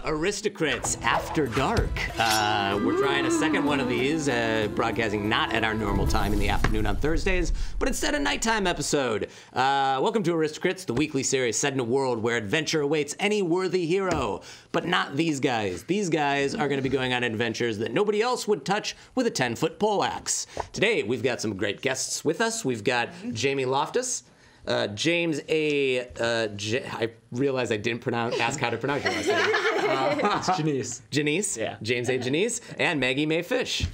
AristoCrits After Dark. Uh, we're trying a second one of these, uh, broadcasting not at our normal time in the afternoon on Thursdays, but instead a nighttime episode. Uh, welcome to AristoCrits, the weekly series set in a world where adventure awaits any worthy hero, but not these guys. These guys are going to be going on adventures that nobody else would touch with a 10 foot poleaxe. Today, we've got some great guests with us. We've got Jamie Loftus. Uh, James A. Uh, J- I realized I didn't pronounce ask how to pronounce your last name. Janisse. Janisse. Yeah. James A. Janisse and Maggie Mae Fish.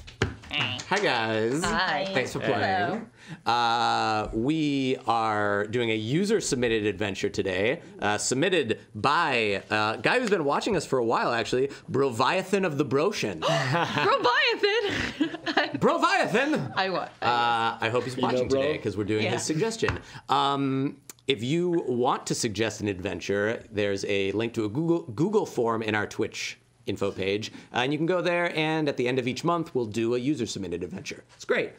Hi guys. Hi. Thanks for playing. Uh, we are doing a user submitted adventure today, uh, submitted by a guy who's been watching us for a while, actually, Broviathan of the Broshan. Broviathan. Broviathan! I what? Uh, I hope he's watching bro? today because we're doing Yeah. his suggestion. Um, if you want to suggest an adventure, there's a link to a Google Google form in our Twitch info page, uh, and you can go there. And at the end of each month, we'll do a user submitted adventure. It's great.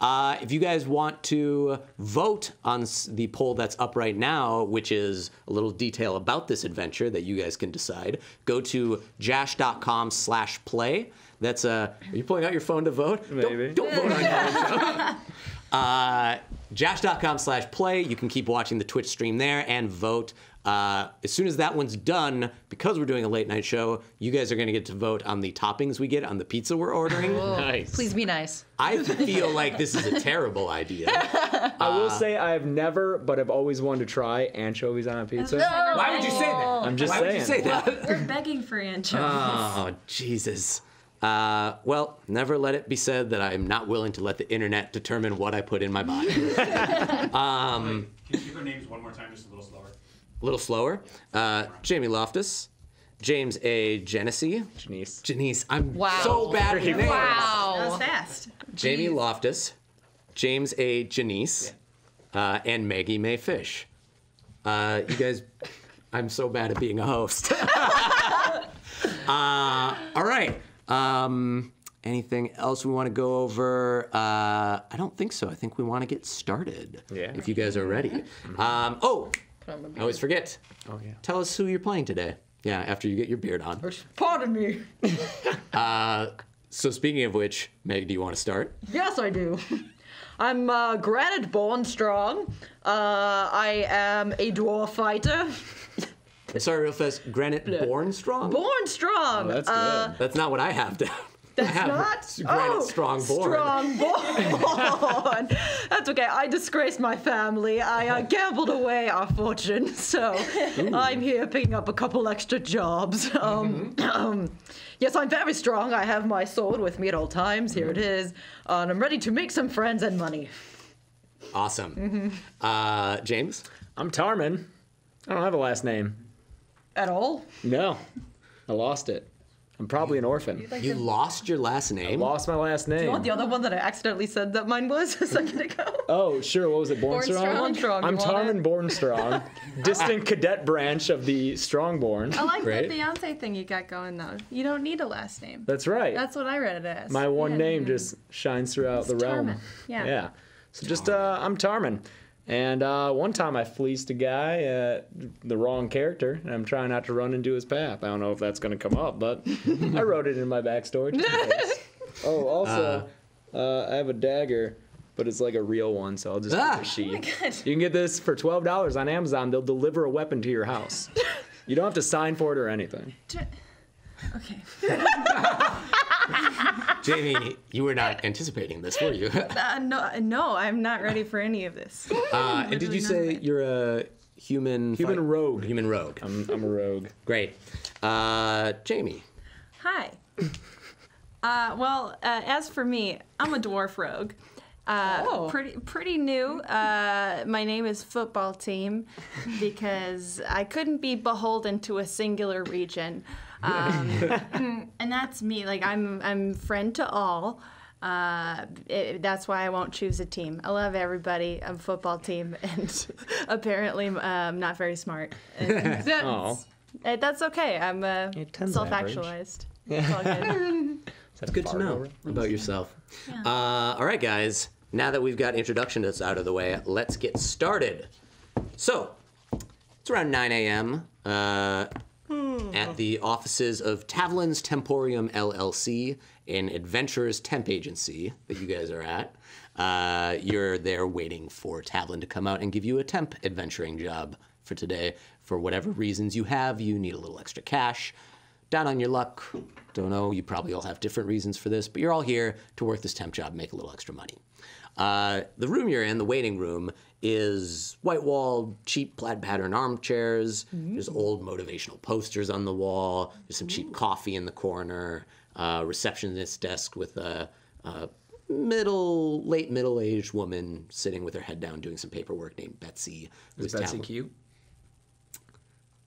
Uh, if you guys want to vote on the poll that's up right now, which is a little detail about this adventure that you guys can decide, go to jash.com slash play. That's uh, are you pulling out your phone to vote? Don't- Maybe. don't vote on your uh, Jash.com slash play. You can keep watching the Twitch stream there and vote. Uh, as soon as that one's done, because we're doing a late night show, you guys are going to get to vote on the toppings we get on the pizza we're ordering. Nice. Please be nice. I feel like this is a terrible idea. I will say I've never, but I've always wanted to try anchovies on a pizza. Why would you say that? I'm just Why would you say that? We're begging for anchovies. Oh, Jesus. Uh, well, never let it be said that I'm not willing to let the internet determine what I put in my body. Can you keep our names one more time, just a little slower? A little slower. Uh, Jamie Loftus, James A. Genesee, Janisse. Janisse. I'm Wow. so bad at names. that was Wow. fast. Jamie Loftus, James A. Janisse, uh, and Maggie Mae Fish. Uh, you guys, I'm so bad at being a host. uh, all right. Um, anything else we want to go over? Uh, I don't think so. I think we want to get started. Yeah. If you guys are ready. Um, oh, I always forget. Oh yeah. Tell us who you're playing today. Yeah, after you get your beard on. Pardon me. So speaking of which, Meg, do you want to start? Yes, I do. I'm uh, Granite Born Strong. Uh, I am a dwarf fighter. Sorry, real fast. Granite Born Strong. Born Strong. Oh, that's uh, good. That's not what I have down. That's I have not Granite oh, Strong Born. Strong born. That's okay. I disgraced my family. I uh, gambled away our fortune, so I'm here picking up a couple extra jobs. Um, um, yes, I'm very strong. I have my sword with me at all times. Here it is, uh, and I'm ready to make some friends and money. Awesome. Mm-hmm. Uh, James. I'm Tarman. I don't have a last name. At all? No. I lost it. I'm probably an orphan. You lost your last name. I Lost my last name. Do You want the other one that I accidentally said that mine was a second ago? Oh, sure. What was it? Born, Bornstrong? Strong? Bornstrong, I'm you want Tarman it? Bornstrong, distant cadet branch of the Strongborn. I like Great. the Beyonce thing you got going though. You don't need a last name. That's right. That's what I read it as. my one Yeah. name just shines throughout the realm. Tarman. Yeah. Yeah. So just uh, I'm Tarman. And uh, one time I fleeced a guy, uh, the wrong character, and I'm trying not to run into his path. I don't know if that's going to come up, but I wrote it in my backstory. just oh, also, uh, I have a dagger, but it's like a real one, so I'll just Ah. give it a sheath. You can get this for twelve dollars on Amazon. They'll deliver a weapon to your house. You don't have to sign for it or anything. Okay. Jamie, you were not anticipating this, were you? Uh, no, no, I'm not ready for any of this. Uh, and did you say you're a human? Human fight- rogue. Human rogue. I'm, I'm a rogue. Great. Uh, Jamie. Hi. Uh, well, uh, as for me, I'm a dwarf rogue. Uh, Oh. Pretty pretty new. Uh, my name is Football Team because I couldn't be beholden to a singular region, um, and that's me. Like I'm I'm friend to all. Uh, it, that's why I won't choose a team. I love everybody. I'm a football team, and apparently um, not very smart. And that's, Aw. uh, that's okay. I'm uh, self-actualized. It's good. That's good to know about yourself. Uh, all right, guys. Now that we've got introductions out of the way, let's get started. So, it's around 9 a.m. Uh, hmm, at the offices of Tavlin's Temporium LLC, an adventurers temp agency that you guys are at. Uh, you're there waiting for Tavlin to come out and give you a temp adventuring job for today. For whatever reasons you have, you need a little extra cash. Down on your luck. Don't know. You probably all have different reasons for this, but you're all here to work this temp job, make a little extra money. Uh, the room you're in, the waiting room, is white walled, cheap plaid pattern armchairs. There's old motivational posters on the wall. There's some cheap coffee in the corner. Uh, receptionist desk with a, a middle, late middle aged woman sitting with her head down doing some paperwork named Betsy. Is who's Betsy Tavlin- cute?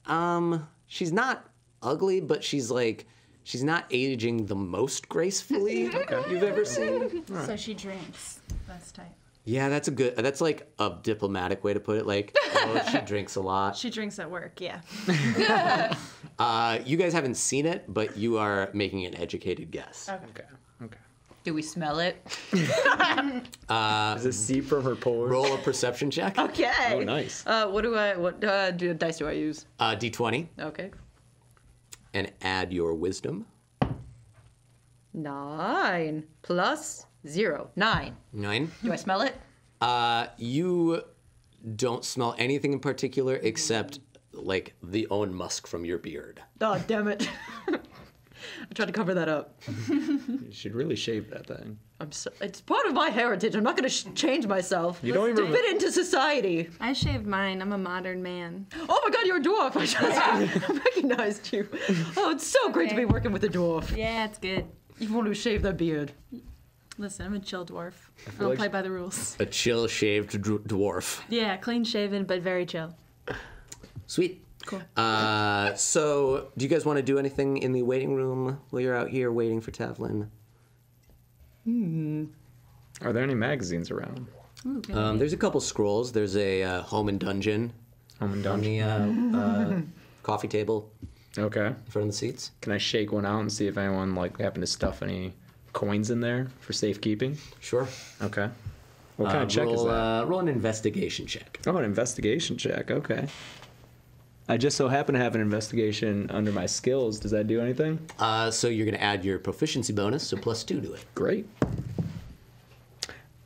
um, she's not ugly, but she's like she's not aging the most gracefully you've ever seen. So she drinks. That's tight. Yeah, that's a good. That's like a diplomatic way to put it. Like, oh, she drinks a lot. She drinks at work, yeah. Uh, you guys haven't seen it, but you are making an educated guess. Okay. Okay. Do we smell it? Does it seep from her pores? Roll a perception check. Okay. Oh, nice. Uh, what do I? What uh, do, dice do I use? Uh, D20 Okay. and add your wisdom. Nine plus zero. Nine. Nine. Do I smell it? Uh, you don't smell anything in particular except like the own musk from your beard. Oh, damn it. I tried to cover that up. You should really shave that thing. I'm so, it's part of my heritage. I'm not going to sh- change myself. You don't to even- fit into society. I shaved mine. I'm a modern man. Oh my god, you're a dwarf. I just recognized you. Oh, it's so great to be working with a dwarf. Yeah, it's good. You want to shave that beard. Listen, I'm a chill dwarf. I feel don't like- play by the rules. A chill shaved d- dwarf. Yeah, clean shaven, but very chill. Sweet. Cool. Uh, so, do you guys want to do anything in the waiting room while you're out here waiting for Tavlin? Are there any magazines around? Um, there's a couple scrolls. There's a uh, home and dungeon Home and on dungeon. the uh, uh, coffee table Okay. in front of the seats. Can I shake one out and see if anyone like happened to stuff any coins in there for safekeeping? Sure. Okay. What kind Uh, of check roll, is that? Uh, roll an investigation check. Oh, an investigation check. Okay. I just so happen to have an investigation under my skills. Does that do anything? Uh, so you're going to add your proficiency bonus, so plus two to it. Great.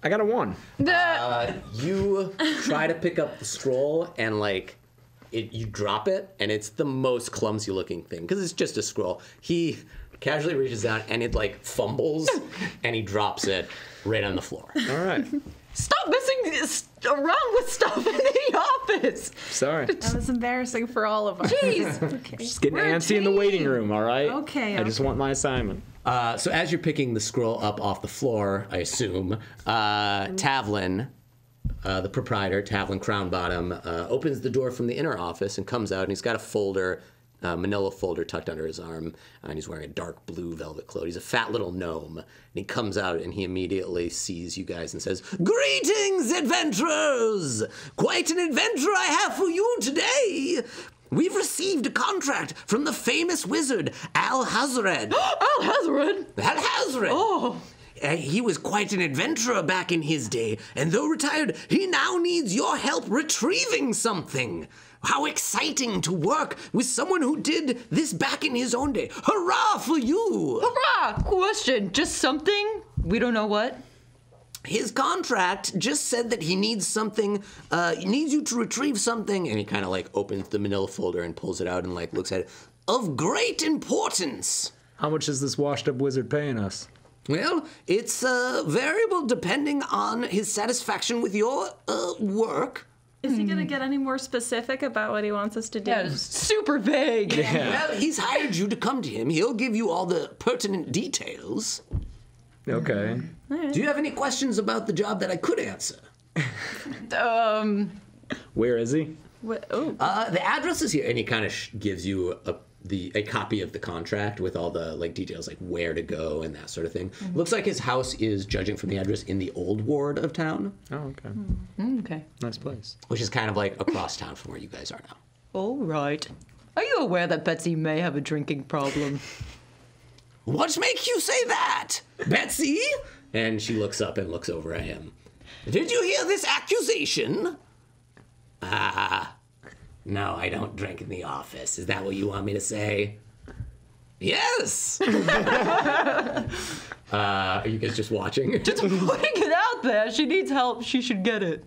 I got a one. Uh, you try to pick up the scroll and like it, you drop it and it's the most clumsy looking thing because it's just a scroll. He casually reaches out and it like fumbles and he drops it right on the floor. All right. Stop messing around with stuff in the office. Sorry. That was embarrassing for all of us. Jeez. okay. Just getting We're antsy in the waiting room, all right? Okay, I just want my assignment. Uh, so as you're picking the scroll up off the floor, I assume, uh, Tavlin, uh, the proprietor, Tavlin Crownbottom, uh, opens the door from the inner office and comes out, and he's got a folder, uh, manila folder tucked under his arm, and he's wearing a dark blue velvet cloak. He's a fat little gnome, and he comes out and he immediately sees you guys and says, "Greetings, adventurers! Quite an adventure I have for you today." We've received a contract from the famous wizard Al Hazred. Al Hazred? Al Hazred. Oh. Uh, he was quite an adventurer back in his day, and though retired, he now needs your help retrieving something. How exciting to work with someone who did this back in his own day. Hurrah for you! Hurrah! Question. Just something? We don't know what. His contract just said that he needs something, uh, he needs you to retrieve something, and he kind of like opens the manila folder and pulls it out and like looks at it. Of great importance. How much is this washed up wizard paying us? Well, it's uh, variable depending on his satisfaction with your uh, work. Is he gonna get any more specific about what he wants us to do? Yeah, super vague. Well, he's hired you to come to him. He'll give you all the pertinent details. Okay. Do you have any questions about the job that I could answer? Um. Where is he? What, oh, Uh, the address is here, and he kind of sh- gives you a the a copy of the contract with all the like details, like where to go and that sort of thing. Mm-hmm. Looks like his house is, judging from the address, in the old ward of town, Oh, okay. Mm-hmm. Mm, okay. Nice place. which is kind of like across town from where you guys are now. All right. Are you aware that Betsy may have a drinking problem? What makes you say that, Betsy? And she looks up and looks over at him. Did you hear this accusation? Ah, No, I don't drink in the office. Is that what you want me to say? Yes. uh, are you guys just watching? Just putting it out there. She needs help. She should get it.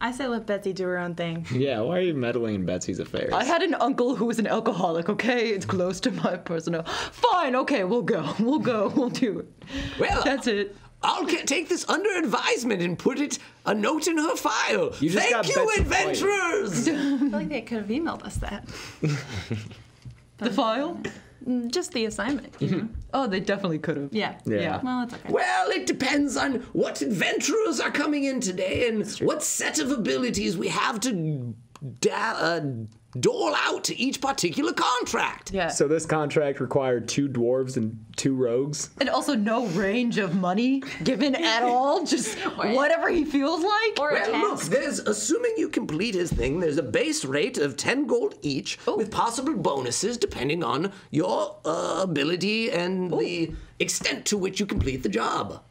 I say let Betsy do her own thing. Yeah, why are you meddling in Betsy's affairs? I had an uncle who was an alcoholic, okay? It's close to my personal. Fine, okay, we'll go. We'll go. We'll do it. Well, That's it. I'll ca- take this under advisement and put it a note in her file. You just Thank you, adventurers. I feel like they could have emailed us that. The file? Mm, Just the assignment. you know? Oh, they definitely could have. Yeah. Yeah. Well, it's okay. well, it depends on what adventurers are coming in today and what set of abilities we have to da- uh, dole out to each particular contract. Yeah. so this contract required two dwarves and two rogues. and also no range of money given at all. Just whatever he feels like. Or Well, look, there's assuming you complete his thing. There's a base rate of ten gold each, with possible bonuses depending on your uh, ability and the extent to which you complete the job.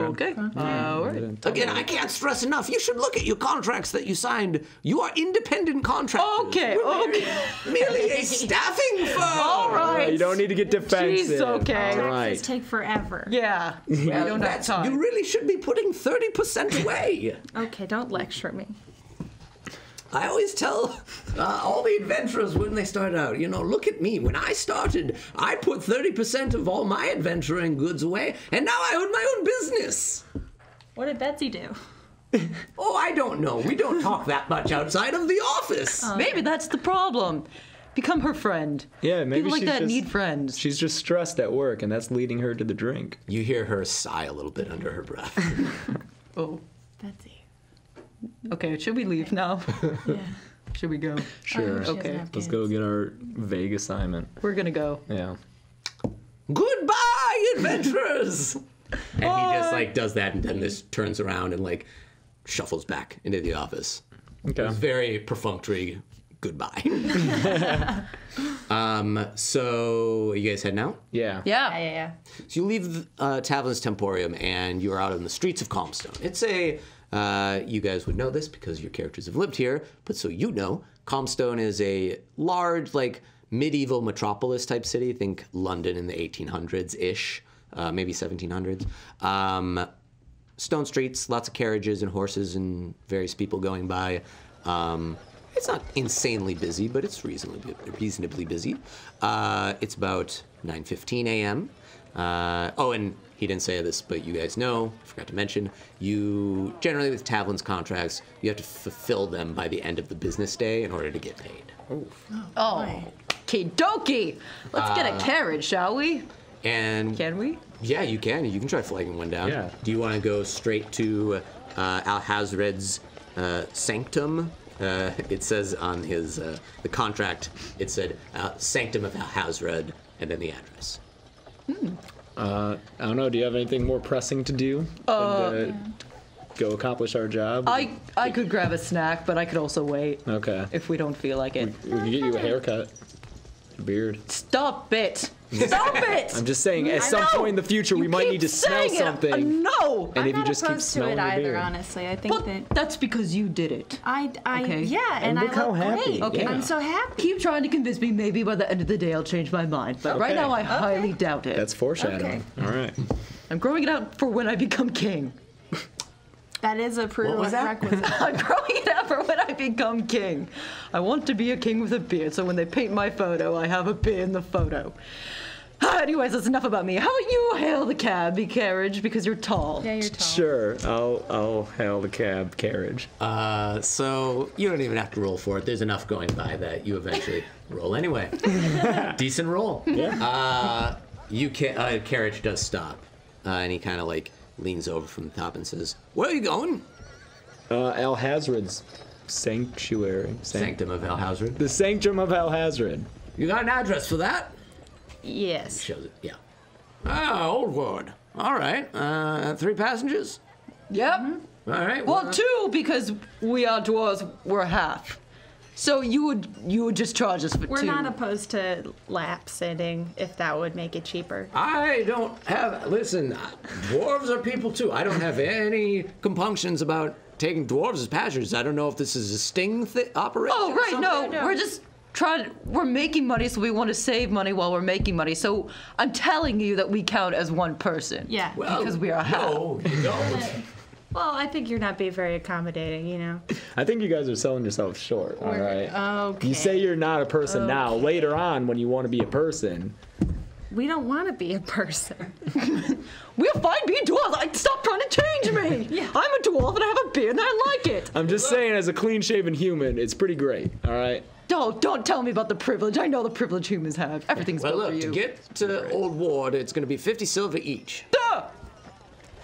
Okay. All right. Again, I can't stress enough. You should look at your contracts that you signed. You are independent contractors. Okay, We're okay. Merely a staffing firm. All right. You don't need to get defensive. okay. All Taxes right. take forever. Yeah. we don't have time. you really should be putting 30% away. Okay, don't lecture me. I always tell uh, all the adventurers when they start out, you know, look at me. When I started, I put 30% of all my adventuring goods away, and now I own my own business. What did Betsy do? Oh, I don't know. We don't talk that much outside of the office. Maybe that's the problem. Become her friend. Yeah, maybe People like she's that just- need friends. She's just stressed at work, and that's leading her to the drink. You hear her sigh a little bit under her breath. Oh. Betsy. Okay, should we leave now? Yeah. should we go? Sure. she doesn't Okay. Let's go get our vague assignment. We're gonna go. Yeah. Goodbye, adventurers! and he just like does that and then just turns around and like shuffles back into the office. Okay. It's very perfunctory goodbye. um, so you guys heading out? Yeah. Yeah. Yeah, yeah, yeah. So you leave uh, Tavlin's Temporium and you are out in the streets of Calmstone. It's a, uh, you guys would know this because your characters have lived here, but so you know, Calmstone is a large, like, medieval metropolis type city. Think London in the 1800s ish, uh, maybe 1700s. Um, stone streets, lots of carriages and horses and various people going by. Um, it's not insanely busy, but it's reasonably reasonably busy. Uh, it's about 9:15 a.m. Uh, oh, and he didn't say this, but you guys know. I forgot to mention. You generally with Tavlin's contracts, you have to fulfill them by the end of the business day in order to get paid. Oh. Oh. Kidoki. Let's get a carriage, shall we? And Can we? Yeah, you can. You can try flagging one down. Yeah. Do you want to go straight to uh, Alhazred's uh, sanctum? Uh, it says on his uh, the contract. It said uh, sanctum of Al Hazred, and then the address. Uh, I don't know. Do you have anything more pressing to do Uh, than to go accomplish our job? I I could grab a snack, but I could also wait okay. if we don't feel like it. We can get you a haircut, a beard. Stop it! Stop it! I'm just saying, at some No! point in the future, we You might need to smell saying it. Uh, something. no. And I'm if you not just keep opposed to smelling it the either, beard. honestly. I think But that that's because you did it. I, I Okay. yeah, And and, look I how happy. great. Okay. I'm so happy. Keep trying to convince me. Maybe by the end of the day, I'll change my mind. But right now, I highly doubt it. That's foreshadowing. All right. I'm growing it out for when I become king. That is a was that? prerequisite. I'm growing it out for when I become king. I want to be a king with a beard, so when they paint my photo, I have a beard in the photo. Anyways, that's enough about me. How about you hail the cab, the carriage, because you're tall. yeah, you're tall. Sure. I'll I'll hail the cab carriage. Uh, so you don't even have to roll for it. There's enough going by that you eventually roll anyway. Decent roll. Yeah. Uh, you can uh, carriage does stop, uh, and he kind of like leans over from the top and says, "Where are you going?" Uh, Alhazred's sanctuary. Sanct- Sanctum of Alhazred. the sanctum of Alhazred. You got an address for that? Yes. Shows it. Yeah. Ah, old ward. All right. Uh, three passengers. Yep. All right. Well, two, because we are dwarves, we're half. So you would you would just charge us for We're two? not opposed to lap sitting if that would make it cheaper. I don't have. Listen, dwarves are people too. I don't have any compunctions about taking dwarves as passengers. I don't know if this is a sting th- operation. Oh or right, no, something. we're just trying. We're making money, so we want to save money while we're making money. So I'm telling you that we count as one person. Yeah. Well, because we are half. No, you don't. Well, I think you're not being very accommodating, you know. I think you guys are selling yourself short. All right. Okay. You say you're not a person now. Later on, when you want to be a person, we don't want to be a person. We're fine being dwarves. Like, stop trying to change me. Yeah. I'm a dwarf and I have a beard and I like it. I'm just saying, as a clean-shaven human, it's pretty great. All right. Don't don't tell me about the privilege. I know the privilege humans have. Everything's Well, built look, for to you. get to Old Ward, it's going to be 50 silver each. Duh!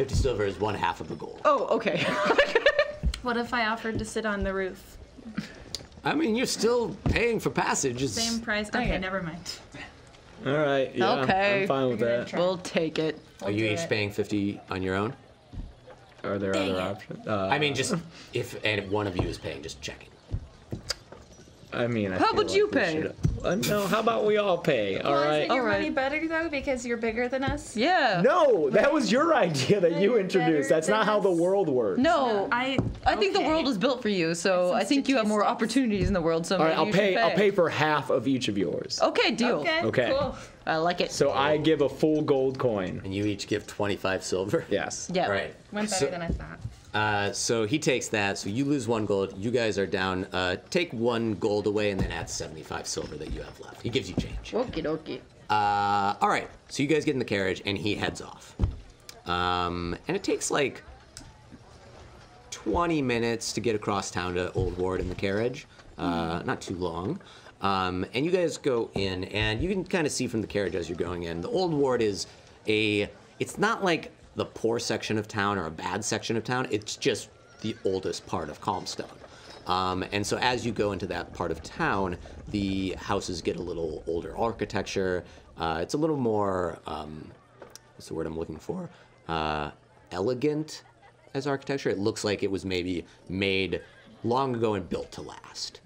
50 silver is one half of the gold. Oh, okay. What if I offered to sit on the roof? I mean, you're still paying for passage. It's- Same price. Okay, Okay. never mind. All right. Yeah, Okay. I'm fine with that. we'll take it. Are you do each it. paying 50 on your own? Are there Dang other it. options? Uh, I mean, just if and if one of you is paying, just checking. I mean, I How feel would like you pay? Uh, no, how about we all pay? All Well, right. isn't your All right. money better though because you're bigger than us? Yeah. No, that was your idea that you introduced. That's not than how the world works. No. I. I think the world is built for you, so I think you have more opportunities in the world. So All right, maybe I'll you pay. I'll pay for half of each of yours. Okay, deal. Okay. Okay. Cool. I like it. So I give a full gold coin. And you each give 25 silver? Yes. yeah. All right. Went better So- than I thought. Uh, so he takes that. So you lose one gold. You guys are down. Uh, take one gold away and then add 75 silver that you have left. He gives you change. Okie dokie. Uh, all right. So you guys get in the carriage and he heads off. Um, and it takes like 20 minutes to get across town to Old Ward in the carriage. Uh, not too long. Um, and you guys go in, and you can kind of see from the carriage as you're going in. The Old Ward is a. It's not like the poor section of town or a bad section of town. It's just the oldest part of Calmstone. Um, and so as you go into that part of town, the houses get a little older architecture. Uh, it's a little more. Um, what's the word I'm looking for? Uh, elegant as architecture. It looks like it was maybe made long ago and built to last.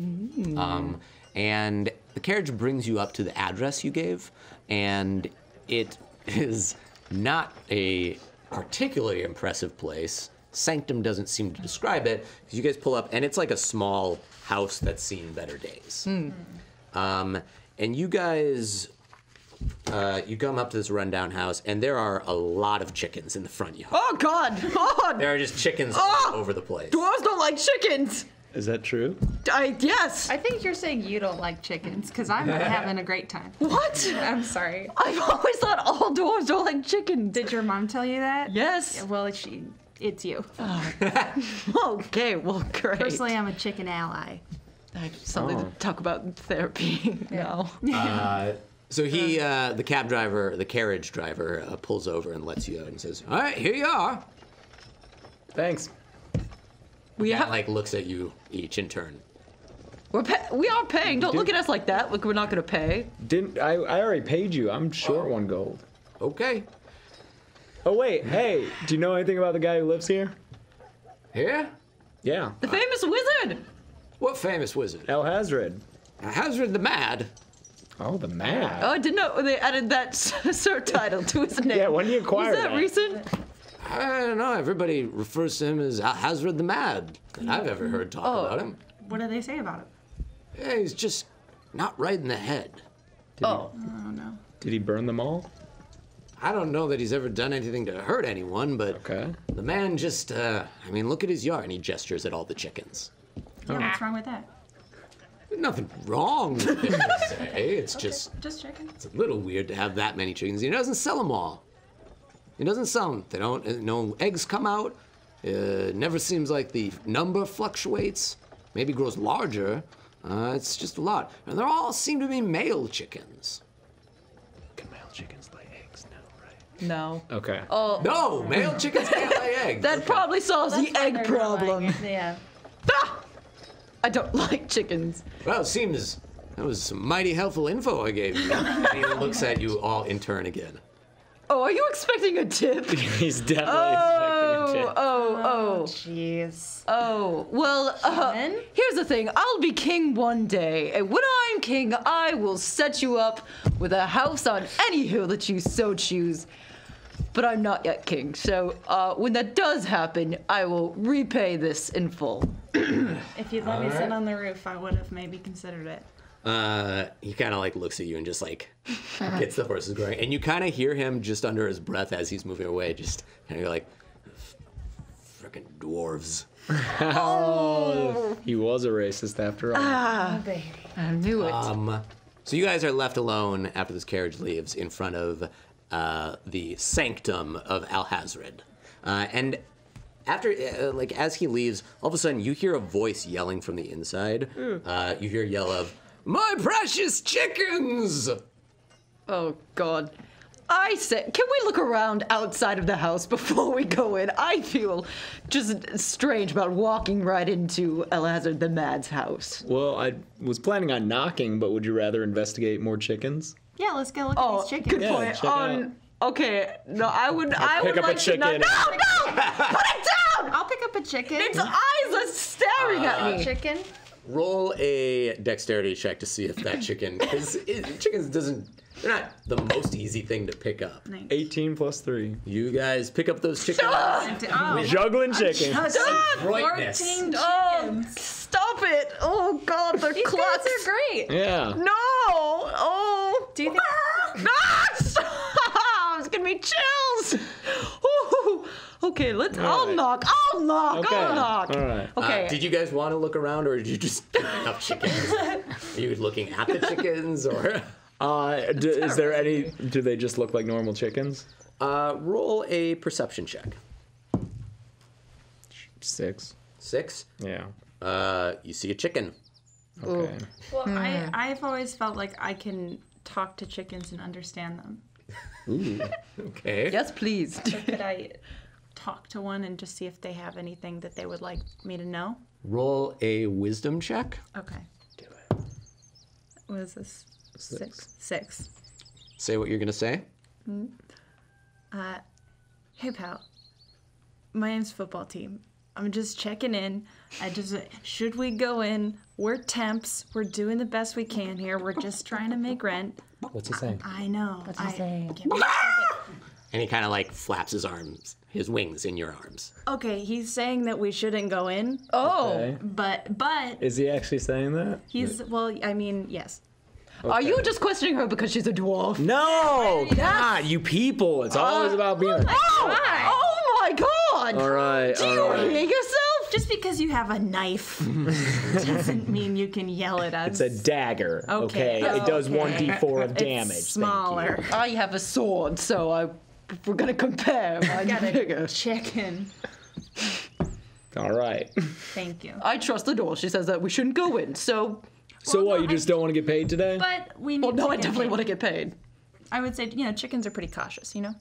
Um, and the carriage brings you up to the address you gave, and it is not a particularly impressive place. Sanctum doesn't seem to describe it because you guys pull up, and it's like a small house that's seen better days. Um, and you guys uh, you come up to this rundown house, and there are a lot of chickens in the front yard. Oh God! God! There are just chickens Ah! all over the place. Dwarves don't like chickens. Is that true? I yes. I think you're saying you don't like chickens because I'm having a great time. what? I'm sorry. I've always thought all dwarves don't like chickens. Did your mom tell you that? Yes. Yeah, Well, she, it's you. Okay. Well, great. Personally, I'm a chicken ally. I have something Oh. to talk about in therapy now. Uh, so he, uh, the cab driver, the carriage driver, uh, pulls over and lets you out and says, "All right, here you are." Thanks. We And have like looks at you each in turn. we're pay- we are paying. Don't look at us like that. Look, we're not gonna pay. Didn't I? I already paid you. I'm Oh. short one gold. Okay, Oh wait, hey, do you know anything about the guy who lives here? here. Yeah, The famous wizard. What famous wizard? El Hazred. Hazard the Mad. Oh, the mad. Oh, I didn't know they added that subtitle to his name. Yeah, when did you acquire Was that, that? recent? I don't know. Everybody refers to him as Hazard the Mad that I've ever heard talk Oh. about him. What do they say about him? Yeah, he's just not right in the head. Oh, Oh no. Did he burn them all? I don't know that he's ever done anything to hurt anyone, but Okay. the man just, uh, I mean, look at his yard. And he gestures at all the chickens. Yeah, what's wrong with that? Nothing wrong with it, per se. It's just Just checking. it's a little weird to have that many chickens. He doesn't sell them all. He doesn't sound. They don't, uh, no eggs come out. Uh, never seems like the number fluctuates. Maybe grows larger. Uh, it's just a lot. And they all seem to be male chickens. Can male chickens lay eggs No, right? no. Okay. Oh, No, male chickens can't lay eggs. that probably solves the egg problem. Yeah. Ah! I don't like chickens. Well, it seems that was some mighty helpful info I gave you. and he looks at you all in turn again. Oh, are you expecting a tip? He's definitely expecting a tip. Oh, oh, oh, oh. Jeez. Oh, well, uh, Human? here's the thing. I'll be king one day, and when I'm king, I will set you up with a house on any hill that you so choose. But I'm not yet king, so uh, when that does happen, I will repay this in full. If you'd let me sit on the roof, I would have maybe considered it. Uh, he kind of like looks at you and just like gets the horses going, and you kind of hear him just under his breath as he's moving away, just kind of like, "Frickin' dwarves." oh, He was a racist after all. Ah, baby, I knew it. Um, so you guys are left alone after this carriage leaves in front of uh, the sanctum of Alhazred, uh, and after uh, like as he leaves, all of a sudden you hear a voice yelling from the inside. Uh, you hear a yell of "My precious chickens!" oh, God. I said, can we look around outside of the house before we go in? I feel just strange about walking right into Elazar the Mad's house. Well, I was planning on knocking, but would you rather investigate more chickens? Yeah, let's go look Oh, at these chickens. good Yeah, point. check Um, okay, no, I would, I pick would up a like to not. No, no, put it down. I'll pick up a chicken. Its eyes are staring at me. chicken. Roll a dexterity check to see if that chicken, because chickens doesn't, they're not the most easy thing to pick up. 18 plus 3. You guys pick up those chickens. Oh, Juggling chickens. Adroitness. 14 Oh, stop it! Oh God, they're These guys are great. Yeah. No! Oh! Do you think? Ah, stop! It's giving me chills. Ooh. Okay, let's. All I'll Alright. knock. I'll knock. Okay. I'll knock. All right. Okay. Uh, did you guys want to look around, or did you just pick up chickens? Are you looking at the chickens, or Uh, d- is there any? Do they just look like normal chickens? uh, roll a perception check? Six. Six. Yeah. Uh, you see a chicken. Okay. Well, I, I've always felt like I can talk to chickens and understand them. Okay. yes, please. So could I talk to one and just see if they have anything that they would like me to know? Roll a wisdom check. Okay. Do it. What is this? Six. Six. Say what you're gonna say. Uh, hey pal. My name's football team. I'm just checking in. I just should we go in? We're temps. We're doing the best we can here. We're just trying to make rent. What's he saying? I know. What's he saying? Give me a second. And he kind of like flaps his arms, his wings in your arms. Okay, he's saying that we shouldn't go in, Oh, Okay. Oh, but but Is he actually saying that? he's well. I mean, yes. are you just questioning her because she's a dwarf? No, God, you people! It's always oh about being. A... Oh, oh my God! All right. Do all you right. hear yourself? Just because you have a knife doesn't mean you can yell at us. It's a dagger. Okay. Okay. It does one d4 of It's damage. thank you. smaller. I have a sword, so I. If we're gonna compare, mine's Got a bigger. chicken. All right. Thank you. I trust the door. She says that we shouldn't go in. So, So Well, what? no, You I- just don't want to get paid today? But we need. well, no, I definitely want to get paid. I would say, you know, chickens are pretty cautious. You know.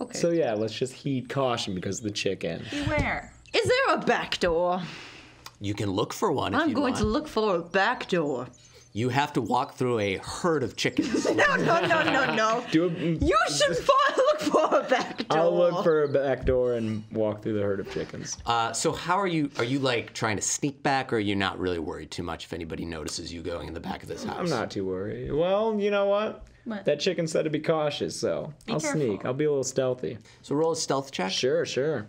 Okay. So yeah, let's just heed caution because of the chicken. Beware. is there a back door? You can look for one if you're I'm you going want. to look for a back door. You have to walk through a herd of chickens. No, no, no, no, no. Do a, You should fi- look for a back door. I'll look for a back door and walk through the herd of chickens. Uh, so how are you? Are you like trying to sneak back, or are you not really worried too much if anybody notices you going in the back of this house? I'm not too worried. Well, you know what? What? That chicken said to be cautious, so I'll careful. sneak. I'll be a little stealthy. So roll a stealth check. Sure, sure.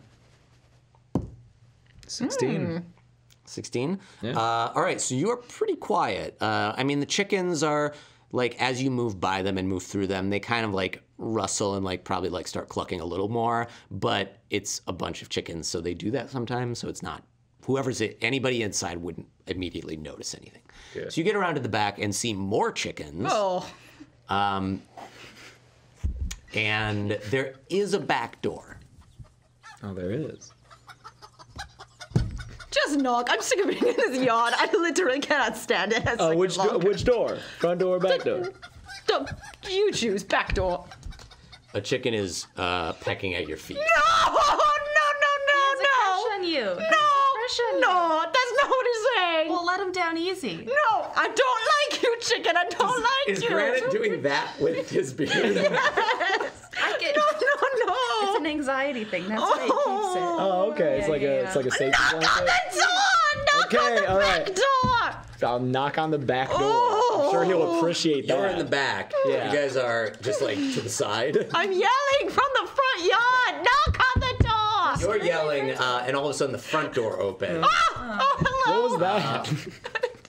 16. 16. Yeah. Uh, all right, so you're pretty quiet. Uh, I mean, the chickens are like as you move by them and move through them, they kind of like rustle and like probably like start clucking a little more. But it's a bunch of chickens, so they do that sometimes. So it's not whoever's it, anybody inside wouldn't immediately notice anything. Good. So you get around to the back and see more chickens. Oh, Um, and there is a back door. Oh, there is. Just knock. I'm sick of being in this yard. I literally cannot stand it. Oh, which do- which door? Front door or back door? door? You choose back door. A chicken is uh, pecking at your feet. No, no, no, Crush on no, you. no, Crush on no, you. no. That's not what he's saying. Well, let him down easy. no, I don't like you, chicken. I don't like Is you. Granite doing that with his beard? Yes. I get. No, It's no, an anxiety thing. That's why he keeps it. Oh, oh okay. It's Yeah, like yeah, a yeah. it's like a safety Knock on blanket. the door! Knock Okay, on the all back right. door! I'll knock on the back door. I'm sure he'll oh. appreciate that. You're in the back. Yeah. You guys are just like to the side. I'm yelling from the front yard! Knock on the door! You're yelling, uh, and all of a sudden the front door opens. Oh, hello! What was that?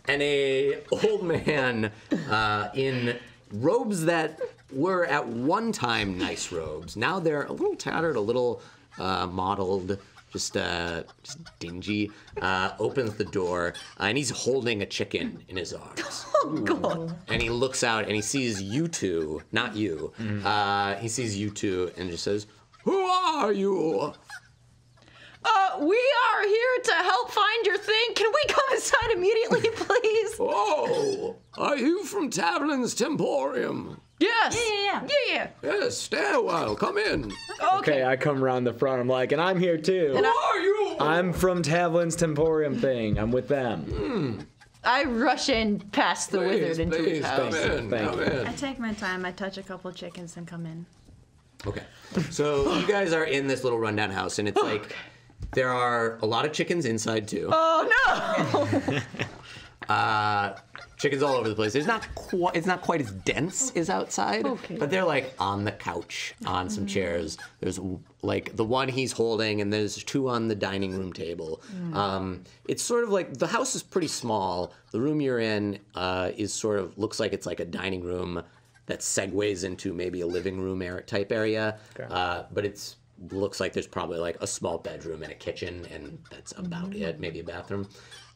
and a old man uh, in robes that were at one time nice robes. Now they're a little tattered, a little uh, mottled, just uh, just dingy. Uh, opens the door, uh, and he's holding a chicken in his arms. Oh, God. And he looks out and he sees you two, not you. Uh, he sees you two and just says, "Who are you?" Uh, we are here to help find your thing. Can we come inside immediately, please? Oh, are you from Tavlin's Temporium? Yes. Yeah, Yeah, yeah. Yeah, yeah, yeah. Yes, stay a while. Come in. okay, I come around the front. I'm like, and I'm here too. Who are you? I'm from Tavlin's Temporium thing. I'm with them. I rush in past the wizard into his please, house. come in, Thank come you. in. I take my time. I touch a couple chickens and come in. Okay. So you guys are in this little rundown house, and it's like there are a lot of chickens inside too. Oh, no! Uh, chickens all over the place. There's not quite. It's not quite as dense as outside. Okay. But they're like on the couch, on some chairs. There's like the one he's holding, and there's two on the dining room table. Um, it's sort of like the house is pretty small. The room you're in uh, is sort of looks like it's like a dining room that segues into maybe a living room air, type area. Uh, but it's looks like there's probably like a small bedroom and a kitchen, and that's about it. Maybe a bathroom.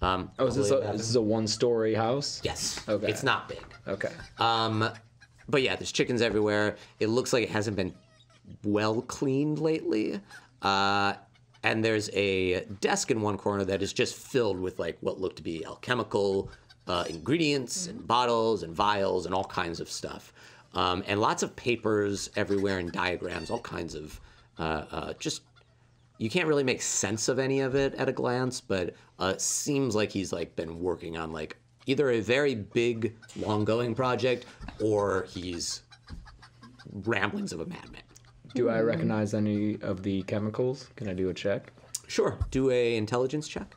Um, Oh, is this a, bathroom. this is a one-story house? Yes. Okay. It's not big. Okay. Um, but yeah, there's chickens everywhere. It looks like it hasn't been well cleaned lately. Uh, and there's a desk in one corner that is just filled with like what look to be alchemical uh, ingredients and bottles and vials and all kinds of stuff. Um, and lots of papers everywhere and diagrams, all kinds of uh, uh, just you can't really make sense of any of it at a glance, but uh, it seems like he's like been working on like either a very big, long-going project, or he's ramblings of a madman. Do I recognize any of the chemicals? Can I do a check? Sure, do a intelligence check.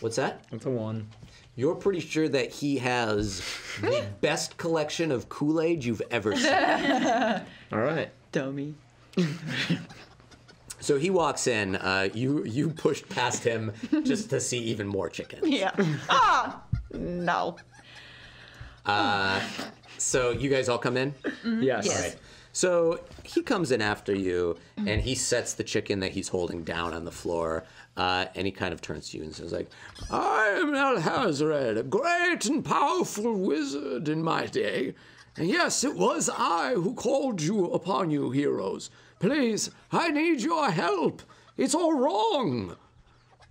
What's that? That's a one. You're pretty sure that he has the best collection of Kool-Aid you've ever seen. All right. Dummy. So he walks in. Uh, you you pushed past him just to see even more chickens. Yeah. ah! No. Uh, So you guys all come in. Yes. Yes. Right. So he comes in after you, and he sets the chicken that he's holding down on the floor, uh, and he kind of turns to you and says, "Like, I am Alhazred, a great and powerful wizard in my day, and yes, it was I who called you upon you, heroes. Please, I need your help. It's all wrong."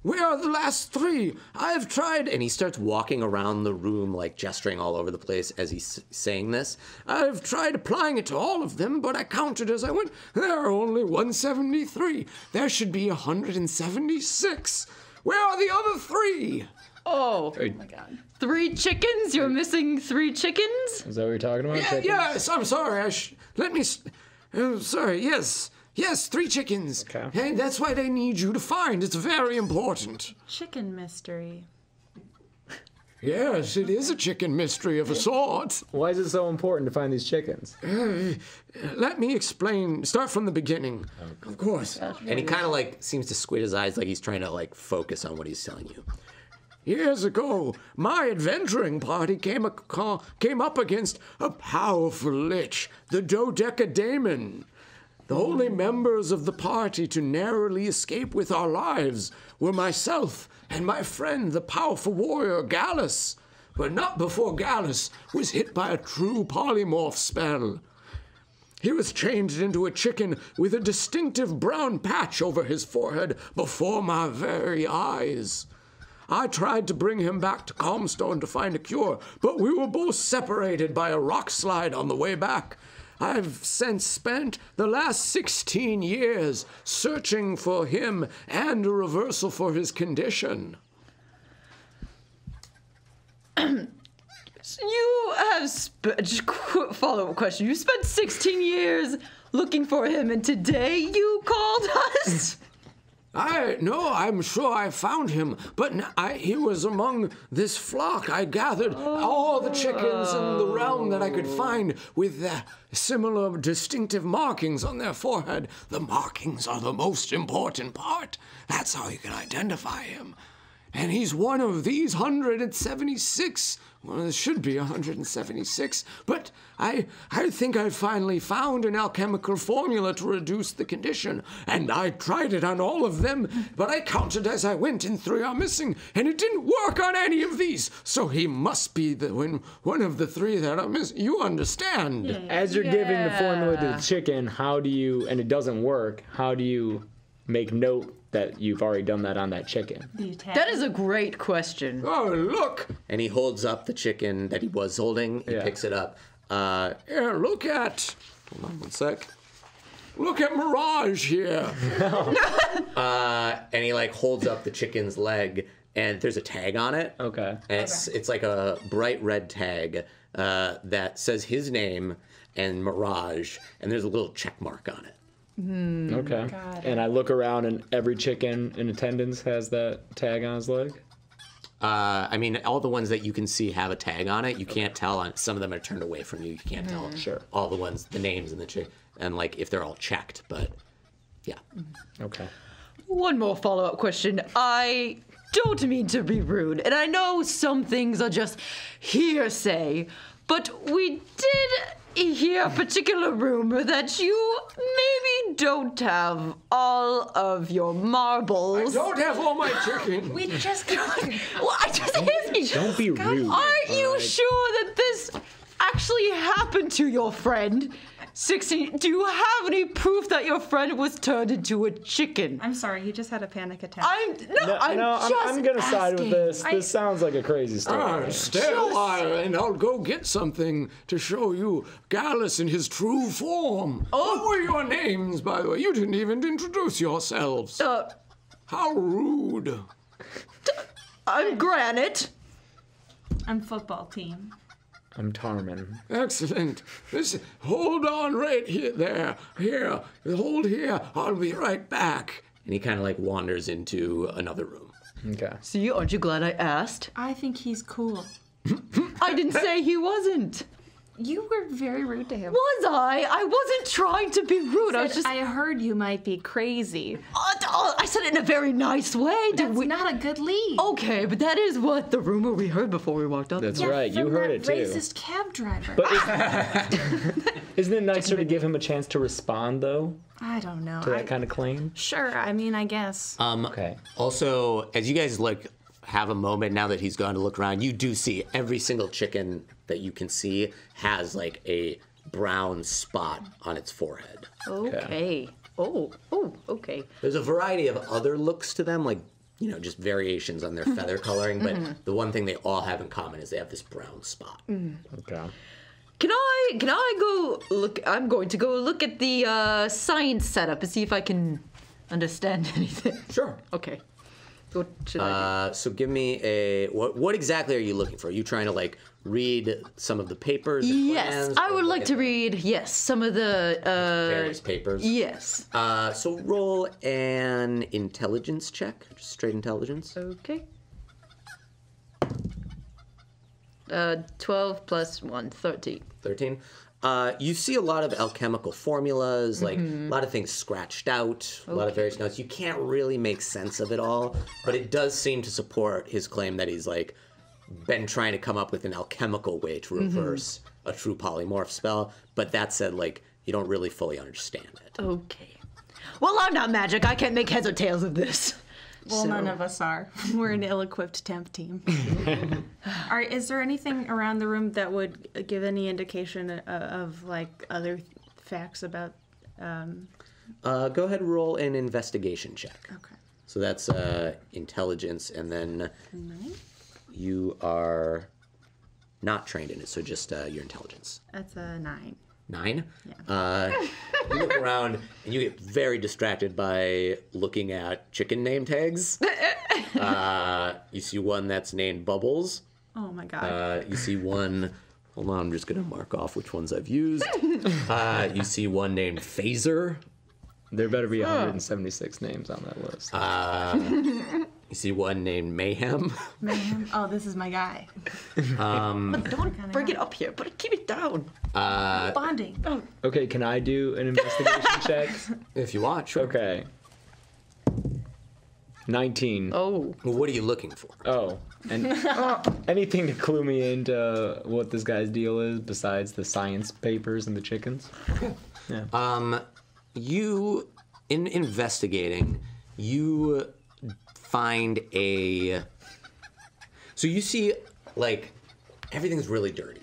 Where are the last three? I've tried. And he starts walking around the room, like gesturing all over the place as he's saying this. I've tried applying it to all of them, but I counted as I went. There are only 173. There should be 176. Where are the other three? Oh. oh my God. Three chickens? You're missing three chickens? Is that what you're talking about? Yeah, yes, I'm sorry. I sh- let me. S- uh, sorry. Yes, yes, three chickens. Okay. And that's why they need you to find. It's very important. Chicken mystery. Yes, it is a chicken mystery of a sort. Why is it so important to find these chickens? Uh, let me explain. Start from the beginning. Of course. And he kind of like seems to squint his eyes, like he's trying to like focus on what he's telling you. Years ago, my adventuring party came, ac- came up against a powerful lich, the Dodecadaemon. The only members of the party to narrowly escape with our lives were myself and my friend, the powerful warrior Gallus. But not before Gallus was hit by a true polymorph spell. He was changed into a chicken with a distinctive brown patch over his forehead before my very eyes. I tried to bring him back to Calmstone to find a cure, but we were both separated by a rock slide on the way back. I've since spent the last 16 years searching for him and a reversal for his condition. you have spent. Follow up question. You spent 16 years looking for him, and today you called us? I no, I'm sure I found him, but I he was among this flock. I gathered all the chickens in the realm that I could find with uh, similar distinctive markings on their forehead. The markings are the most important part. That's how you can identify him. And he's one of these 176. Well, it should be 176, but I, I think I finally found an alchemical formula to reduce the condition, and I tried it on all of them, but I counted as I went, and three are missing, and it didn't work on any of these. So he must be the one, one of the three that are missing. You understand? As you're giving the formula to the chicken, how do you, and it doesn't work, how do you make note that you've already done that on that chicken? That is a great question. Oh, look! And he holds up the chicken that he was holding. He Yeah. picks it up. Uh, Here, look at. Hold on one sec. Look at Mirage here. and he like holds up the chicken's leg, and there's a tag on it. Okay. And it's it's like a bright red tag uh, that says his name and Mirage, and there's a little check mark on it. Hmm, okay. And I look around, and every chicken in attendance has that tag on his leg. Uh, I mean, all the ones that you can see have a tag on it. You can't tell on some of them are turned away from you. You can't tell hmm. Sure. all the ones, the names and the chick, and like if they're all checked. But yeah, mm-hmm. Okay. One more follow up question. I don't mean to be rude, and I know some things are just hearsay, but we did hear a particular rumor that you maybe don't have all of your marbles. I Don't have all my chicken. We just got Well, I just asking. Don't be rude. Aren't you sure that this actually happened to your friend? 16. Do you have any proof that your friend was turned into a chicken? I'm sorry, he just had a panic attack. I'm no, No, I'm no, I'm, just I'm gonna side with asking. this. I- This sounds like a crazy story. Ah, stay a while, and I'll go get something to show you Gallus in his true form. What were your names, by the way? You didn't even introduce yourselves. Uh, How rude. I'm Granite. I'm football team. I'm Tarman. Excellent. This, hold on right here, there, here. Hold here. I'll be right back. and he kind of like wanders into another room. Okay. See, aren't you glad I asked? I think he's cool. I didn't say he wasn't. You were very rude to him. Was I? I wasn't trying to be rude. I was just. I heard you might be crazy. Uh, uh, I said it in a very nice way. Did That's we? not a good lead. Okay, but that is what the rumor we heard before we walked up. That's Yeah, right. You heard that it too. Racist cab driver. But is, isn't it nicer to give him a chance to respond though I don't know. to I- that kind of claim? Sure. I mean, I guess. Um, Okay. Also, as you guys like have a moment now that he's gone to look around, you do see every single chicken that you can see has like a brown spot on its forehead. Okay. Oh. Oh. Okay. There's a variety of other looks to them, like you know, just variations on their mm-hmm. feather coloring. But mm-hmm. the one thing they all have in common is they have this brown spot. Mm. Okay. Can I? Can I go look? I'm going to go look at the uh, science setup and see if I can understand anything. Sure. Okay. What should I Uh, so give me a what? What exactly are you looking for? Are you trying to like read some of the papers? Yes, I would like to read. Yes, some of the. Uh, various papers. yes. Uh, so roll an intelligence check, just straight intelligence. Okay. Uh, 12 plus 1, 13. 13. Uh, you see a lot of alchemical formulas, like a lot of things scratched out, a lot of various notes. You can't really make sense of it all, but it does seem to support his claim that he's like been trying to come up with an alchemical way to reverse a true polymorph spell. But that said, like you don't really fully understand it. Okay. Well, I'm not magic. I can't make heads or tails of this. Well, none of us are. We're an ill-equipped temp team. are, is there anything around the room that would give any indication of, of like other facts about? Um, Uh, go ahead and roll an investigation check. okay. So that's uh, intelligence, and then you are not trained in it, so just uh, your intelligence. That's a nine. Nine. Uh, you look around and you get very distracted by looking at chicken name tags. Uh, you see one that's named Bubbles. Oh my god. Uh, you see one. Hold on, I'm just gonna mark off which ones I've used. Uh, you see one named Phaser. There better be 176 names on that list. You see one named Mayhem. Mayhem. Oh, this is my guy. Um, but Don't bring it up here, but keep it down. uh, Bonding. okay, can I do an investigation check? If you want, sure. Okay. 19. Oh. Well, what are you looking for? Oh, and anything to clue me into what this guy's deal is besides the science papers and the chickens? Um, you, in investigating, you find a. So you see, like, everything's really dirty.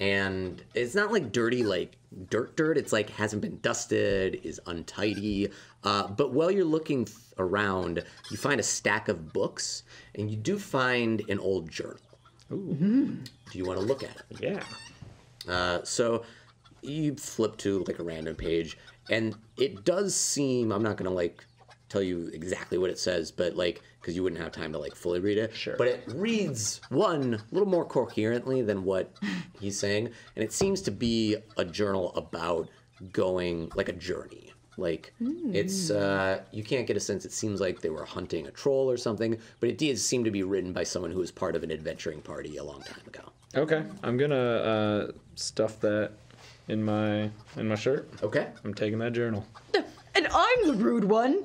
And it's not like dirty, like dirt, dirt. It's like hasn't been dusted, is untidy. Uh, but while you're looking th- around, you find a stack of books, and you do find an old journal. Do you want to look at it? Yeah. Uh, so you flip to like a random page, and it does seem I'm not gonna like tell you exactly what it says, but like because you wouldn't have time to like fully read it. Sure. But it reads one a little more coherently than what he's saying, and it seems to be a journal about going like a journey. Like it's uh, you can't get a sense. It seems like they were hunting a troll or something, but it did seem to be written by someone who was part of an adventuring party a long time ago. Okay, I'm gonna uh, stuff that in my in my shirt. Okay. I'm taking that journal. And I'm the rude one.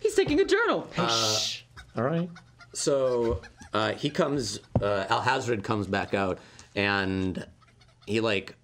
He's taking a journal. All right. So uh, he comes, uh, Al Hazred comes back out, and he like,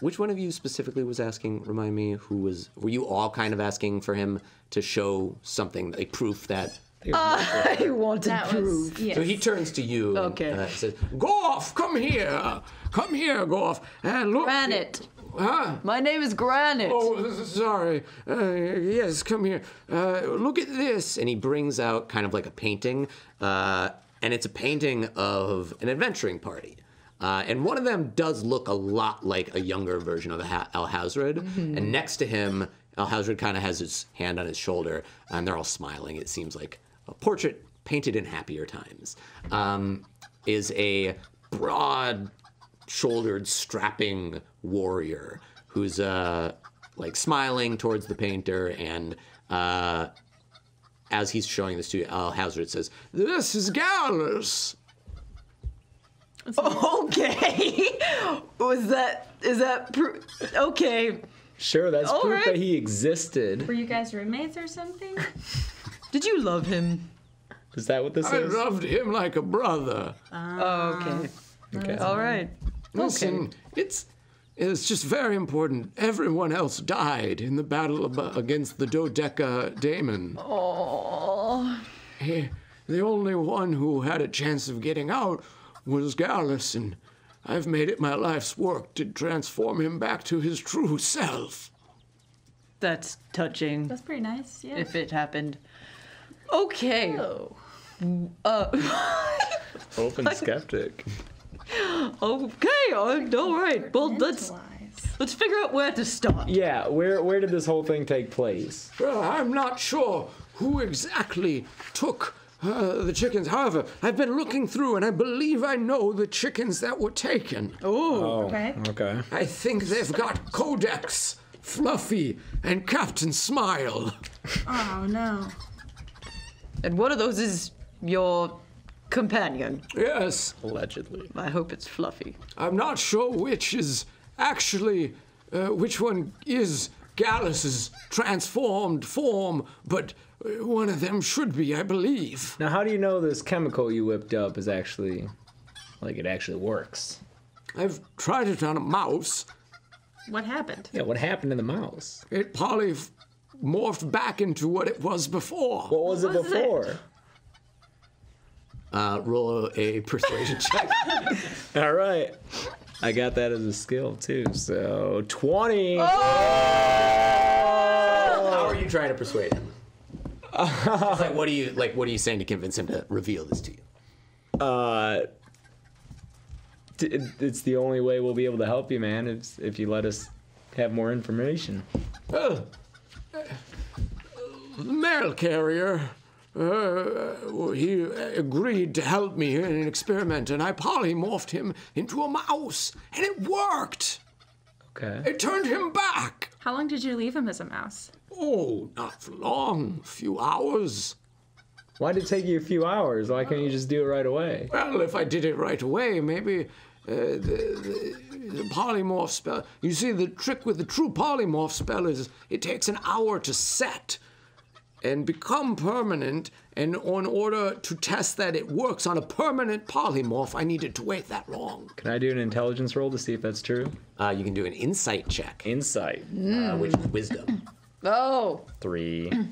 which one of you specifically was asking? Remind me, who was? Were you all kind of asking for him to show something, like proof that? I wanted That proof. was. Yes. So he turns to you. Okay. And, uh, says, Gorf, come here. Come here, Gorf. And look. Granite. Huh? My name is Granite. Oh, sorry. Uh, yes, come here. Uh, look at this. and he brings out kind of like a painting, uh, and it's a painting of an adventuring party. Uh, and one of them does look a lot like a younger version of Al Hazred. And next to him, Al Hazred kind of has his hand on his shoulder, and they're all smiling. It seems like a portrait painted in happier times. Um, is a broad shouldered, strapping warrior who's uh, like smiling towards the painter and. Uh, as he's showing this to you, Al Hazred says, This is Gallus. Okay. Was that is that proof? Okay. Sure, that's All proof right. that he existed. Were you guys roommates or something? Did you love him? Is that what this I is? loved him like a brother. Oh, okay. Okay. All right. Listen, it's it's just very important. Everyone else died in the battle ab- against the Dodeca Daemon. Oh. He, the only one who had a chance of getting out was Gallus, and I've made it my life's work to transform him back to his true self. That's touching. That's pretty nice. Yeah. If it happened. Okay. oh. Uh, Open skeptic. Okay. uh, All right. Well, let's let's figure out where to start. Yeah, where where did this whole thing take place? Well, I'm not sure who exactly took uh, the chickens. However, I've been looking through, and I believe I know the chickens that were taken. Oh, Okay. okay. I think they've got Codex, Fluffy, and Captain Smile. Oh no. And one of those is your companion. Yes, Allegedly. I hope it's Fluffy. I'm not sure which is actually, uh, which one is Gallus's transformed form, but uh, one of them should be, I believe. Now, how do you know this chemical you whipped up is actually, like, it actually works? I've tried it on a mouse. What happened? Yeah, what happened to the mouse? It poly morphed back into what it was before. What was it was it? Before? uh, roll a persuasion check. All right. I got that as a skill too. So 20. How are you trying to persuade him? It's like, what are you like? What are you saying to convince him to reveal this to you? Uh, it's the only way we'll be able to help you, man. If if you let us have more information. Well, the mail carrier uh, he agreed to help me in an experiment, and I polymorphed him into a mouse, and it worked. Okay. It turned him back. How long did you leave him as a mouse? Oh, not for long, a few hours. Why did it take you a few hours? Why can't you just do it right away? Well, if I did it right away, maybe uh, the, the, the polymorph spell. You see, the trick with the true polymorph spell is it takes an hour to set and become permanent. And in order to test that it works on a permanent polymorph, I needed to wait that long. Can I do an intelligence roll to see if that's true? Uh, you can do an insight check, Insight. uh, which is wisdom. Oh, Three.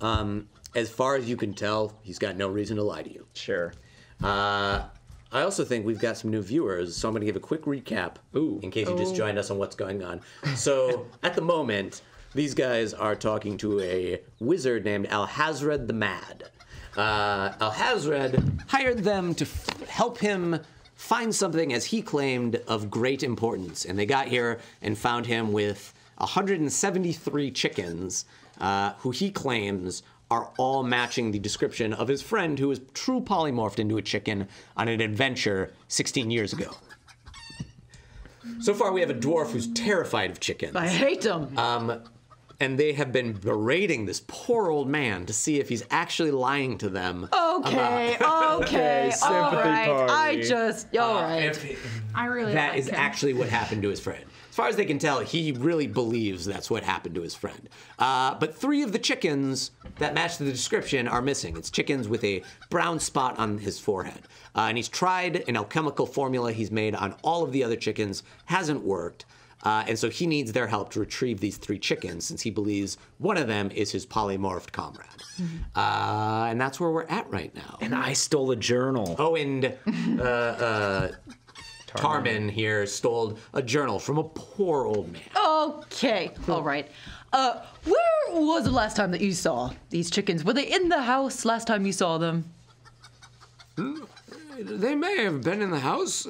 Um, as far as you can tell, he's got no reason to lie to you. Sure. Uh, I also think we've got some new viewers, so I'm going to give a quick recap Ooh. in case you just joined us on what's going on. So, at the moment, these guys are talking to a wizard named Alhazred the Mad. Uh, Alhazred hired them to f- help him find something, as he claimed, of great importance. And they got here and found him with 173 chickens, uh, who he claims are all matching the description of his friend who was true polymorphed into a chicken on an adventure 16 years ago. So far, we have a dwarf who's terrified of chickens. I hate them. Um, and they have been berating this poor old man to see if he's actually lying to them. okay, okay, all sympathy right. I party. just, all right. If I really that like is him. actually what happened to his friend. As far as they can tell, he really believes that's what happened to his friend. Uh, but three of the chickens that match the description are missing. It's chickens with a brown spot on his forehead. Uh, and he's tried an alchemical formula he's made on all of the other chickens, hasn't worked. Uh, and so he needs their help to retrieve these three chickens since he believes one of them is his polymorphed comrade. Uh, and that's where we're at right now. And I stole a journal. Oh, and uh, uh, Tarman here stole a journal from a poor old man. Okay, all right. Uh, where was the last time that you saw these chickens? Were they in the house last time you saw them? They may have been in the house.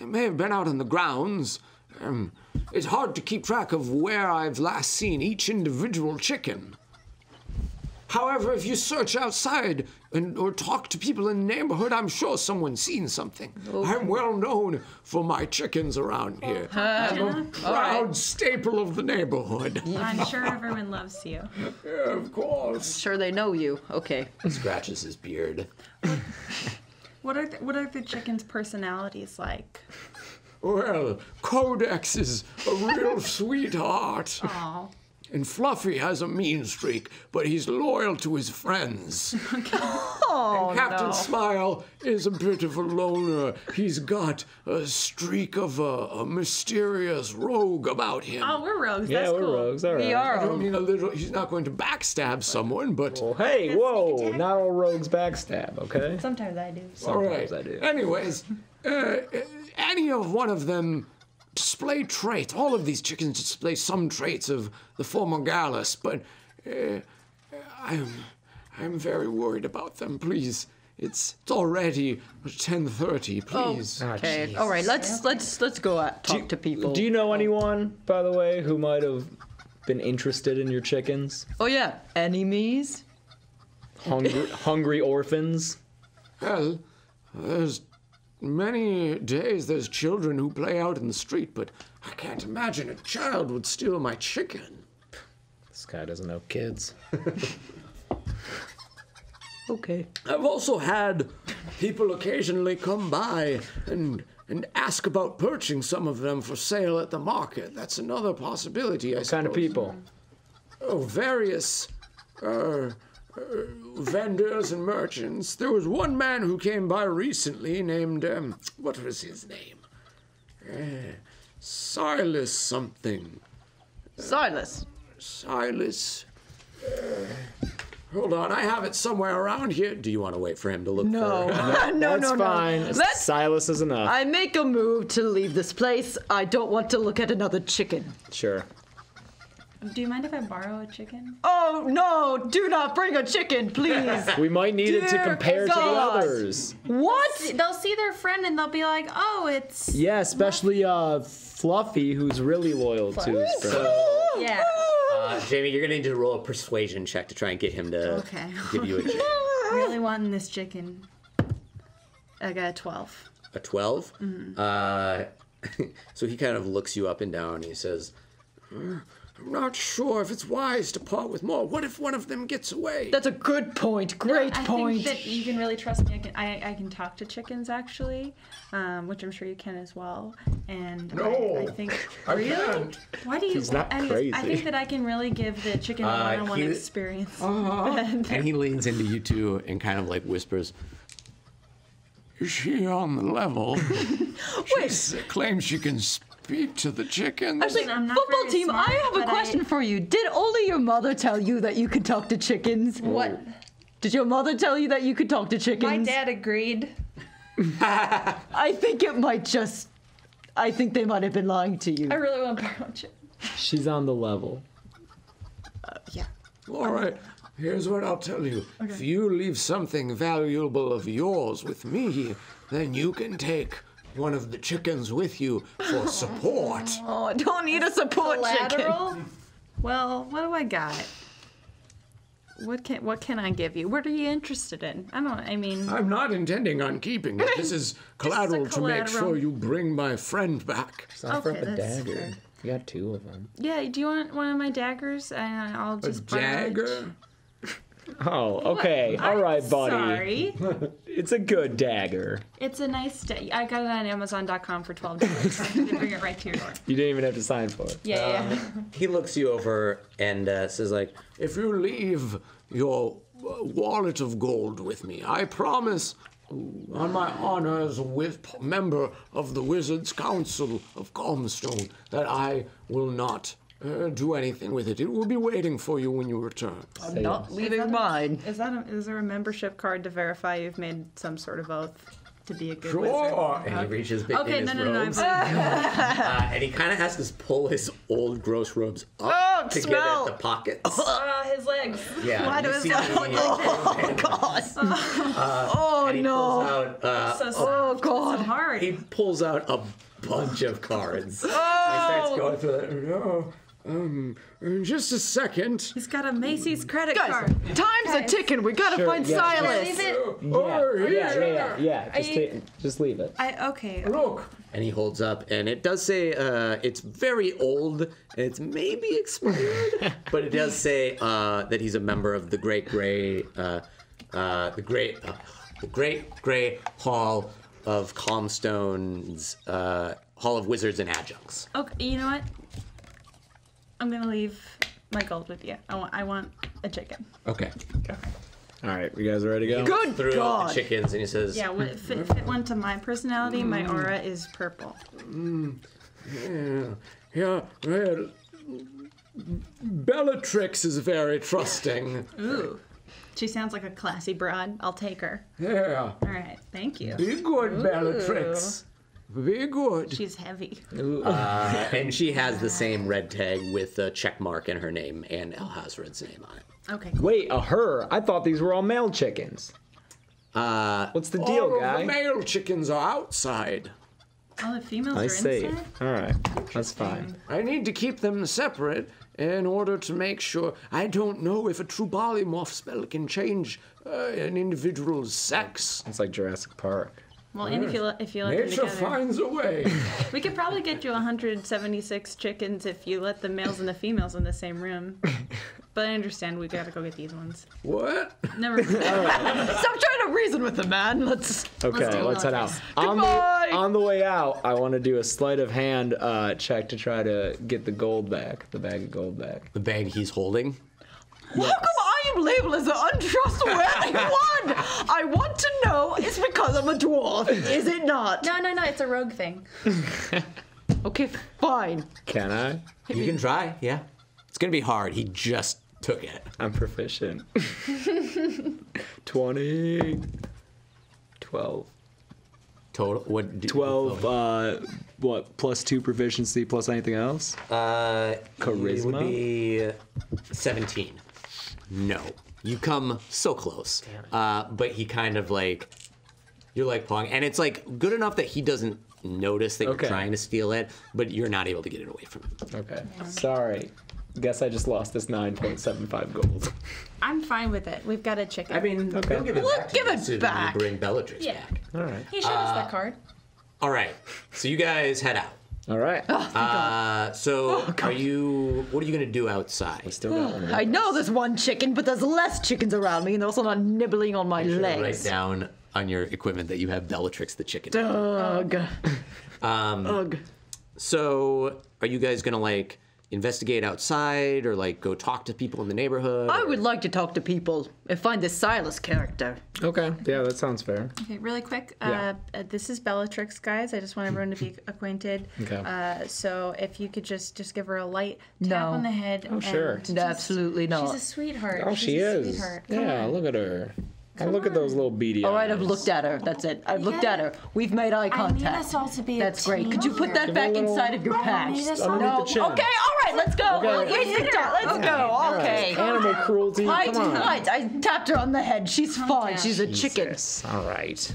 Uh, uh, they may have been out on the grounds. Um, it's hard to keep track of where I've last seen each individual chicken. However, if you search outside and, or talk to people in the neighborhood, I'm sure someone's seen something. I'm well known for my chickens around here. I'm a proud staple of the neighborhood. I'm sure everyone loves you. Yeah, of course. Sure, they know you. Okay. Scratches his beard. What are the, what are the chickens' personalities like? Well, Codex is a real sweetheart. Oh, And Fluffy has a mean streak, but he's loyal to his friends. Oh, and Captain no. Smile is a bit of a loner. He's got a streak of a, a mysterious rogue about him. oh, we're rogues. yeah, That's we're cool. rogues. All right. We I are. don't mean a little. He's not going to backstab someone, but Well, hey, whoa! Not all rogues backstab, okay? Sometimes I do. all right. Sometimes I do. Anyways, uh, any of one of them display traits. All of these chickens display some traits of the former Gallus, but uh, I'm I'm very worried about them. Please, it's it's already 10:30. Please. Ah, Okay, jeez. all right. Let's let's let's go out talk Do- to people. Do you know anyone, by the way, who might have been interested in your chickens? Oh yeah, enemies. Hungry, hungry orphans? Well, there's many days there's children who play out in the street, but I can't imagine a child would steal my chicken. This guy doesn't know kids. okay. I've also had people occasionally come by and and ask about purchasing some of them for sale at the market. That's another possibility. I What kind of people? Oh, various uh, vendors and merchants. There was one man who came by recently named um, what was his name? Uh, Silas something. Silas. Silas. Uh, hold on, I have it somewhere around here. Do you want to wait for him to look No. for? no, That's no, no. fine. Let's. Silas is enough. I make a move to leave this place. I don't want to look at another chicken. Sure. Do you mind if I borrow a chicken? Oh no! Do not bring a chicken, please. We might need it to Dear compare to the others. what? They'll see their friend and they'll be like, "Oh, it's Yeah, especially uh, Fluffy, who's really loyal to his friend. yeah." Uh, Jamie, you're gonna need to roll a persuasion check to try and get him to Okay. give you a, chicken. really wanting this chicken. I got a 12. a 12. Uh, so he kind of looks you up and down. And he says, I'm not sure if it's wise to part with more. What if one of them gets away? That's a good point. Great I point. think that you can really trust me. I can, I, I can talk to chickens actually, um, which I'm sure you can as well. And No, I, I think I really. can't. Why do you? He's not anyways, I crazy. think that I can really give the chicken a Uh, one-on-one he- experience. and he leans into you two and kind of like whispers, Is she on the level? Wait. She claims she can speak to the chickens. Actually, I'm not football very team, smart, I have a question I- for you. Did only your mother tell you that you could talk to chickens? What? Did your mother tell you that you could talk to chickens? My dad agreed. I think it might just. I think they might have been lying to you. I really want to borrow a chicken. She's on the level. Uh, yeah. All right, here's what I'll tell you. Okay. If you leave something valuable of yours with me, then you can take one of the chickens with you for support. Oh, I don't need a support chicken. Collateral. Well, what do I got? What can what can I give you? What are you interested in? I don't. I mean, I'm not intending on keeping it. This is collateral to make sure you bring my friend back. It's not Okay, the that's dagger. fair. You got two of them. yeah. Do you want one of my daggers? And I'll A just borrow it. Dagger? Oh, okay. All right, buddy. Sorry. It's a good dagger. It's a nice day. I got it on Amazon.com for twelve dollars. they bring it right to your door. You didn't even have to sign for it. Yeah, yeah. he looks you over and uh, says like, If you leave your uh, wallet of gold with me, I promise, on my honor as a wiz- member of the Wizards Council of Calmstone, that I will not uh, do anything with it. It will be waiting for you when you return. I'm not leaving mine. Is that a, is there a membership card to verify you've made some sort of oath to be a good wizard? Sure. and he reaches big Okay, in no, his no, no, I'm robes, fine. uh, and he kind of has to pull his old gross robes up Oh, to smell. get at the pockets. Ah, his legs. Yeah, Why you do it see smell that like he- Oh, God. oh, and he pulls no. out uh, So, Oh, so God. hard. he pulls out a bunch of cards. Oh. He starts going through it. Oh, um, in just a second. He's got a Macy's credit Guys, card. time's a ticking. We gotta Sure, find yeah. Silas. Leave it. Oh, yeah, yeah, here. yeah, yeah. Just, you- take, just leave it. I okay. Look, And he holds up, and it does say uh, it's very old, and it's maybe expired, but it does say uh, that he's a member of the Great Gray, uh, uh, the Great, uh, the Great Gray Hall of Calmstone's uh, Hall of Wizards and Adjuncts. Okay, you know what? I'm gonna leave my gold with you. I want I want a chicken. Okay. All right, you guys are ready to go? Good Through God. the chickens, and he says, Yeah, would it fit, fit one to my personality? My mm. aura is purple. Mm. Yeah, yeah, well, Bellatrix is very trusting. Ooh. She sounds like a classy broad. I'll take her. Yeah, All right, thank you. be good, Bellatrix. Be good. She's heavy. Uh, and she has the same red tag with a check mark in her name and Alhazred's name on it. Okay. cool. Wait, a her? I thought these were all male chickens. Uh, What's the deal, All of guy? the male chickens are outside. All the females I are see. inside. All right, that's fine. I need to keep them separate in order to make sure. I don't know if a true polymorph spell can change uh, an individual's sex. It's like Jurassic Park. Well, and if you let- if you let them Nature together, finds a way. we could probably get you 176 chickens if you let the males and the females in the same room. But I understand we gotta go get these ones. what? Never mind. Stop trying to reason with the man. Let's. Okay, do let's head out. On Goodbye! the, on the way out, I want to do a sleight of hand uh, check to try to get the gold back, the bag of gold back. the bag he's holding. How come I am labeled as an untrustworthy one? I want to know. It's because I'm a dwarf, is it not? No, no, no. It's a rogue thing. Okay, fine. Can I? You can try, yeah. It's gonna be hard. He just took it. I'm proficient. 20. 12. Total. What? do- 12, uh, what, plus 2 proficiency plus anything else? Uh, It Charisma? would be 17. No. You come so close. Uh, but he kind of like, you're like pawing, and it's like good enough that he doesn't notice that Okay. you're trying to steal it, but you're not able to get it away from him. Okay. Sorry. guess I just lost this 9.75 gold. I'm fine with it. We've got a chicken. I mean, Okay. we'll give it We'll back. to give you it soon back. Bring Bellatrix Yeah. back. All right. He showed us that card. All right. So you guys head out. All right. Uh, so are you? What are you gonna do outside? Still got one. I know there's one chicken, but there's less chickens around me, and they're also not nibbling on my Write legs. down on your equipment that you have Bellatrix the chicken. Ugh. Um, Ugh. So are you guys gonna like investigate outside or like go talk to people in the neighborhood? I or- would like to talk to people and find this Silas character. Okay. Yeah, that sounds fair. Okay, really quick. Yeah. Uh, uh, this is Bellatrix, guys. I just want everyone to be acquainted. Okay. Uh, so if you could just just give her a light tap No. on the head. Oh, sure. and just- Absolutely not. She's a sweetheart. Oh, She's she a is. Sweetheart. Come Yeah, on. look at her. And look at those little beady eyes. All right, eyes. I've looked at her. That's it. I've looked at her. We've made eye I need contact. us all to be a That's great. team Could you put that back little- inside of your I pack? need us No. the chin. Okay, all right, let's go. Okay. Where's the dog? Let's go. Okay. Animal cruelty. I, Come on. I, I tapped her on the head. She's fine. down. She's a chicken. Jesus. All right.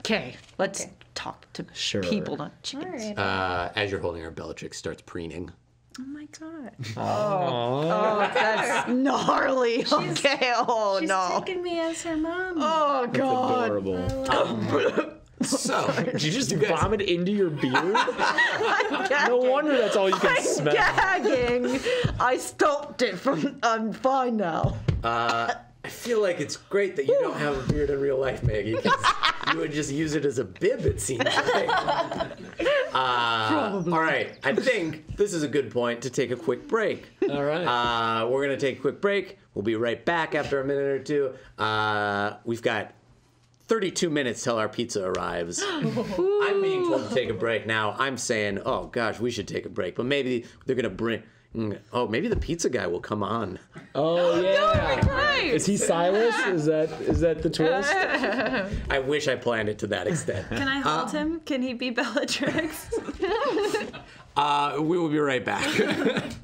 Okay, let's talk to Sure. people, not chickens. right. Uh, as you're holding her, Bellatrix starts preening. Oh my god. Oh, oh that's gnarly. okay, oh She's no. taking me as her mom. Oh god. Adorable. So Did you just you guys- vomit into your beard? no wonder that's all you can I'm smell. gagging. I stopped it from. I'm fine now. Uh, I feel like it's great that you don't have a beard in real life, Maggie. you would just use it as a bib, it seems like. Uh, all right, I think this is a good point to take a quick break. All right. Uh, we're gonna take a quick break. We'll be right back after a minute or two. Uh, we've got 32 minutes till our pizza arrives. I'm being told to take a break now. I'm saying, oh gosh, we should take a break, but maybe they're gonna bring. Mm, Oh, maybe the pizza guy will come on. oh yeah. Right. Is he Silas? Is that is that the twist? I wish I planned it to that extent. Can I hold him? Can he be Bellatrix? Uh, we will be right back.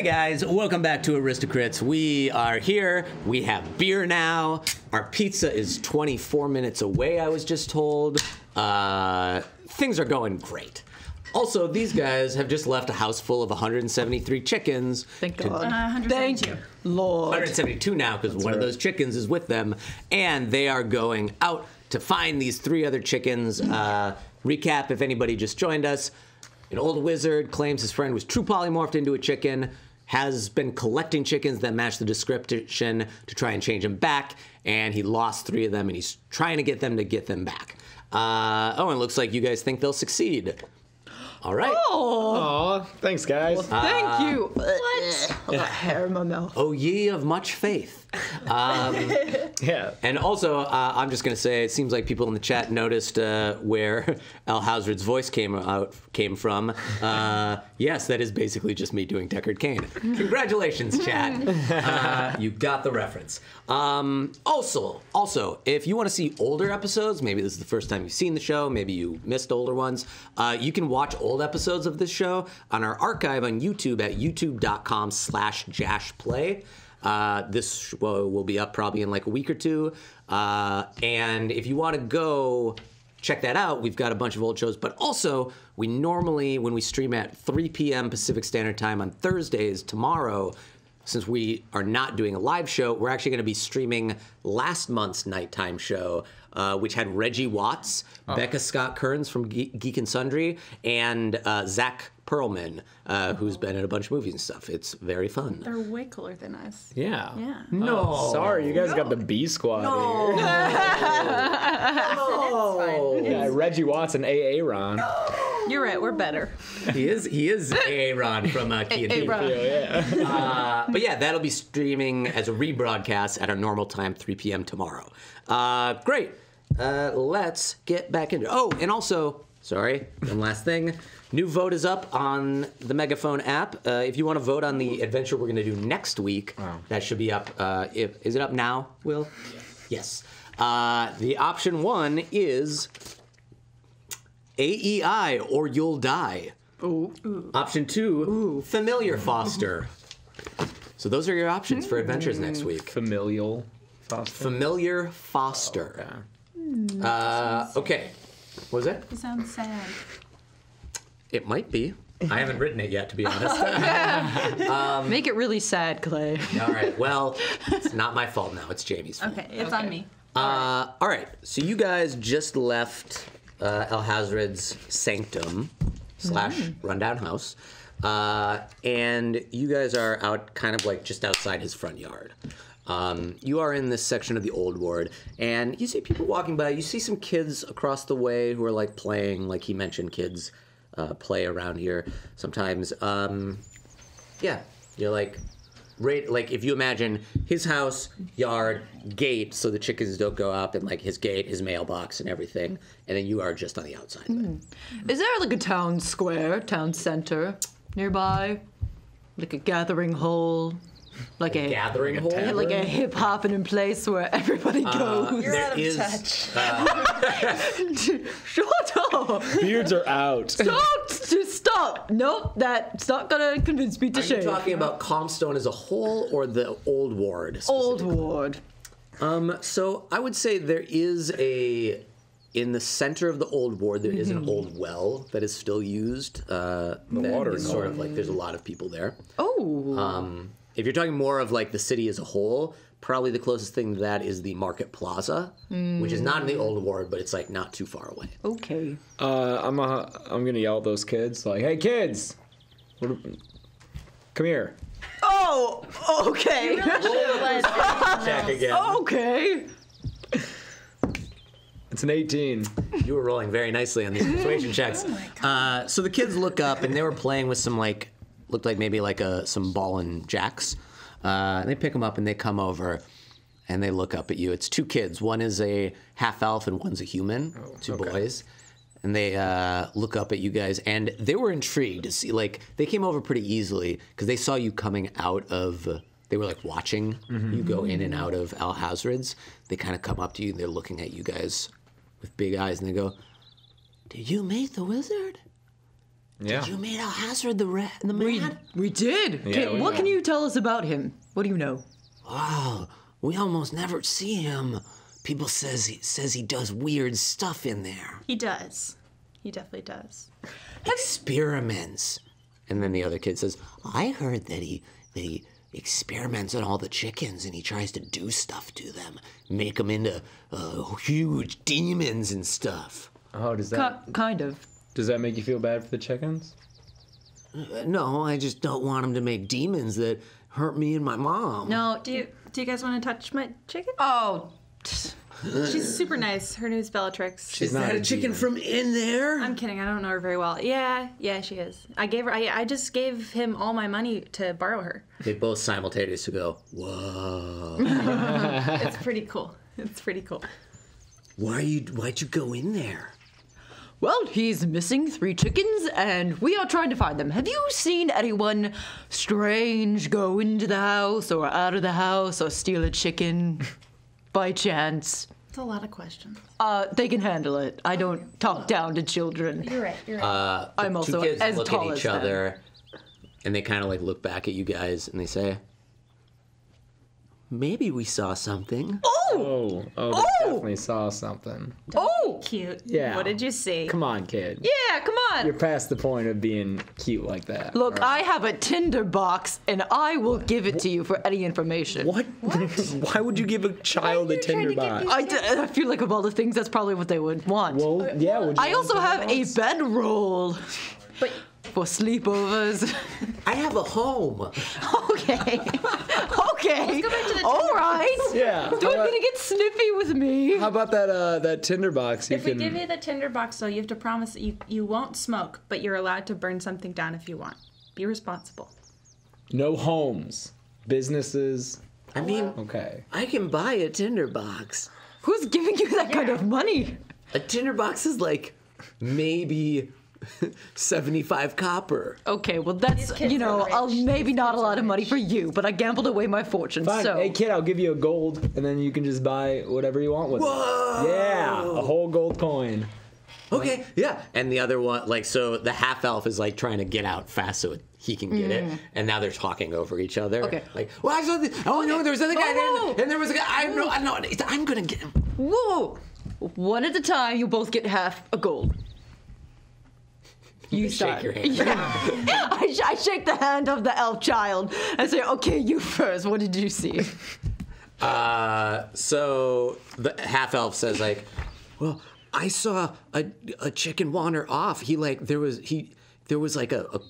Hey guys, welcome back to AristoCrits. We are here. We have beer now. Our pizza is 24 minutes away, I was just told. Uh, things are going great. Also, these guys have just left a house full of 173 chickens. Thank to- God. Uh, Thank you, Lord. 172 now because one of those chickens is with them, and they are going out to find these three other chickens. Uh, recap: If anybody just joined us, an old wizard claims his friend was true polymorphed into a chicken. Has been collecting chickens that match the description to try and change him back, and he lost three of them, and he's trying to get them to get them back. Uh, oh, and it looks like you guys think they'll succeed. All right. Aw, thanks, guys. Thank you. What? I got hair in my mouth. Oh, ye of much faith. yeah. And also, uh, I'm just going to say, it seems like people in the chat noticed uh, where Al Hazred's voice came out came from. Uh, yes, that is basically just me doing Deckard Cain. Congratulations, chat. Uh, you got the reference. Um, also, also, if you want to see older episodes, maybe this is the first time you've seen the show, maybe you missed older ones, uh, you can watch old episodes of this show on our archive on YouTube at youtube.com slash jashplay. Uh, this will will be up probably in like a week or two. Uh, and if you want to go check that out, we've got a bunch of old shows. But also, we normally, when we stream at 3 p.m. Pacific Standard Time on Thursdays, tomorrow, since we are not doing a live show, we're actually going to be streaming last month's nighttime show, uh, which had Reggie Watts, Becca Scott Kearns from Ge- Geek and Sundry, and uh, Zach Pearlman, uh, who's been in a bunch of movies and stuff. It's very fun. They're way cooler than us. Yeah. Yeah. No. Sorry, you guys got the B squad here. Oh, Yeah, Reggie Watson, AA Ron. You're right. We're better. he is he is a Ron from uh, Key and Peele. Ron. Yeah, yeah. Uh, but yeah, that'll be streaming as a rebroadcast at our normal time, 3 p.m. tomorrow. Uh, great. Uh, let's get back into. Oh, and also, sorry, one last thing. New vote is up on the Megaphone app. Uh, if you want to vote on the adventure we're going to do next week, that should be up. Uh, if, is it up now, Will? Yes. Uh, the option one is AEI or you'll die. Option two, familiar foster. So those are your options for adventures next week. Familial. Foster. Familiar foster. Uh, okay. What was it? You sound sad. It might be. I haven't written it yet, to be honest. Make it really sad, Clay. all right. Well, it's not my fault now. It's Jamie's fault. Okay, it's on me. Uh, all right. So you guys just left uh, Al Hazred's sanctum slash rundown house, uh, and you guys are out kind of like just outside his front yard. Um, you are in this section of the old ward, and you see people walking by. You see some kids across the way who are like playing, like he mentioned, kids uh, play around here sometimes. Um, yeah, you're like, right, like if you imagine his house, yard, gate, so the chickens don't go up, and like his gate, his mailbox, and everything, and then you are just on the outside. it. Is there like a town square, town center nearby? Like a gathering hole? Like a, Gathering hole. like a hip hop hopping place where everybody goes. You're There out of is- touch. Shut up! Beards are out. Stop! Just stop! Nope, that's not gonna convince me to Are you shave. talking about Calmstone as a whole or the old ward? Old ward. Um, so I would say there is a in the center of the old ward there is an old well that is still used. Uh, the water is sort of like there's a lot of people there. Oh. Um, if you're talking more of like the city as a whole, probably the closest thing to that is the Market Plaza, which is not in the old ward, but it's like not too far away. okay. Uh, I'm uh, I'm gonna yell at those kids like, "Hey kids, what, come here." Oh, okay. Check again. okay. It's an 18. You were rolling very nicely on these persuasion checks. Uh, so the kids look up and they were playing with some like looked like maybe like a some ball and jacks. Uh, and they pick them up and they come over and they look up at you. It's two kids. One is a half elf and one's a human. two boys. And they uh, look up at you guys and they were intrigued to see like they came over pretty easily because they saw you coming out of. They were like watching you go in and out of Al Hazred's. They kind of come up to you. And they're looking at you guys with big eyes and they go, Did you meet the wizard? Yeah. Did You made Al Hazred the rat, the man. We did. Yeah, Can- we what know. can you tell us about him? What do you know? Wow, we almost never see him. People says he says he does weird stuff in there. He does. He definitely does. Experiments. And then the other kid says, I heard that he that he experiments on all the chickens and he tries to do stuff to them, make them into uh, huge demons and stuff. Oh, does that Ki- kind of. Does that make you feel bad for the chickens? No, I just don't want them to make demons that hurt me and my mom. No, do you do you guys want to touch my chicken? Oh, She's super nice. Her name's Bellatrix. Is not that a a chicken demon. from in there? I'm kidding. I don't know her very well. Yeah, yeah, she is. I gave her. I, I just gave him all my money to borrow her. They both simultaneously go, Whoa. It's pretty cool. It's pretty cool. Why are you why'd you go in there? Well, he's missing three chickens, and we are trying to find them. Have you seen anyone strange go into the house or out of the house or steal a chicken by chance? It's a lot of questions. Uh, they can handle it. I don't talk down to children. You're right. You're right. Uh, I'm also Two kids as look tall at as each them. other and they kind of like look back at you guys and they say, Maybe we saw something. Oh, Oh, oh, they Oh! definitely saw something. Oh, Cute. Yeah. What did you see? Come on, kid. yeah, come on. You're past the point of being cute like that. Look, All right. I have a Tinder box, and I will give it to you for any information. What? Why would you give a child a Tinder box? I, d- I feel like of all the things, that's probably what they would want. Well, yeah. Would you I also Tinder have a box? bedroll But for sleepovers. I have a home. okay. okay. go back to the All Tinder. Yeah. Don't How about, gonna get snippy with me. how about that? Uh, that Tinder box. You if we give you the Tinder box, though, you have to promise that you you won't smoke, but you're allowed to burn something down if you want. Be responsible. No homes, businesses. I mean, Okay. I can buy a Tinder box. Who's giving you that kind of money? A Tinder box is like maybe 75 copper. Okay, well that's you know, I'll maybe These not a lot of money for you, but I gambled away my fortune. Fine. So Hey, kid, I'll give you a gold, and then you can just buy whatever you want with Whoa! it. Yeah, a whole gold coin. Okay, yeah. And the other one, like, so the half elf is like trying to get out fast so he can get it, mm. and now they're talking over each other. Okay. Like, well, I saw this. oh no, there was another guy Whoa! there, and there was a guy. I know, I know. I'm gonna get him. Whoa! One at a time, you both get half a gold. You Shake your hand. Yeah. I, sh- I shake the hand of the elf child and say, "Okay, you first. What did you see?" Uh, so the half elf says like, well, I saw a, a chicken wander off. He like there was he there was like a, a,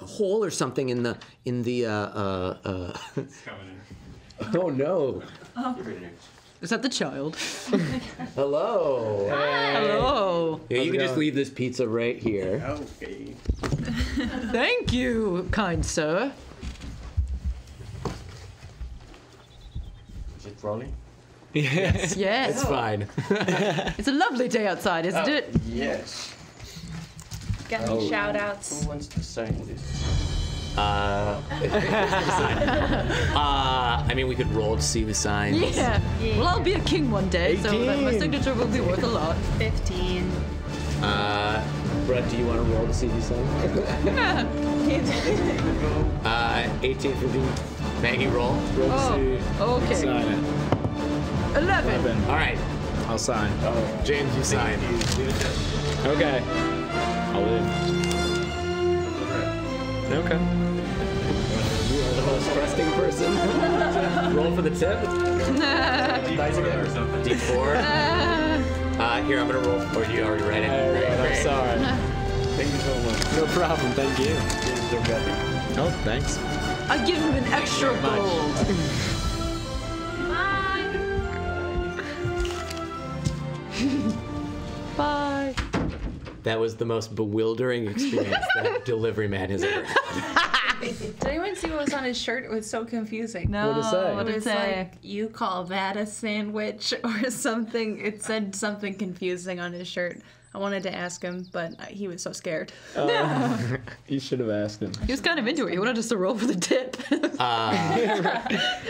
a hole or something in the in the uh uh, uh Coming in. oh no. Is that the child? Hello. Hello. Yeah, you can just leave this pizza right here. Okay. Thank you, kind sir. Is it rolling? Yes. Yes. It's fine. It's a lovely day outside, isn't oh, it? Yes. Got any oh. shout outs? Who wants to sign this? Uh, uh, I mean, we could roll to see the sign. Yeah. Well, I'll be a king one day, so that my signature will be worth a lot. 15. Uh, Brett, do you want to roll to see these signs? uh, 18, 15. Maggie, roll. Roll to Oh, okay. Sign it. 11. Eleven. All right, I'll sign. James, you sign. Okay. I'll in. Okay. You are the most trusting person. roll for the tip. Dice again? D4. Uh, here, I'm gonna roll. Or you already read it? All right, I'm sorry. Thank you so much. No problem. Thank you. This is your betting. Oh, thanks. I give him an extra much. gold. Bye. That was the most bewildering experience that delivery man has ever had. Did anyone see what was on his shirt? It was so confusing. No, What'd it say? What'd it it was say? like you call that a sandwich or something. It said something confusing on his shirt. I wanted to ask him, but uh, he was so scared. You should have asked him. He was kind of into it. He wanted us to roll for the tip.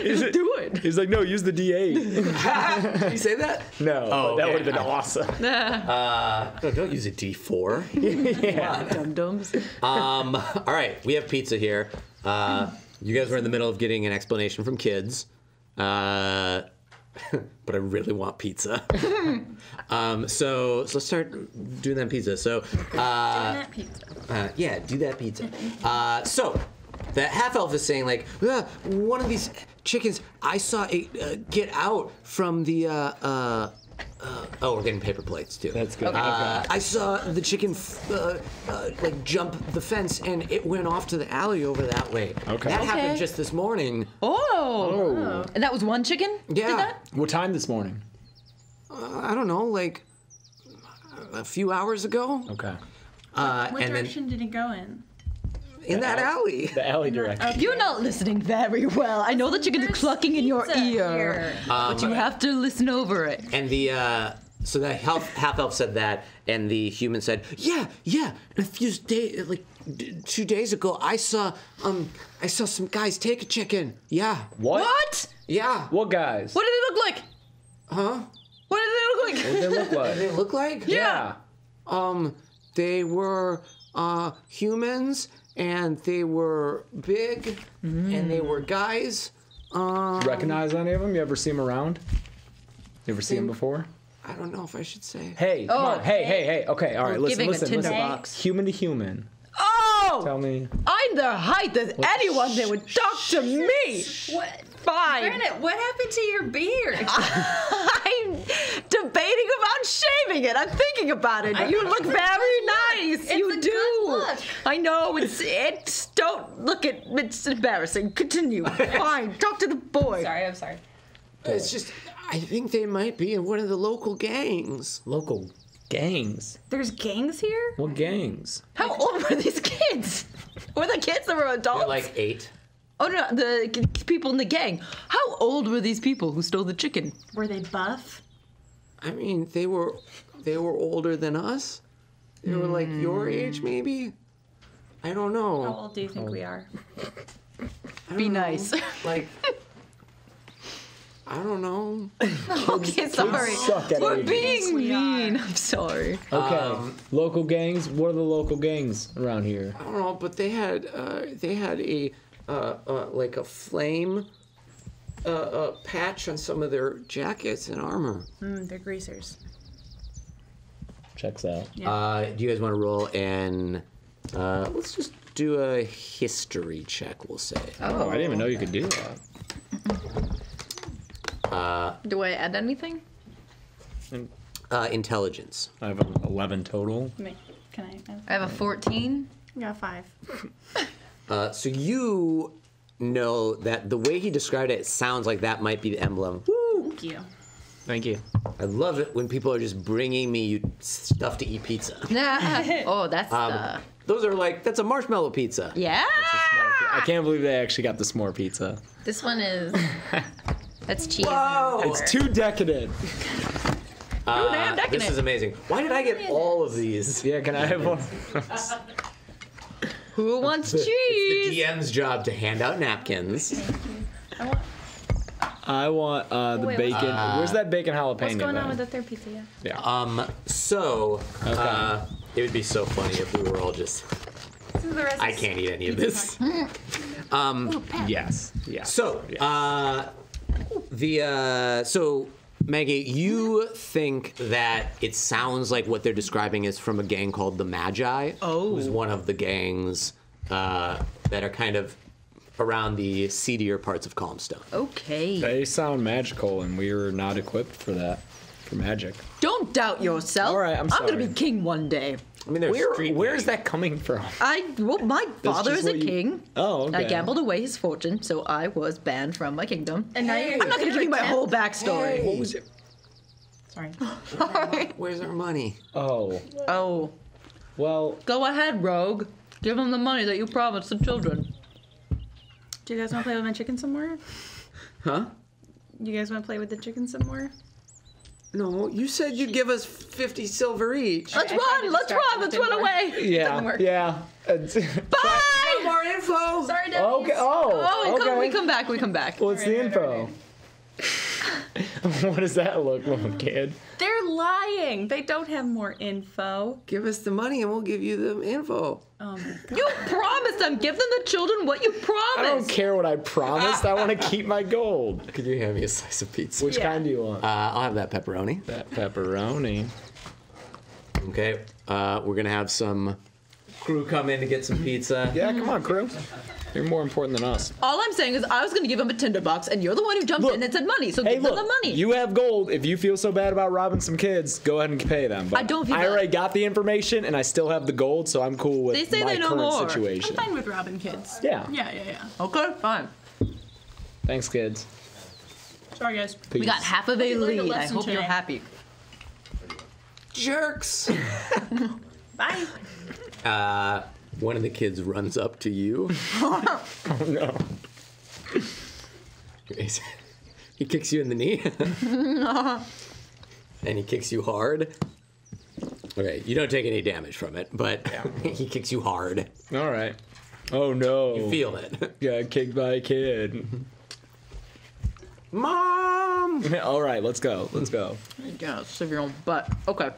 Is it, Do it. He's like, no, use the D8. Did you say that? No, Oh, that okay. would have been awesome. Uh, no, don't use a D4. Dum dums. Um, all right, we have pizza here. Uh, you guys were in the middle of getting an explanation from kids. Uh, but I really want pizza. um, so, so let's start doing that pizza. So, uh, that pizza. uh, yeah, do that pizza. Uh, so, the half elf is saying like, "Ah, one of these chickens I saw it uh, get out from the. Uh, oh, we're getting paper plates too. That's good. Uh, I saw the chicken f- uh, uh, like jump the fence and it went off to the alley over that way. Okay. That happened just this morning. Oh. And that was one chicken? Yeah. Did that? What time this morning? Uh, I don't know, like a few hours ago. Okay. Uh, What and then direction did it go in? In that alley. The alley direction. You're not listening very well. I know the chicken's There's clucking in your pizza ear, here. but you have to listen over it. And the uh, so the half half elf said that, and the human said, "Yeah, yeah." And a few days, like d- two days ago, I saw um, I saw some guys take a chicken. Yeah, What? What? yeah. What guys? What did it look like? Huh? What did it look like? What did they look like? They look like? yeah. Um, they were uh humans, and they were big, and they were guys. Um, Recognize any of them? You ever see them around? You ever see them before? I don't know if I should say. Hey, come Oh. on. Hey, hey, hey. Okay, all right. We're Listen, giving a listen, listen. tinderbox. Human to human. Oh! Tell me. I'm the height of anyone that would talk to me. What? Fine. Granite, what happened to your beard? I'm debating about shaving it. I'm thinking about it. You look very nice. You a do. good look. I know. It's it's. Don't look at. It's embarrassing. Continue. Fine. Talk to the boy. sorry, I'm sorry. It's just, I think they might be in one of the local gangs. Local gangs. There's gangs here? What gangs? How old were these kids? Were the kids that were adults? They're like eight. oh no, the people in the gang. How old were these people who stole the chicken? Were they buff? I mean, they were they were older than us. They were like your age, maybe. I don't know. How old do you think we are? I Be don't know. nice. Like, I don't know. okay, sorry. suck at We're ages. being We mean. I'm sorry. Okay. Um, local gangs. What are the local gangs around here? I don't know, but they had uh, they had a uh, uh, like a flame uh, uh, patch on some of their jackets and armor. Mm, they're greasers. Checks out. Uh, do you guys want to roll and uh, let's just do a history check? We'll say. Oh, I didn't even know you could do that. Do I add anything? Uh, intelligence. I have an 11 total. Me. Can I? I have a 14. I got five. Uh, so you know that the way he described it, it sounds like that might be the emblem. Thank you. Thank you. I love it when people are just bringing me stuff to eat pizza. oh, that's Um, the. those are like that's a marshmallow pizza. Yeah. I can't believe they actually got the s'more pizza. This one is. That's cheese. Whoa! It's too decadent. Uh, damn, decadent. this is amazing. Why did I get all of these? Yeah, can I have one? Who wants It's cheese? It's the DM's job to hand out napkins. I want, uh, the Wait, bacon. Where's that bacon jalapeno? what's going on with the third pizza? Yeah. Um, so uh, it would be so funny if we were all just. This is the rest I of- can't eat any of this. Um, Yes. Yes. So, uh, the uh, so Maggie, you think that it sounds like what they're describing is from a gang called the Magi, Oh. who's one of the gangs uh, that are kind of around the seedier parts of Calmstone. Okay. They sound magical, and we are not equipped for that. For magic. Don't doubt yourself. All right, I'm sorry. I'm gonna be king one day. I mean, there's Where, where is that coming from? I well, my father is a you- king. Oh, okay. I gambled away his fortune, so I was banned from my kingdom. And now you're. I'm not gonna give you my whole backstory. What was it? Sorry. Where's our money? Oh, Oh, well, go ahead, rogue. Give them the money that you promised the children. Do you guys want to play with my chicken some more? Huh? You guys want to play with the chicken some more? No, you said you'd give us 50 silver each. Let's run! Let's run! Let's run away! work. Yeah, Doesn't work. yeah. Bye! More info! Sorry, Debbie. okay. Oh. Oh, we okay. come, we come back. We come back. What's the Right, right, info? what does that look like, kid? They're lying. They don't have more info. Give us the money and we'll give you the info. Oh. You promised them. Give them the children what you promised. I don't care what I promised. I want to keep my gold. Could you hand me a slice of pizza? Which Yeah. kind do you want? Uh, I'll have that pepperoni. that pepperoni. Okay. Uh, we're gonna have some crew come in to get some pizza. Yeah, come on, crew. You're more important than us. All I'm saying is I was going to give him a tinder box, and you're the one who jumped Look. in and said money. So Hey, give look, them the money. you have gold. If you feel so bad about robbing some kids, go ahead and pay them. But I don't feel I bad. already got the information, and I still have the gold, so I'm cool with They say my they know current more. I'm fine with robbing kids. Yeah. Yeah, yeah, yeah. okay, fine. Thanks, kids. Sorry, guys. Peace. We got half of a lead. I lesson hope you're happy. Jerks. Bye. Uh, one of the kids runs up to you. Oh no. he kicks you in the knee. and he kicks you hard. Okay, you don't take any damage from it, but he kicks you hard. All right. Oh no. You feel it. Got kicked by a kid. Mom! All right, let's go. Let's go. Yeah, save your own butt. Okay.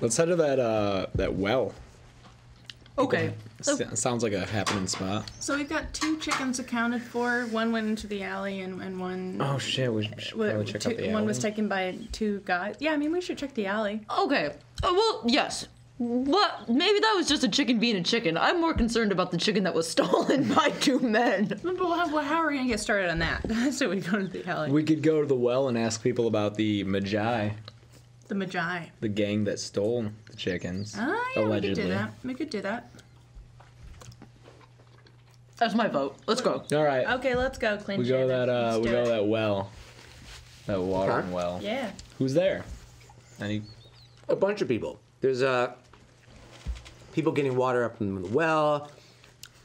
Let's head to that uh that well. Okay. S- sounds like a happening spot. So we've got two chickens accounted for. One went into the alley, and, and one. Oh shit, we should wa- probably check two- out the one was taken by two guys. Yeah, I mean, we should check the alley. Okay. Oh, well, yes. But maybe that was just a chicken being a chicken. I'm more concerned about the chicken that was stolen by two men. But how, well, how are we going to get started on that? so we go to the alley. We could go to the well and ask people about the Magi, the Magi. the gang that stole the chickens. Ah, yeah, we could do that. We could do that. That's my vote. Let's go. All right. Okay, let's go, Clint. we go that uh Let's we do go it. that well. That watering Okay. well. Yeah. Who's there? Any A bunch of people. There's uh, people getting water up from the well.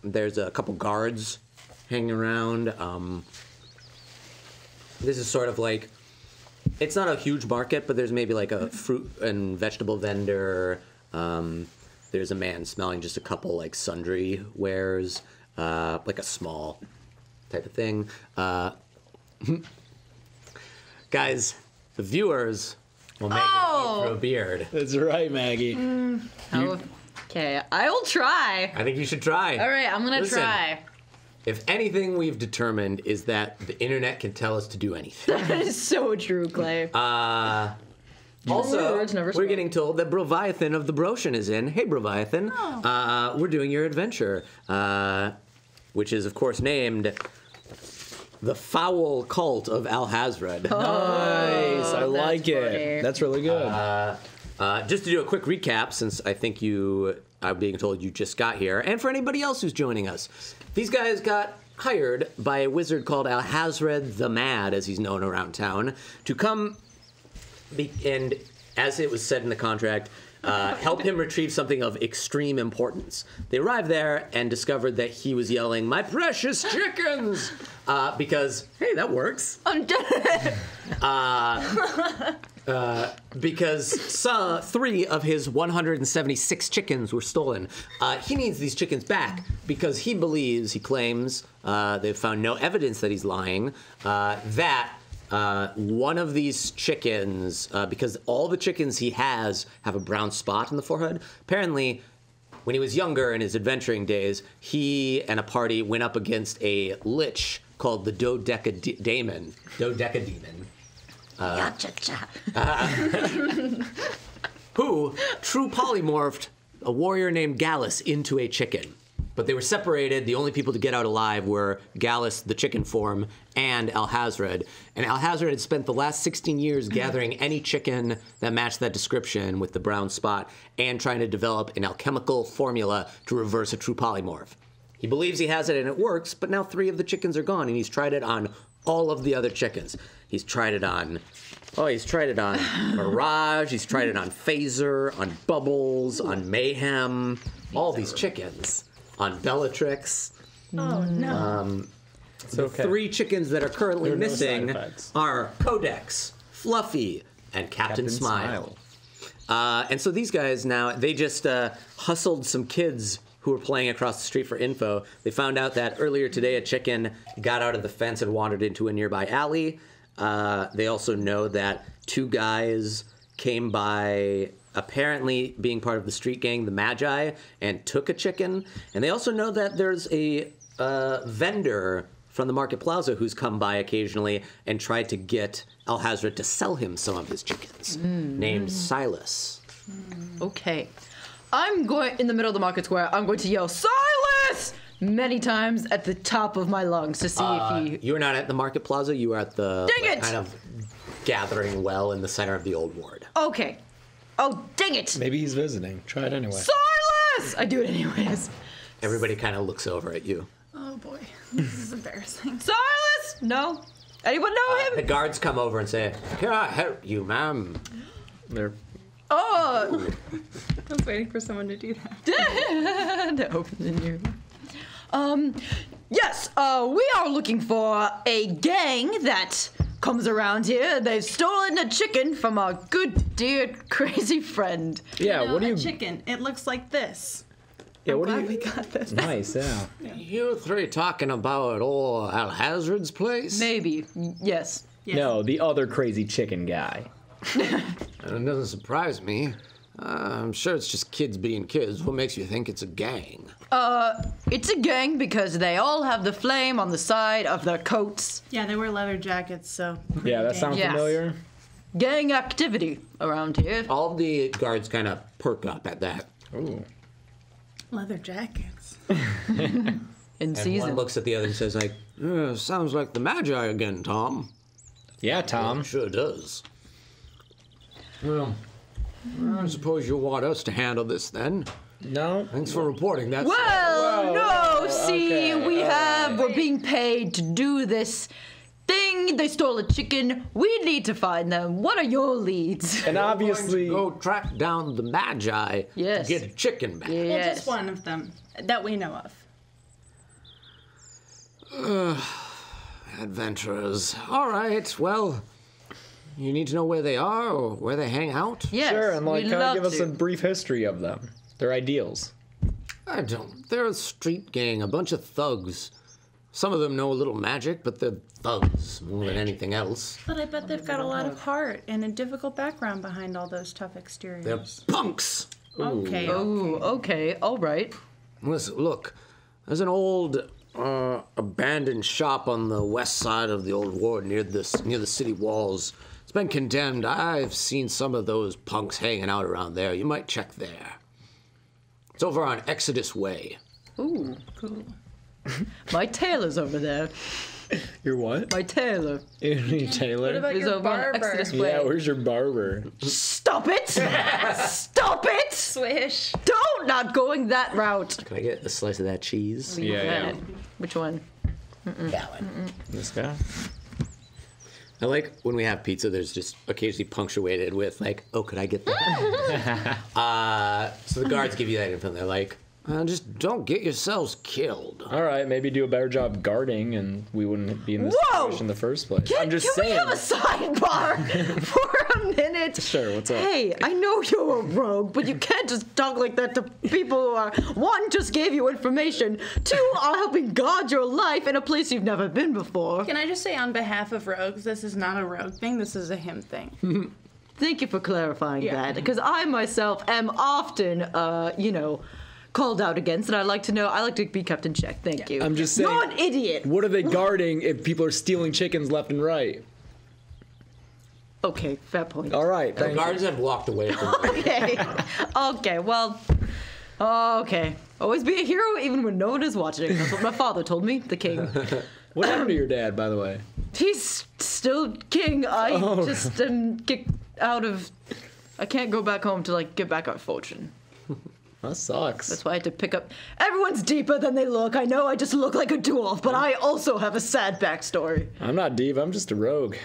There's a couple guards hanging around. Um, this is sort of like it's not a huge market, but there's maybe like a fruit and vegetable vendor. Um, there's a man smelling just a couple like sundry wares, uh, like a small type of thing. Uh, guys, the viewers will make Oh. it through a beard. That's right, Maggie. How- Okay, I will try. I think you should try. All right, I'm gonna Listen. try. If anything we've determined is that the internet can tell us to do anything. That is so true, Clay. Uh, also, words never we're getting told that Broviathan of the Broshan is in. Hey, Broviathan. Uh, we're doing your adventure, uh, which is, of course, named The Fowl Cult of Al Hazred. Nice. I like funny. it. That's really good. Uh, Uh, just to do a quick recap, since I think you, I'm being told you just got here, and for anybody else who's joining us, these guys got hired by a wizard called Al Hazred the Mad, as he's known around town, to come be, and, as it was said in the contract, uh, help him retrieve something of extreme importance. They arrived there and discovered that he was yelling, "My precious chickens!" Uh, because hey, that works I'm dead. because some, three of his 176 chickens were stolen. Uh, he needs these chickens back because he believes, he claims, uh, they've found no evidence that he's lying, uh, that uh, one of these chickens, uh, because all the chickens he has have a brown spot in the forehead, apparently. When he was younger in his adventuring days, he and a party went up against a lich called the Dodecademon. Dodecademon. who true polymorphed a warrior named Gallus into a chicken. But they were separated. The only people to get out alive were Gallus, the chicken form, and Al Hazred. And Al Hazred had spent the last 16 years mm-hmm. gathering any chicken that matched that description with the brown spot and trying to develop an alchemical formula to reverse a true polymorph. He believes he has it and it works, but now three of the chickens are gone, and he's tried it on all of the other chickens. He's tried it on, oh, he's tried it on Mirage, he's tried it on Phaser, on Bubbles, on Mayhem, all these chickens, on Bellatrix. Oh, no. it's okay. Three chickens that are currently are no missing effects. are Codex, Fluffy, and Captain, Captain Smile. Uh, and so these guys now they just uh, hustled some kids who were playing across the street for info. They found out that earlier today a chicken got out of the fence and wandered into a nearby alley. Uh, they also know that two guys came by apparently being part of the street gang, the Magi, and took a chicken. And they also know that there's a uh, vendor from the Market Plaza who's come by occasionally and tried to get Al Hazred to sell him some of his chickens, mm. named Silas. Mm. Okay. I'm going in the middle of the market square. I'm going to yell Silas many times at the top of my lungs to see if uh, he. You were not at the Market Plaza. You were at the Dang like, it! kind of gathering well in the center of the old ward. Okay. Oh dang it! Maybe he's visiting. Try it anyway. Silas! I do it anyways. Everybody kind of looks over at you. Oh boy, this is embarrassing. Silas! No. Anyone know him? The guards come over and say, "Can I help you, ma'am?" They're Oh, I was waiting for someone to do that. to open the new. Um, yes. Uh, we are looking for a gang that comes around here. They've stolen a chicken from our good dear crazy friend. yeah. No, what do a you? chicken. It looks like this. Yeah. What do Glad we got this. Nice. Yeah. You three talking about old Al Hazred's place? Maybe. Yes. Yes. No, the other crazy chicken guy. It doesn't surprise me. Uh, I'm sure it's just kids being kids. What makes you think it's a gang? Uh, it's a gang because they all have the flame on the side of their coats. Yeah, they wear leather jackets, so. Yeah, that sounds Yes. familiar. Gang activity around here. All the guards kind of perk up at that. Ooh. Leather jackets. In And season. one looks at the other and says, "Like, Uh, sounds like the Magi again, Tom. Yeah, Tom. Sure does. Well, I suppose you want us to handle this then. No. Thanks for reporting. that. Well, no, see, okay, we have, we're being paid to do this thing. They stole a chicken. We need to find them. What are your leads? And obviously, go track down the Magi Yes. to get a chicken back. Well, Yes. just one of them that we know of. Adventurers. All right. Well, you need to know where they are or where they hang out. Yes, sure, and like kind of love give us to. a brief history of them, their ideals. I don't. They're a street gang, a bunch of thugs. Some of them know a little magic, but they're thugs more than anything else. But I bet they've got a lot of heart and a difficult background behind all those tough exteriors. They're punks. Okay. Ooh, okay, all right. Listen, look, there's an old uh, abandoned shop on the west side of the old ward near this near the city walls. It's been condemned. I've seen some of those punks hanging out around there. You might check there. It's over on Exodus Way. Ooh, Cool. my tailor's over there. Your what? My tailor Anthony Taylor. What about is your over on barber? Exodus Way. yeah, where's your barber? Stop it! Stop it! Swish. Don't not going that route. can I get a slice of that cheese?" Yeah, yeah. Which one? That one. This guy. I like when we have pizza. There's just occasionally punctuated with like, "Oh, could I get that?" uh, so the guards give you that info. and They're like, Uh, just don't get yourselves killed. All right, maybe do a better job guarding, and we wouldn't be in this Whoa! situation in the first place. Can, I'm just can saying. we have a sidebar for a minute? Sure, what's up? Hey, I know you're a rogue, but you can't just talk like that to people who are one just gave you information, two are helping guard your life in a place you've never been before. Can I just say on behalf of rogues, this is not a rogue thing. This is a him thing. Thank you for clarifying Yeah. that, because I myself am often, uh, you know, called out against, and I like to know. I like to be kept in check. Thank you. I'm just saying- You're an idiot. What are they guarding if people are stealing chickens left and right? Okay, fair point. All right, "The thank you. guards have walked away from." Okay. okay. Well. Okay. Always be a hero even when no one is watching. That's what my father told me. The king. What happened to your dad, by the way? He's still king. I Oh. just am kicked out of. I can't go back home to like get back our fortune. That sucks. That's why I had to pick up. Everyone's deeper than they look. I know I just look like a dwarf, but I also have a sad backstory. I'm not deep. I'm just a rogue.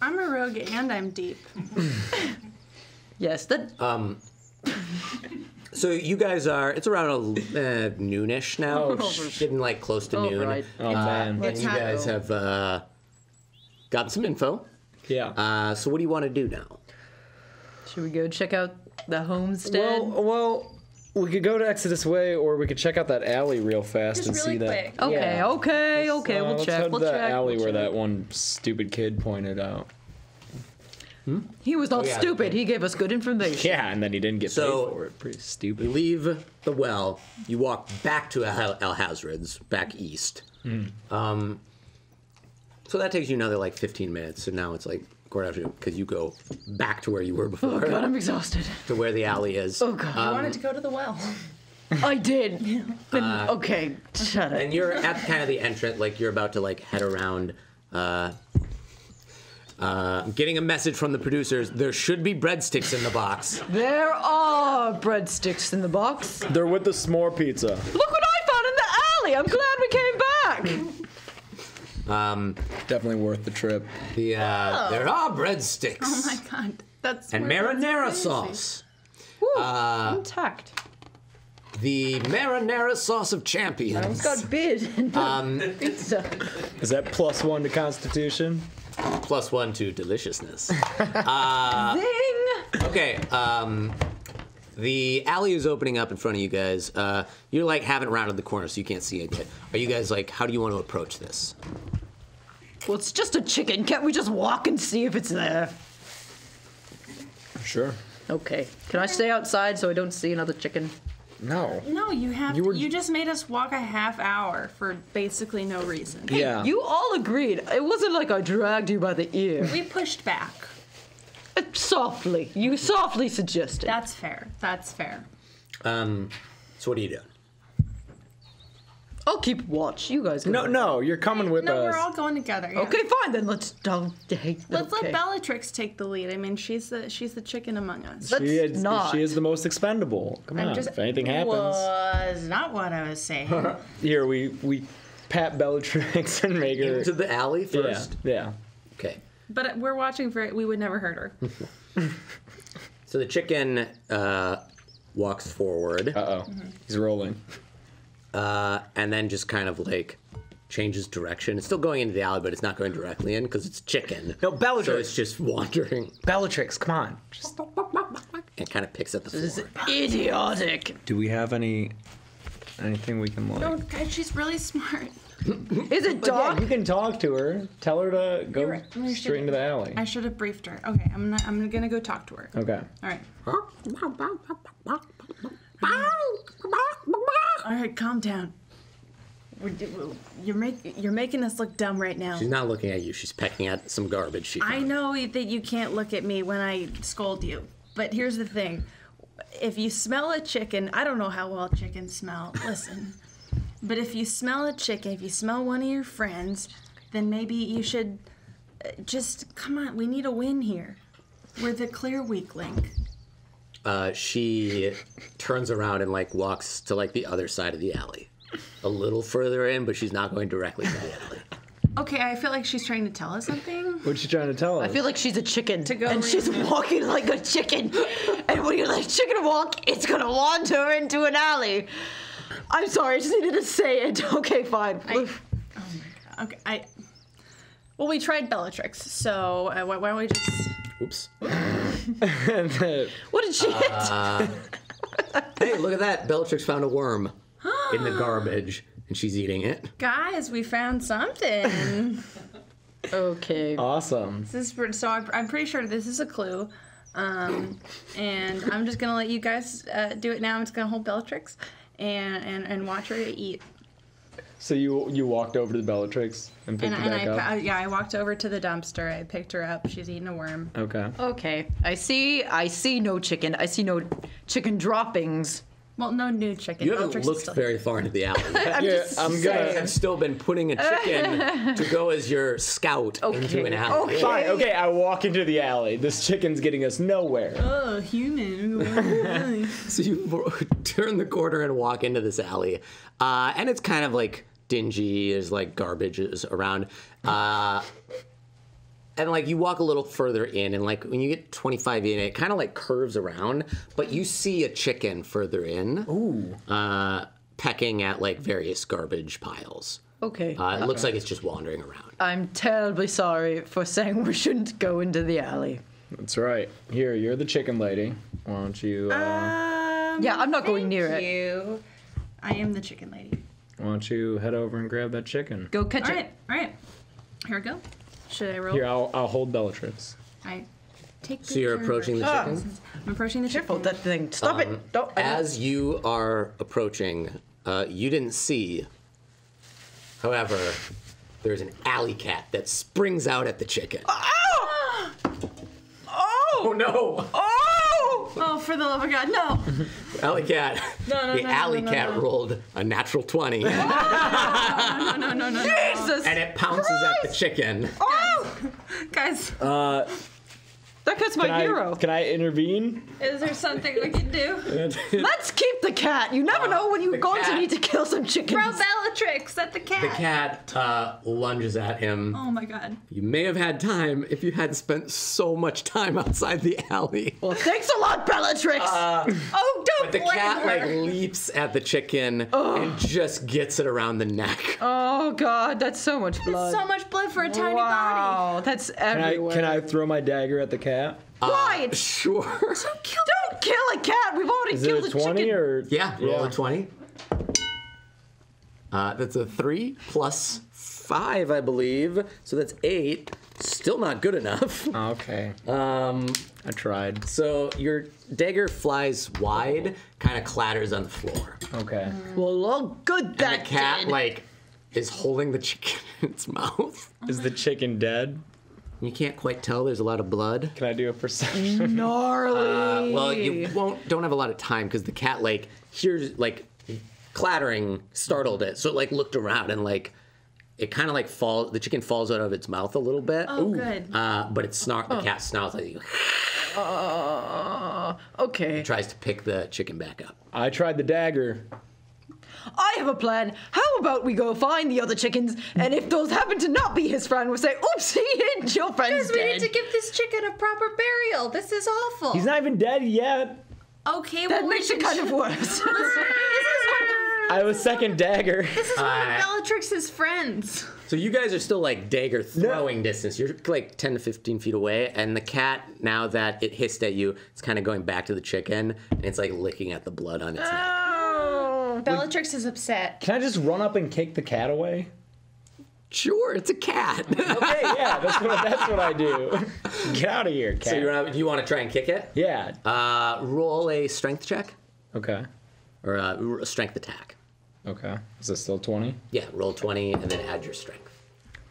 I'm a rogue and I'm deep. Yes, that. Um. So you guys are. It's around a, uh, noonish now. Oh, It's getting like close to Oh, noon. right. Oh man. And you guys have uh, gotten some info Yeah. Uh, so what do you want to do now? Should we go check out the homestead? Well, well, we could go to Exodus Way, or we could check out that alley real fast Just and really see that. okay, yeah. okay, okay. Uh, we'll let's check. head We'll that check. alley we'll where check. that one stupid kid pointed out. He was not Oh, yeah. stupid. He gave us good information. Yeah, and then he didn't get So- paid for it. Pretty You stupid. leave the well. You walk back to Al, Al Hazred's, back east. Um, so that takes you another like 15 minutes. So now it's like quarter after because you go back to where you were before, Oh god, I'm exhausted. to where the alley is. Oh god, I wanted to go to the well. I did. But, Uh, okay, shut up. and you're at kind of the entrance, like you're about to like head around. Uh, uh, getting a message from the producers. There should be breadsticks in the box. There are breadsticks in the box. They're with the s'more pizza. Look what I found in the alley. I'm glad we came back. Um, Definitely worth the trip. the uh, there are breadsticks Oh my god, that's and that's marinara crazy. sauce. Woo, intact. The marinara sauce of champions. It's got bid and Um, pizza. Is that plus one to Constitution? plus one to deliciousness. Zing! Okay, um, the alley is opening up in front of you guys. Uh, you're like haven't rounded the corner, so you can't see it yet. Are you guys like? How do you want to approach this? Well, it's just a chicken. Can't we just walk and see if it's there? Sure. Okay. Can I stay outside so I don't see another chicken? No. No, you have. You You, were- you just made us walk a half hour for basically no reason. Yeah. You all agreed. It wasn't like I dragged you by the ear. We pushed back. Uh, softly. You softly suggested. That's fair. That's fair. Um, so what are you doing? I'll keep watch. You guys. Can No, no, you're coming with no, us. we're all going together. yeah. Okay, fine then. Let's don't. Hey, Let's okay. let Bellatrix take the lead. I mean, she's the she's the chicken among us. Let's She is, not. she is the most expendable. Come I'm on. just- if anything happens. Was not what I was saying. Here, we, we pat Bellatrix and make her. Into the alley yeah, first. yeah. Okay. But we're watching for it. We would never hurt her. So the chicken uh, walks forward Uh oh. He's rolling. uh, and then just kind of like changes direction. It's still going into the alley, but it's not going directly in because it's chicken. No, Bellatrix. So Bellatrix. it's just wandering Bellatrix, come on. Just... and kind of picks up the This is floor. idiotic. Do we have any anything we can like? Oh, guys, she's really smart. Is it Yeah, you can talk to her. Tell her to go right. You should- straight into the alley. I should have briefed her. Okay, I'm not, I'm gonna go talk to her. Okay. All right. All right, calm down. You're make, you're making us look dumb right now. She's not looking at you. She's pecking at some garbage she I found. know that you can't look at me when I scold you, but here's the thing. If you smell a chicken, I don't know how well chickens smell. Listen. But if you smell a chicken, if you smell one of your friends, then maybe you should uh, just come on, we need a win here. We're the clear weak link. Uh, she turns around and like walks to like the other side of the alley, a little further in, but she's not going directly to the alley. Okay, I feel like she's trying to tell us something. What's she trying to tell us? I feel like she's a chicken, to go and re- she's walking like a chicken. and when you let a chicken walk, it's gonna wander into an alley. I'm sorry, I just needed to say it. Okay, fine. Okay, I. Well, we tried Bellatrix, so uh, why, why don't we just. Oops. what did she hit? Hey, look at that. Bellatrix found a worm in the garbage, and she's eating it. Guys, we found something. Okay. awesome. This is so I'm, I'm pretty sure this is a clue. Um, and I'm just gonna let you guys uh, do it now. I'm just gonna hold Bellatrix and, and, and watch her eat. So you you walked over to the Bellatrix and picked And, her and back I, up. pa- yeah, I walked over to the dumpster. I picked her up. She's eating a worm. okay. Okay. I see. I see no chicken. I see no chicken droppings. Well, no new chicken. You haven't Bellatrix is looked still very far into the alley. I'm Yeah, just I'm saying. I've still been putting a chicken to go as your scout into an alley. Okay. Fine. Okay, I walk into the alley. This chicken's getting us nowhere. Oh, human. So you turn the corner and walk into this alley, uh, and it's kind of like dingy. There's like garbage around, uh, and like you walk a little further in, and like when you get 25 in, it kind of like curves around, but you see a chicken further in, Ooh. uh, pecking at like various garbage piles. Okay. Uh, it looks like it's just wandering around. I'm terribly sorry for saying we shouldn't go into the alley. That's right. Here, you're the chicken lady. Why don't you? Uh, Um, Yeah, I'm not going thank near it. you. I am the chicken lady. why don't you head over and grab that chicken? Go catch All it. right, all right. Here we go. Should I roll? Here, I'll I'll hold Bellatrix. I take. So you're care of approaching the her. chicken? I'm approaching the Careful, chicken. that thing. Stop it. Don't. I don't- As you are approaching, uh, you didn't see. However, there's an alley cat that springs out at the chicken. Oh! Oh no! Oh! Oh, for the love of God, no! Alley cat. No, no, the no, no, alley no, no, cat no. rolled a natural 20 No, no, no, no, no. Jesus! and it pounces at the chicken. Oh! Guys, uh, That cat's my Can I, hero. can I intervene? is there something we can do? Let's keep the cat. You never know when you're going to need to kill some chickens. Throw Bellatrix at the cat. The cat uh, lunges at him. Oh my God. You may have had time if you hadn't spent so much time outside the alley. Well, thanks a lot, Bellatrix. Oh, don't But the blame cat her. like leaps at the chicken and just gets it around the neck. oh God, that's so much blood. That's so much blood for a tiny body. wow, that's Can I everywhere. can I throw my dagger at the cat? Why? It's- Sure. Don't kill a cat. We've already Is it killed a a twenty chicken. or? Yeah, roll Yeah. a 20. Uh, that's a 3 plus 5, I believe. So that's 8. Still not good enough. Okay, Um, I tried. so your dagger flies wide, kind of clatters on the floor. Okay. Well, look good And that the cat, did. like, is holding the chicken in its mouth. Is the chicken dead? You can't quite tell. There's a lot of blood. Can I do a perception? gnarly. Uh, well, you won't don't have a lot of time because the cat like hears like clattering, startled it, so it like looked around and like it kind of like falls. The chicken falls out of its mouth a little bit. Oh, good. Uh, but it snarl. The cat snarls like Uh, okay. tries to pick the chicken back up. I tried the dagger. I have a plan. How about we go find the other chickens, and if those happen to not be his friend, we'll say, "Oopsie, your friend's Guys, we dead." need to give this chicken a proper burial. This is awful. He's not even dead yet. okay, that well, we makes it should- kind of worse. this is one of, I was second dagger. this is one Uh, of Bellatrix's friends. So you guys are still like dagger throwing distance. You're like 10 to 15 feet away, and the cat, now that it hissed at you, it's kind of going back to the chicken, and it's like licking at the blood on its neck. Oh. Bellatrix is upset. Can I just run up and kick the cat away? Sure, it's a cat. Okay, yeah, that's what that's what I do. Get out of here, cat. so you're, you want to try and kick it? yeah. Uh, roll a strength check Okay. or a strength attack. Okay. Is this still twenty? Yeah, roll 20 and then add your strength.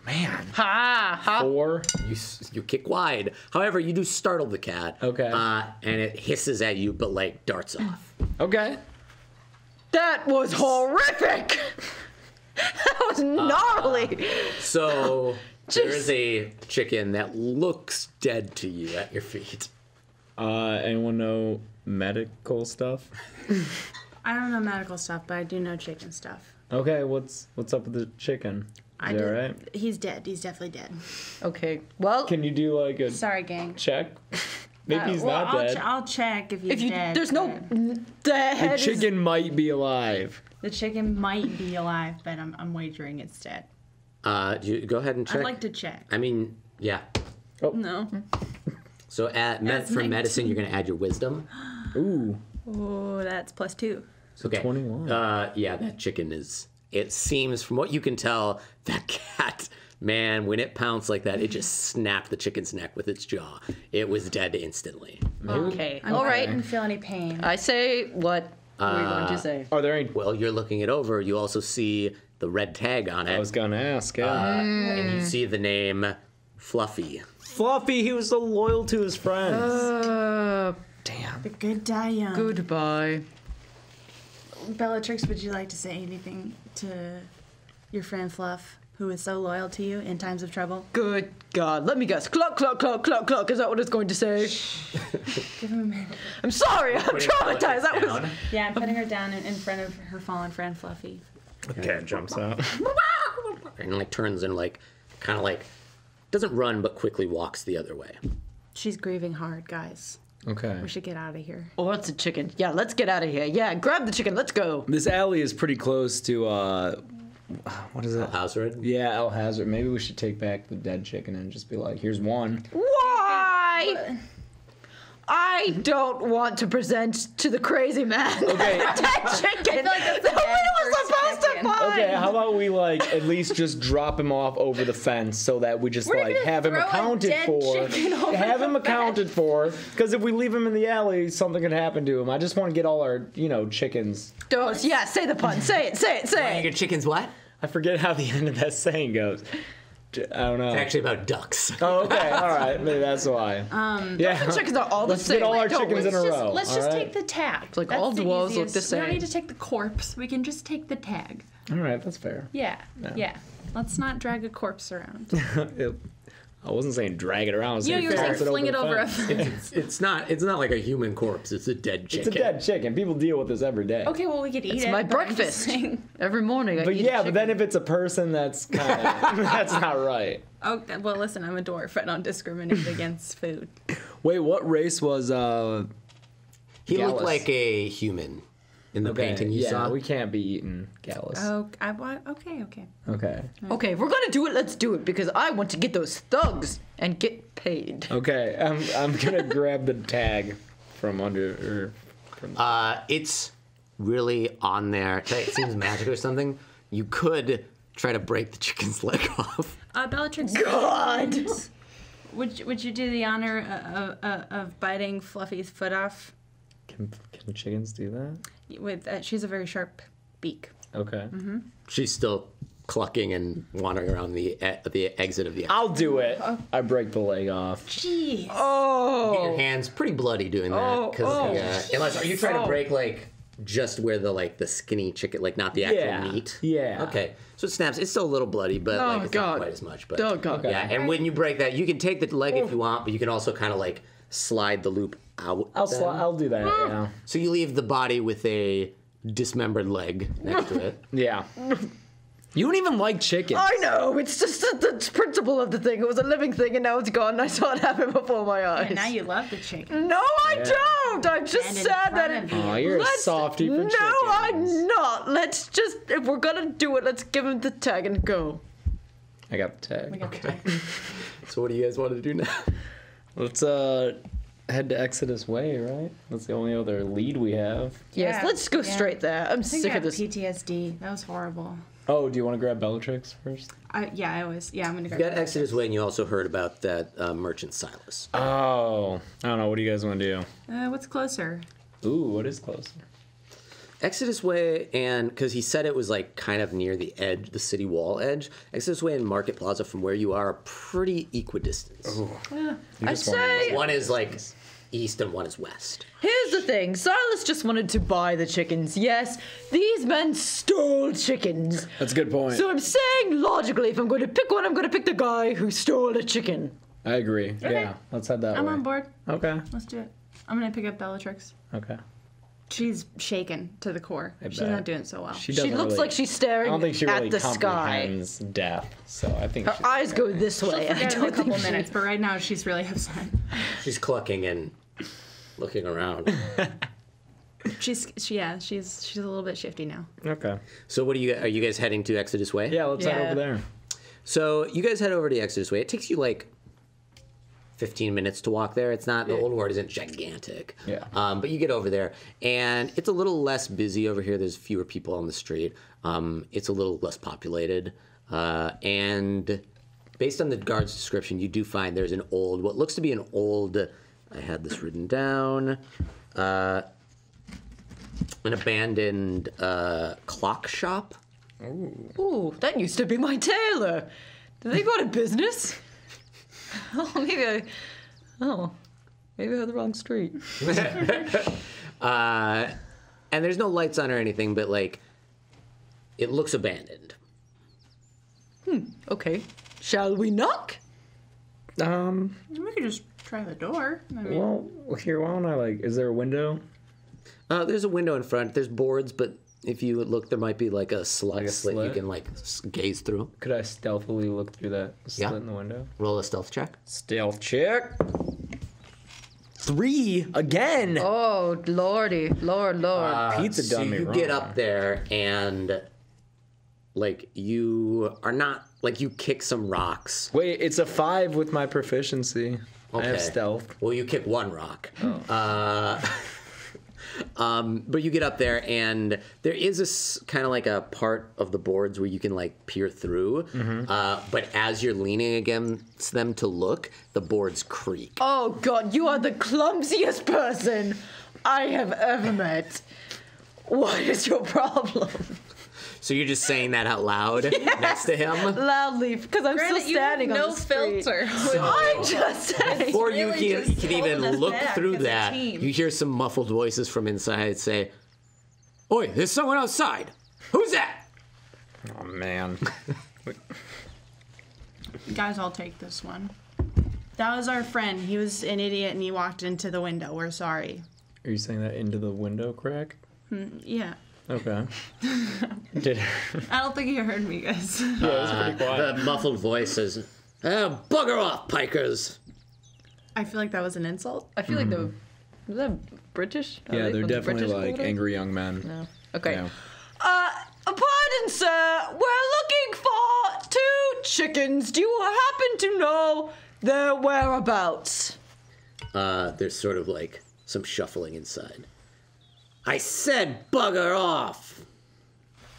Man. Ha ha. Four. You you kick wide. However, you do startle the cat. Okay. Uh, and it hisses at you, but like darts off. Okay. That was horrific. that was gnarly. So there is Jeez. a chicken that looks dead to you at your feet. Uh, anyone know medical stuff? I don't know medical stuff, but I do know chicken stuff. Okay, what's what's up with the chicken? Is I that did- right? He's dead. He's definitely dead. okay. Well, Can you do like a Sorry, gang. check? Maybe Uh, he's well, not I'll, dead. ch- I'll check if he's if you dead. there's no dead. the head is- chicken might be alive. The chicken might be alive, but I'm, I'm wagering it's dead. Uh, you, go ahead and check. I'd like to check. I mean, yeah. Oh. No. So at med- for 19. medicine, you're gonna add your wisdom. Ooh. Oh, that's plus two. Okay. 21. Uh, yeah, that chicken is. It seems, from what you can tell, that cat, man, when it pounced like that, it just snapped the chicken's neck with its jaw. It was dead instantly. Okay. I'm, All I right. didn't feel any pain. I say what we're going Uh, to say. Are there any? Well, you're looking it over. You also see the red tag on it, I was gonna ask. Yeah. uh, and you see the name Fluffy. Fluffy, he was so loyal to his friends. Uh, the good die young. goodbye. Bellatrix, would you like to say anything to your friend Fluff, who is so loyal to you in times of trouble? Good God. Let me guess. Cluck, cluck, cluck, cluck, cluck. Is that what it's going to say? Give him a minute. I'm sorry. I'm traumatized. That was. Down. Yeah, I'm putting her down in, in front of her fallen friend Fluffy. The Cat jumps out. and like turns and like kind of like doesn't run but quickly walks the other way. She's grieving hard, guys. Okay. We should get out of here. Oh, it's a chicken. Yeah, let's get out of here. Yeah, grab the chicken. Let's go. This alley is pretty close to uh, what is it? Hazard? Yeah, Al Hazred. Maybe we should take back the dead chicken and just be like, here's one. Why? I don't want to present to the crazy man. Okay. dead chicken. like that's the that dead we were first supposed to chicken. find. Okay, how about we like at least just drop him off over the fence so that we just We're like have him accounted for. Have him accounted for. Because if we leave him in the alley, something could happen to him. I just want to get all our, you know, chickens. Don't- yeah, say the pun. Say it. Say it. Say it. Your chicken's what? I forget how the end of that saying goes. I don't know. It's actually about ducks. Oh, okay, all right, maybe that's why. Um, yeah, Chickens are all the Let's same. get all our Don't chickens we? in a Let's just, row. let's all just right? take the tag. like That's all the dwarves look easiest. the We don't need to take the corpse. We can just take the tag. All right, that's fair. Yeah. Yeah. Let's not drag a corpse around. It- I wasn't saying drag it around. I was You you were saying toss it fling it over a fence. It's, it's not. It's not like a human corpse. It's a dead chicken. It's a dead chicken. People deal with this every day. Okay, well we could eat It's it. my but I'm just breakfast. Every morning I But eat a yeah, but then if it's a person, that's kind of that's not right. Oh well, listen, I'm a dwarf. I don't discriminate against food. Wait, what race was uh? He looked like a human in the Okay, painting you yeah, saw. we can't be eating Gallus. Oh, I wa- okay, okay. Okay. Okay, if we're gonna do it, let's do it because I want to get those thugs and get paid. Okay, I'm I'm gonna grab the tag from under or from. Uh, it's really on there. It seems magic or something. You could try to break the chicken's leg off. Uh, Bellatrix, God. would you, would you do the honor of, of, of biting Fluffy's foot off? can, can chickens do that? With uh, she's a very sharp beak. Okay. She's still clucking and wandering around the e- the exit of the. I'll do it. I break the leg off. Jeez. Oh. Your hands pretty bloody doing that. Oh, 'cause, oh. yeah. Unless are you trying to Oh. break like just where the like the skinny chicken, like not the actual Yeah, meat? yeah. Okay. So it snaps. It's still a little bloody, but Oh, like it's God. not quite as much. But Oh, God. yeah. And when you break that, you can take the leg if you want, but you can also kind of like slide the loop out. I'll then. sli- I'll do that. Yeah. So you leave the body with a dismembered leg next to it. Yeah. You don't even like chicken. I know. It's just the, the principle of the thing. It was a living thing, and now it's gone. And I saw it happen before my eyes. And now you love the chicken. No, I don't. I'm just And in sad that front it. of you. Aw, you're a Let's- softie for No, chickens. I'm not. Let's just. If we're gonna do it, let's give him the tag and go. I got the tag. Okay. so what do you guys want to do now? Let's uh head to Exodus Way, right? That's the only other lead we have. Yes, Yeah, let's go yeah. straight there. I'm I think sick I of this. PTSD. That was horrible. Oh, do you want to grab Bellatrix first? I, yeah, I was. Yeah, I'm gonna go. You got Exodus Way, and you also heard about that uh, merchant Silas. Oh, I don't know. What do you guys want to do? Uh, what's closer? Ooh, what is closer? Exodus Way, and because he said it was like kind of near the edge, the city wall edge. Exodus Way and Market Plaza from where you are are pretty equidistant. Oh. You I just wanna- say, One is like east and one is west. here's the thing. Silas just wanted to buy the chickens. Yes, these men stole chickens. That's a good point. So I'm saying logically, if I'm going to pick one, I'm going to pick the guy who stole a chicken. I agree. Yeah, let's head that I'm way. on board. Okay. Let's do it. I'm gonna pick up Bellatrix. Okay. She's shaken to the core. She's bet. not doing so well. She, She doesn't looks really- like she's staring I don't think she at really the sky. comprehends death, so I think Her eyes okay. go this way. I Forget in a don't couple think she- minutes, but right now she's really upset. She's clucking and looking around. She's she, yeah, she's she's a little bit shifty now. Okay. so what do you? Are you guys heading to Exodus Way? Yeah, let's head over there. So you guys head over to Exodus Way. It takes you like 15 minutes to walk there. It's not the old ward isn't gigantic. Yeah. Um, but you get over there, and it's a little less busy over here. There's fewer people on the street. Um, it's a little less populated, uh, and based on the guard's description, you do find there's an old, what looks to be an old. I had this written down. Uh, an abandoned uh, clock shop. Ooh, that used to be my tailor. Did they go out of business? Oh, maybe I. Oh, maybe I had the wrong street. Uh, and there's no lights on or anything, but like, it looks abandoned. Hmm. Okay, shall we knock? Um. We could just try the door. I mean, Well, here. Why don't I like? Is there a window? Uh, there's a window in front. There's boards, but if you look, there might be like a slit, a slit you slit? can like s- gaze through. Could I stealthily look through that slit Yeah. in the window? Roll a stealth check. Stealth check. Three again. Oh, lordy, lord, lord. Pizza so done me you wrong. get up there and like you are not like you kick some rocks. Wait, it's a five with my proficiency. I have Okay. stealth. Well, you kick one rock. Uh, um, but you get up there, and there is a kind of like a part of the boards where you can like peer through. Uh, but as you're leaning against them to look, the boards creak. Oh god, you are the clumsiest person I have ever met. What is your problem? So you're just saying that out loud next to him. Loudly, because I'm Granted, still you have standing no on the street. filter. I'm just saying. Before you really can, you can even look through that, you hear some muffled voices from inside say, Oi, there's someone outside. Who's that? Oh man. Guys, I'll take this one. That was our friend. He was an idiot and he walked into the window. We're sorry. Are you saying that into the window crack? Mm, yeah. Okay. Did I don't think he heard me, guys. yeah, it was pretty quiet. The muffled voices. says, "Uh, Bugger off, pikers. I feel like that was an insult. I feel like the is that British? Are yeah, they they're from the definitely British like quarter? angry young men. No. Okay. Yeah. Uh, pardon, sir. We're looking for two chickens. Do you happen to know their whereabouts? Uh, there's sort of like some shuffling inside. I said, bugger off.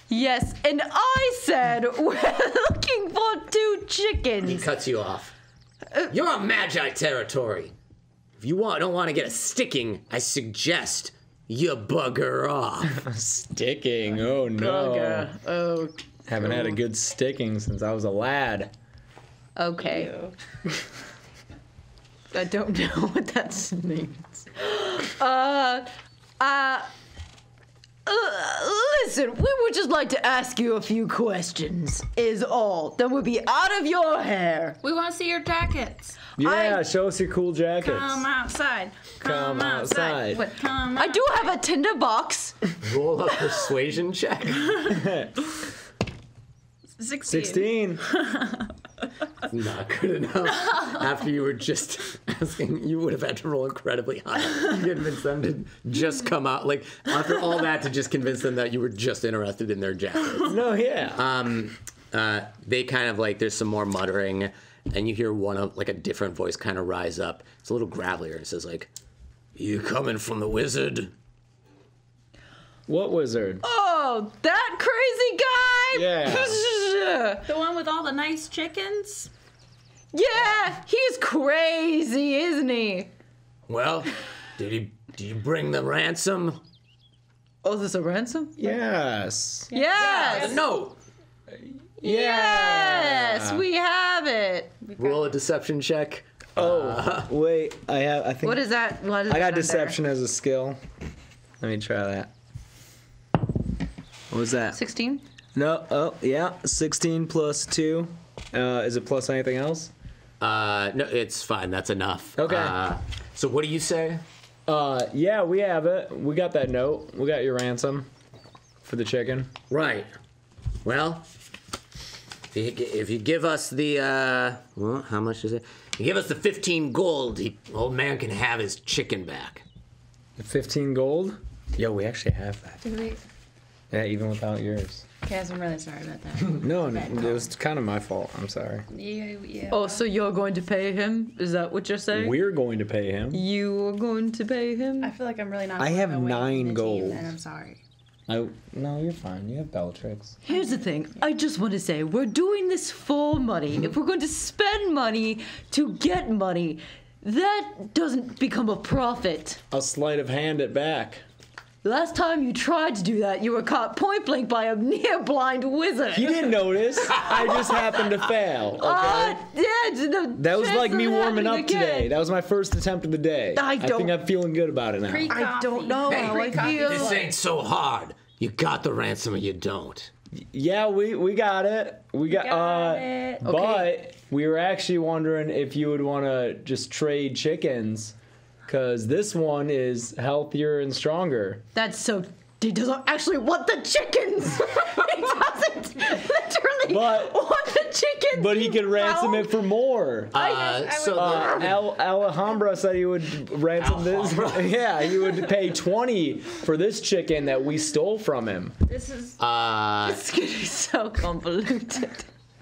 Yes, and I said we're looking for two chickens. He cuts you off. You're on Magi territory. If you want, don't want to get a sticking, I suggest you bugger off. Sticking. Oh no. Bugger. Oh, Haven't had a good sticking since I was a lad. okay. I don't know what that means. Uh, uh, uh, listen, we would just like to ask you a few questions, is all. Then we'll be out of your hair. We want to see your jackets. Yeah, show us your cool jackets. Come outside. Come outside. What? Come I do have a tinder box. Roll a persuasion check. 16. 16. Not good enough. After you were just asking, you would have had to roll incredibly high to convince them to just come out. Like, after all that, to just convince them that you were just interested in their jackets. No, yeah. Um, uh, they kind of like, there's some more muttering, and you hear one of, like, a different voice kind of rise up. It's a little gravelier. It says, like, You coming from the wizard? what wizard? Oh, Oh, that crazy guy? Yeah. The one with all the nice chickens? yeah, he's crazy, isn't he? Well, did he, did you bring the ransom? Oh, is this a ransom? Yes. Yes. No. Yes, we have it. Roll a deception check. Oh, uh-huh. wait. I have. I think. What is that? What is I got that under? deception as a skill. Let me try that. What was that? 16? No. Oh, yeah. 16 plus 2. Uh, is it plus anything else? Uh, no, it's fine. That's enough. Okay. Uh, so what do you say? Uh, yeah, we have it. We got that note. We got your ransom for the chicken. Right. Well, if you, if you give us the, uh, well, how much is it? You give us the 15 gold, he, old man can have his chicken back. 15 gold? Yo, we actually have that. Do we? Yeah, even without yours. Guys, I'm really sorry about that. No, no, it was kind of my fault. I'm sorry. yeah, yeah. Oh, so you're going to pay him? Is that what you're saying? We're going to pay him. You are going to pay him? I feel like I'm really not. I have nine in the team, gold. and I'm sorry. I, no, you're fine. You have Bellatrix. Here's the thing. I just want to say we're doing this for money. If we're going to spend money to get money, that doesn't become a profit. A sleight of hand it back. Last time you tried to do that, you were caught point blank by a near blind wizard. You didn't notice. I just happened to fail. Okay. Uh, yeah, the that was like me warming happening up today. That was my first attempt of the day. I don't- think I'm feeling good about it now. I don't know how I feel. This ain't so hard. You got the ransom or you don't. Yeah, we we got it. We got, uh it. but we were actually wondering if you would want to just trade chickens cuz this one is healthier and stronger. That's so. He doesn't actually want the chickens. he doesn't literally But- want the chicken. But he could ransom it for more. Uh, so Uh, Al- Alhambra said he would ransom this. Yeah, he would pay 20 for this chicken that we stole from him. This is uh, It's gonna be so convoluted.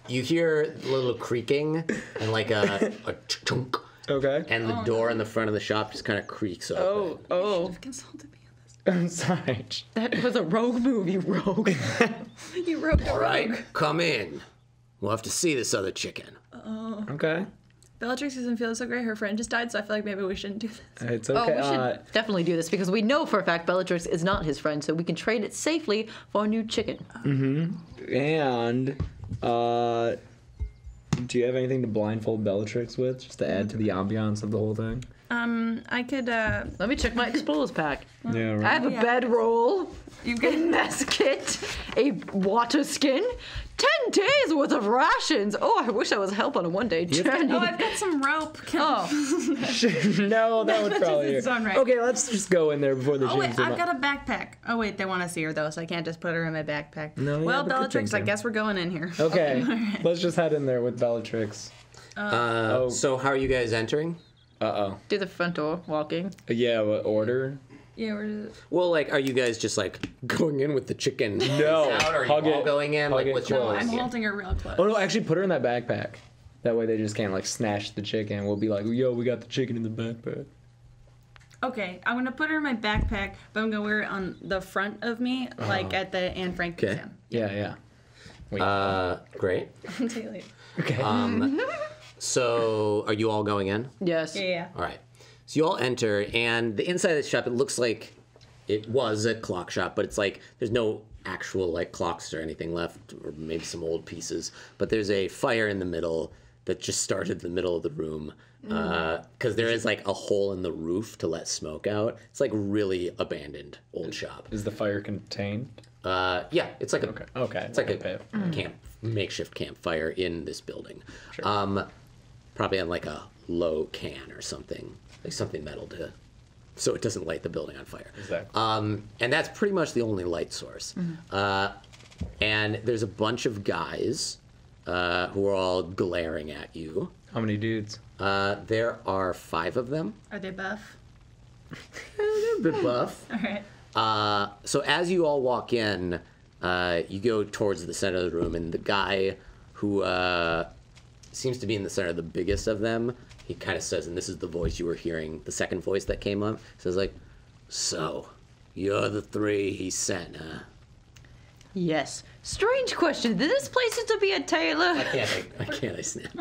you hear a little creaking and like a, a chunk, Okay. and the door in the front of the shop just kind of creaks open. Oh, oh, I've consulted me on this. I'm sorry. that was a rogue movie, rogue. You wrote the All right, come in. We'll have to see this other chicken. Oh. Okay. Bellatrix doesn't feel so great. Her friend just died, so I feel like maybe we shouldn't do this. It's okay. Oh, we should uh, definitely do this because we know for a fact Bellatrix is not his friend, so we can trade it safely for a new chicken. Mhm. And uh, do you have anything to blindfold Bellatrix with, just to add to the ambiance of the whole thing? Um, I could. uh Let me check my explorers pack. Yeah. right. I have a bedroll, You a could. mess kit, a water skin, ten days worth of rations. Oh, I wish I was help on a one-day journey. Oh, I've got some rope. Can- Oh, no, that would probably. doesn't sound right. Okay, let's just go in there before the Oh wait, I've got a backpack. Oh wait, they want to see her though, so I can't just put her in my backpack. No, yeah, well, but Bellatrix, I guess we're going in here. Okay, let's just head in there with Bellatrix. Uh, Oh. So how are you guys entering? Uh oh. do the front door, walking. oh. Yeah, what order? Yeah, we're. just... Well, like, are you guys just like going in with the chicken? No, out, or are you all it- going in? hug Like, it what's your. I'm plan? holding her real close. Oh no, actually put her in that backpack. That way they just can't like snatch the chicken. We'll be like, yo, we got the chicken in the backpack. Okay, I'm gonna put her in my backpack, but I'm gonna wear it on the front of me, like at the Anne Frank Okay. museum. Yeah, yeah. Uh, great. I'll tell. Okay. Um, so are you all going in? Yes. Yeah, yeah. All right. So you all enter, and the inside of the shop, it looks like it was a clock shop, but it's like there's no actual like clocks or anything left, or maybe some old pieces. But there's a fire in the middle that just started in the middle of the room because there is like a hole in the roof to let smoke out. It's like really abandoned old shop. Is the fire contained? Uh, yeah, it's like a Okay. Okay. it's like a okay. camp makeshift campfire in this building. Um, probably on like a low can or something, like something metal to, so it doesn't light the building on fire. Exactly. Um, and that's pretty much the only light source. Uh, and there's a bunch of guys uh, who are all glaring at you. How many dudes? Uh, there are five of them. Are they buff? They're a bit buff. All right. Uh, so as you all walk in, uh, you go towards the center of the room, and the guy who uh, seems to be in the center, the biggest of them, he kind of says, and this is the voice you were hearing, the second voice that came up, says like, "So, you're the three he sent, huh?" Yes. Strange question. Did this place used to be a tailor? I can't, I, I can't, I snap.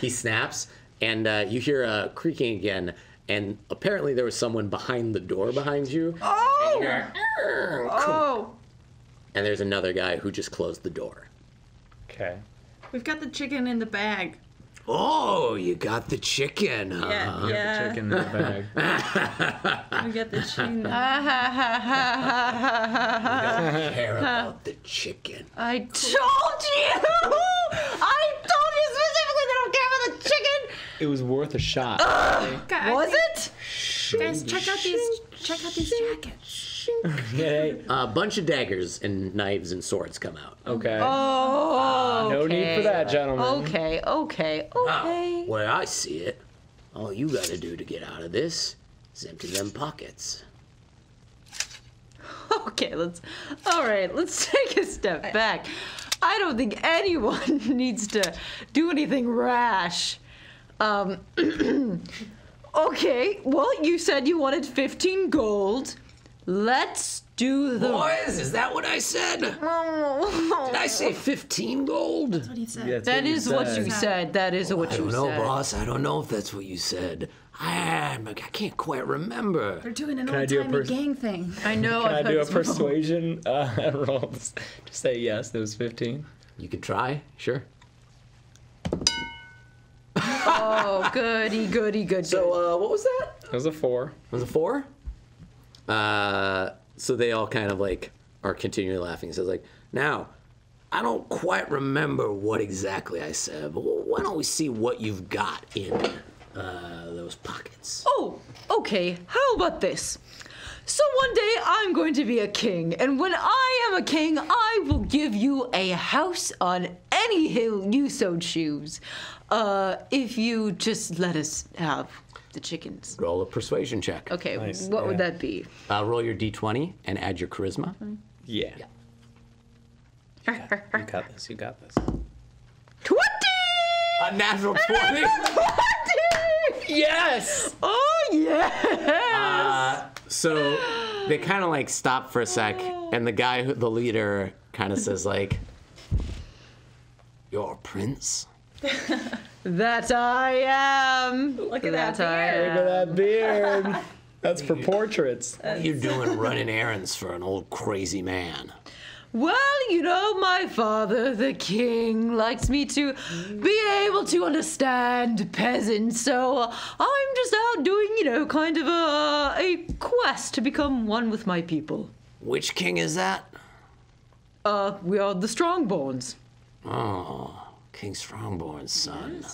he snaps, and uh, you hear uh, creaking again, and apparently there was someone behind the door behind you. Oh! And, you Oh! and there's another guy who just closed the door. Okay. We've got the chicken in the bag. Oh, you got the chicken, huh? Yeah, yeah. Chicken in the bag. We got the chicken. Ah, I don't Care about the chicken. I told you! I told you specifically that I don't care about the chicken! it was worth a shot. Guys, Was it? Guys, check out these. Check out these jackets. Okay. A bunch of daggers and knives and swords come out. Okay. Oh, no need for that, gentlemen. Okay, okay, okay. Where I see it, all you gotta do to get out of this is empty them pockets. Okay, let's. All right, let's take a step back. I don't think anyone needs to do anything rash. Um. okay, well, you said you wanted 15 gold. Let's do the. Boys, is that what I said? Did I say 15 gold? What he said. Yeah, that's That what is what said. you said. That is what I you don't know, said. boss. I don't know if that's what you said. I, I can't quite remember. They're doing an Can I old do a timey pers- gang thing. I know. Can I I've do a heard this before. persuasion uh, roll? Just say yes. It was 15. You could try, sure. Oh, goody, goody, good. So, uh, what was that? It was a four. It Was it four? Uh, so they all kind of like are continually laughing. So it's like, Now, I don't quite remember what exactly I said, but why don't we see what you've got in uh, those pockets? Oh, okay. How about this? So one day I'm going to be a king, and when I am a king, I will give you a house on any hill you so choose. Uh, if you just let us have the chickens. Roll a persuasion check. Okay, Nice, what would yeah. that be? Uh, roll your d20 and add your charisma. Yeah. You got this. You got this. 20! A natural 20. Yes. Oh, yeah! so they kind of like stop for a sec, and the guy, who, the leader, kind of says like, "You're a prince." That I am. Look at that that I beard. am. Look at that beard. That's for portraits. What are you doing running errands for an old crazy man? Well, you know, my father, the king, likes me to be able to understand peasants, so I'm just out doing, you know, kind of a, a quest to become one with my people. Which king is that? Uh, we are the Strongborns. Oh, King Strongborn's son.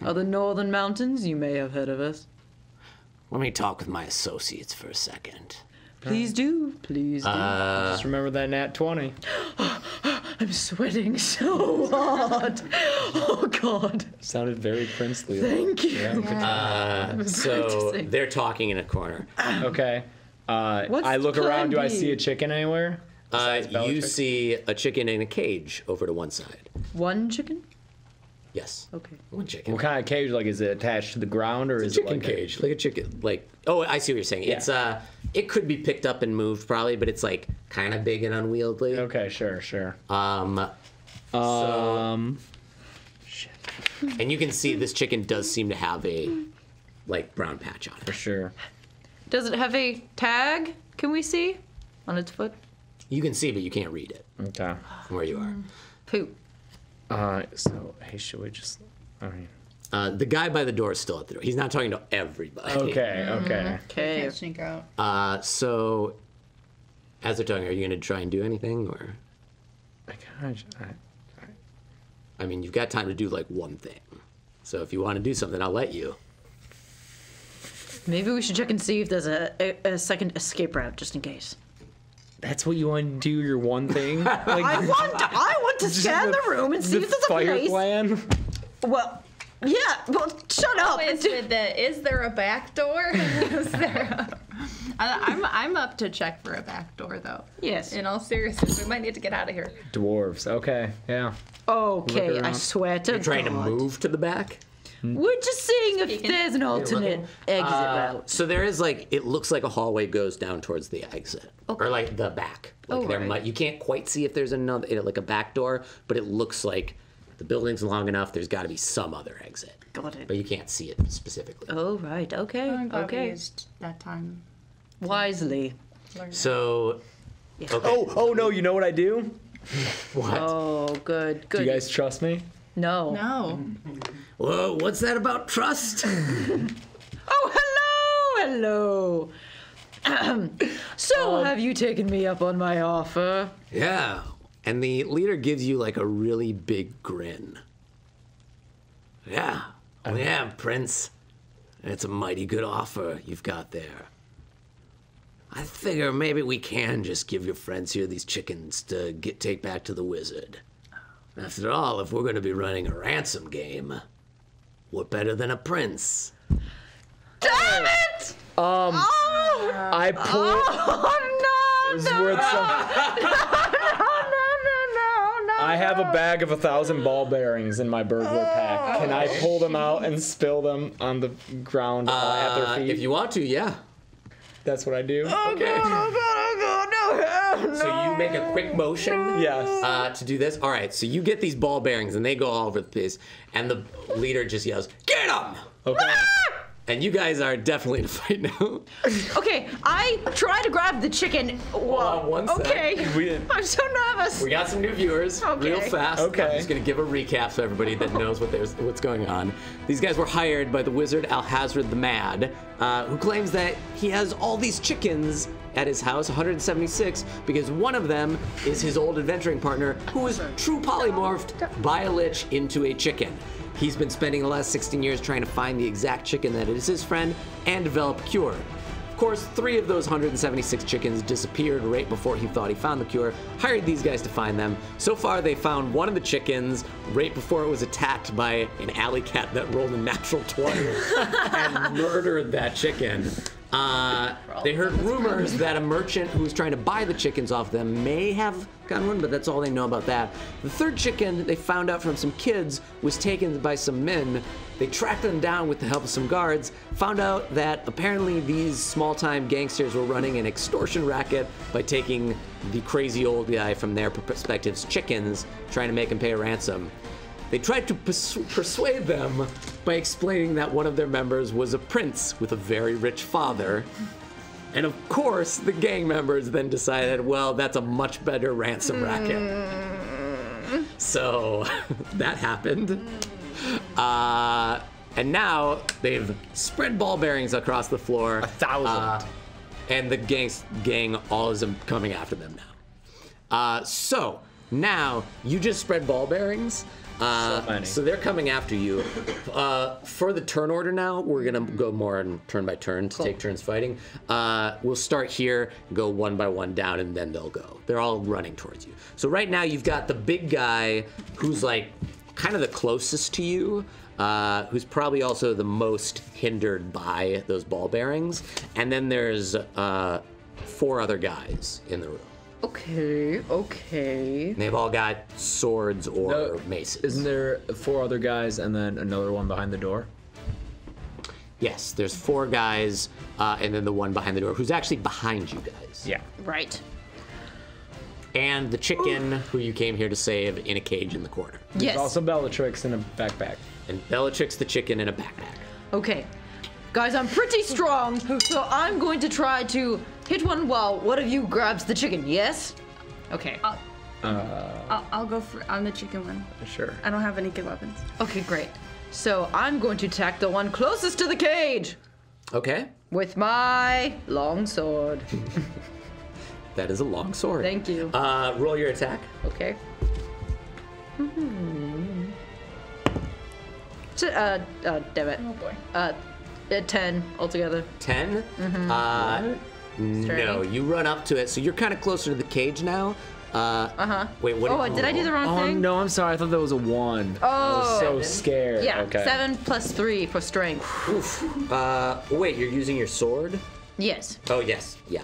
Of the Northern Mountains, you may have heard of us. Let me talk with my associates for a second. Please do, please do. Just remember that nat 20. I'm sweating so hard. Oh, God. Sounded very princely. Thank you. So they're talking in a corner. Okay. Uh, What's I look around. Do I see a chicken anywhere? Uh, you see a chicken in a cage over to one side. One chicken? Yes. Okay. One chicken. What kind of cage? Like, is it attached to the ground or is chicken it like a- chicken cage, like a chicken. Like oh, I see what you're saying. It's uh, it could be picked up and moved probably, but it's like kind of big and unwieldy. Okay, sure, sure. Um, Um, and you can see this chicken does seem to have a like brown patch on it. for sure. Does it have a tag? Can we see? On its foot? You can see, but you can't read it Okay. from where you are. Poop. Uh, so hey, should we just? I mean, Uh, the guy by the door is still at the door. He's not talking to everybody. okay, okay. Okay. Can't sneak out. Uh, so as they're talking, are you gonna try and do anything, or I kind of. I, I mean, you've got time to do like one thing. So if you want to do something, I'll let you. Maybe we should check and see if there's a, a, a second escape route, just in case. That's what you want to do. Your one thing. Like, I want I want to scan the, room and see the if there's a fire place. plan. Well, yeah. Well, shut up. Is, the, is there a back door? is there a, I, I'm, I'm up to check for a back door, though. Yes. In all seriousness, we might need to get out of here. Dwarves. Okay. Yeah. Okay, I swear to You're trying to move to the back. Mm-hmm. We're just seeing if there's an alternate exit uh, route. So there is like it looks like a hallway goes down towards the exit, or like the back. Like Oh, there right. might you can't quite see if there's another you know, like a back door, but it looks like the building's long enough. There's got to be some other exit, Got it. but you can't see it specifically. Oh right. Okay. I'm glad we Okay. used that time. Wisely. So okay, Oh, oh no! You know what I do? what? Oh, good. Do Good. you guys trust me? no. No. Mm-hmm. Whoa, what's that about trust? Oh, hello, hello. so, um, have you taken me up on my offer? yeah, and the leader gives you like a really big grin. Yeah, oh um, yeah, Prince. It's a mighty good offer you've got there. I figure maybe we can just give your friends here these chickens to get take back to the wizard. After all, if we're going to be running a ransom game, what better than a prince? Damn it! Um, I pull. Oh no! This is no, worth some. no, no, no, no! I have a bag of a thousand ball bearings in my burglar pack. Can I pull them out and spill them on the ground uh, at Uh, their feet? if you want to, yeah. That's what I do. Okay. Oh god! Oh god! No! So you make a quick motion Yes. uh, to do this. All right. So you get these ball bearings, and they go all over the place, and the leader just yells, "Get them!" Okay. And you guys are definitely in a fight now. Okay, I try to grab the chicken. Whoa. on one okay. We didn't- I'm so nervous. We got some new viewers, Okay. real fast. Okay. I'm just gonna give a recap so everybody that knows what there's what's going on. These guys were hired by the wizard Al Hazred the Mad, uh, who claims that he has all these chickens at his house, 176, because one of them is his old adventuring partner, who was true polymorphed by a lich into a chicken. He's been spending the last 16 years trying to find the exact chicken that is his friend and develop cure. Of course, three of those 176 chickens disappeared right before he thought he found the cure. Hired these guys to find them. So far, they found one of the chickens right before it was attacked by an alley cat that rolled a natural 20 and murdered that chicken. Uh, they heard rumors that a merchant who was trying to buy the chickens off them may have gotten one, but that's all they know about that. The third chicken they found out from some kids was taken by some men. They tracked them down with the help of some guards, found out that apparently these small time gangsters were running an extortion racket by taking the crazy old guy from their perspectives chickens, trying to make him pay a ransom. They tried to pers- persuade them by explaining that one of their members was a prince with a very rich father. And of course, the gang members then decided, well, that's a much better ransom racket. So that happened. Uh, and now they've spread ball bearings across the floor. A thousand. and the gangs, gang, all is coming after them now. Uh, so now you just spread ball bearings. Uh, So so they're coming after you. Uh, for the turn order now, we're gonna go more in turn by turn to take turns fighting. Uh, we'll start here, go one by one down, and then they'll go. They're all running towards you. So right now you've got the big guy who's like kind of the closest to you. Uh, who's probably also the most hindered by those ball bearings, and then there's uh, four other guys in the room. Okay, okay. They've all got swords or No, maces. Isn't there four other guys and then another one behind the door? Yes, there's four guys, uh, and then the one behind the door, who's actually behind you guys. Yeah. Right. And the chicken, who you came here to save, in a cage in the corner. Yes. There's also Bellatrix in a backpack. And Bellatrix the chicken in a backpack. Okay. Guys, I'm pretty strong, so I'm going to try to hit one while one of you grabs the chicken, yes? Okay. I'll, I'll go for on the chicken one. Sure. I don't have any good weapons. Okay, great. So I'm going to attack the one closest to the cage Okay, with my long sword. that is a long sword. Thank you. Uh, roll your attack. Okay. Hmm. So, uh, uh, damn it. Oh boy. Uh, uh, 10 altogether. 10. Uh, no, you run up to it, so you're kind of closer to the cage now. Uh huh. Wait, what? Oh, did I do the wrong Oh thing? no, I'm sorry. I thought that was a one. I was so Oh. scared. Yeah, Okay. 7 plus 3 for strength. Uh, wait, you're using your sword? Yes. Oh, yes. Yeah.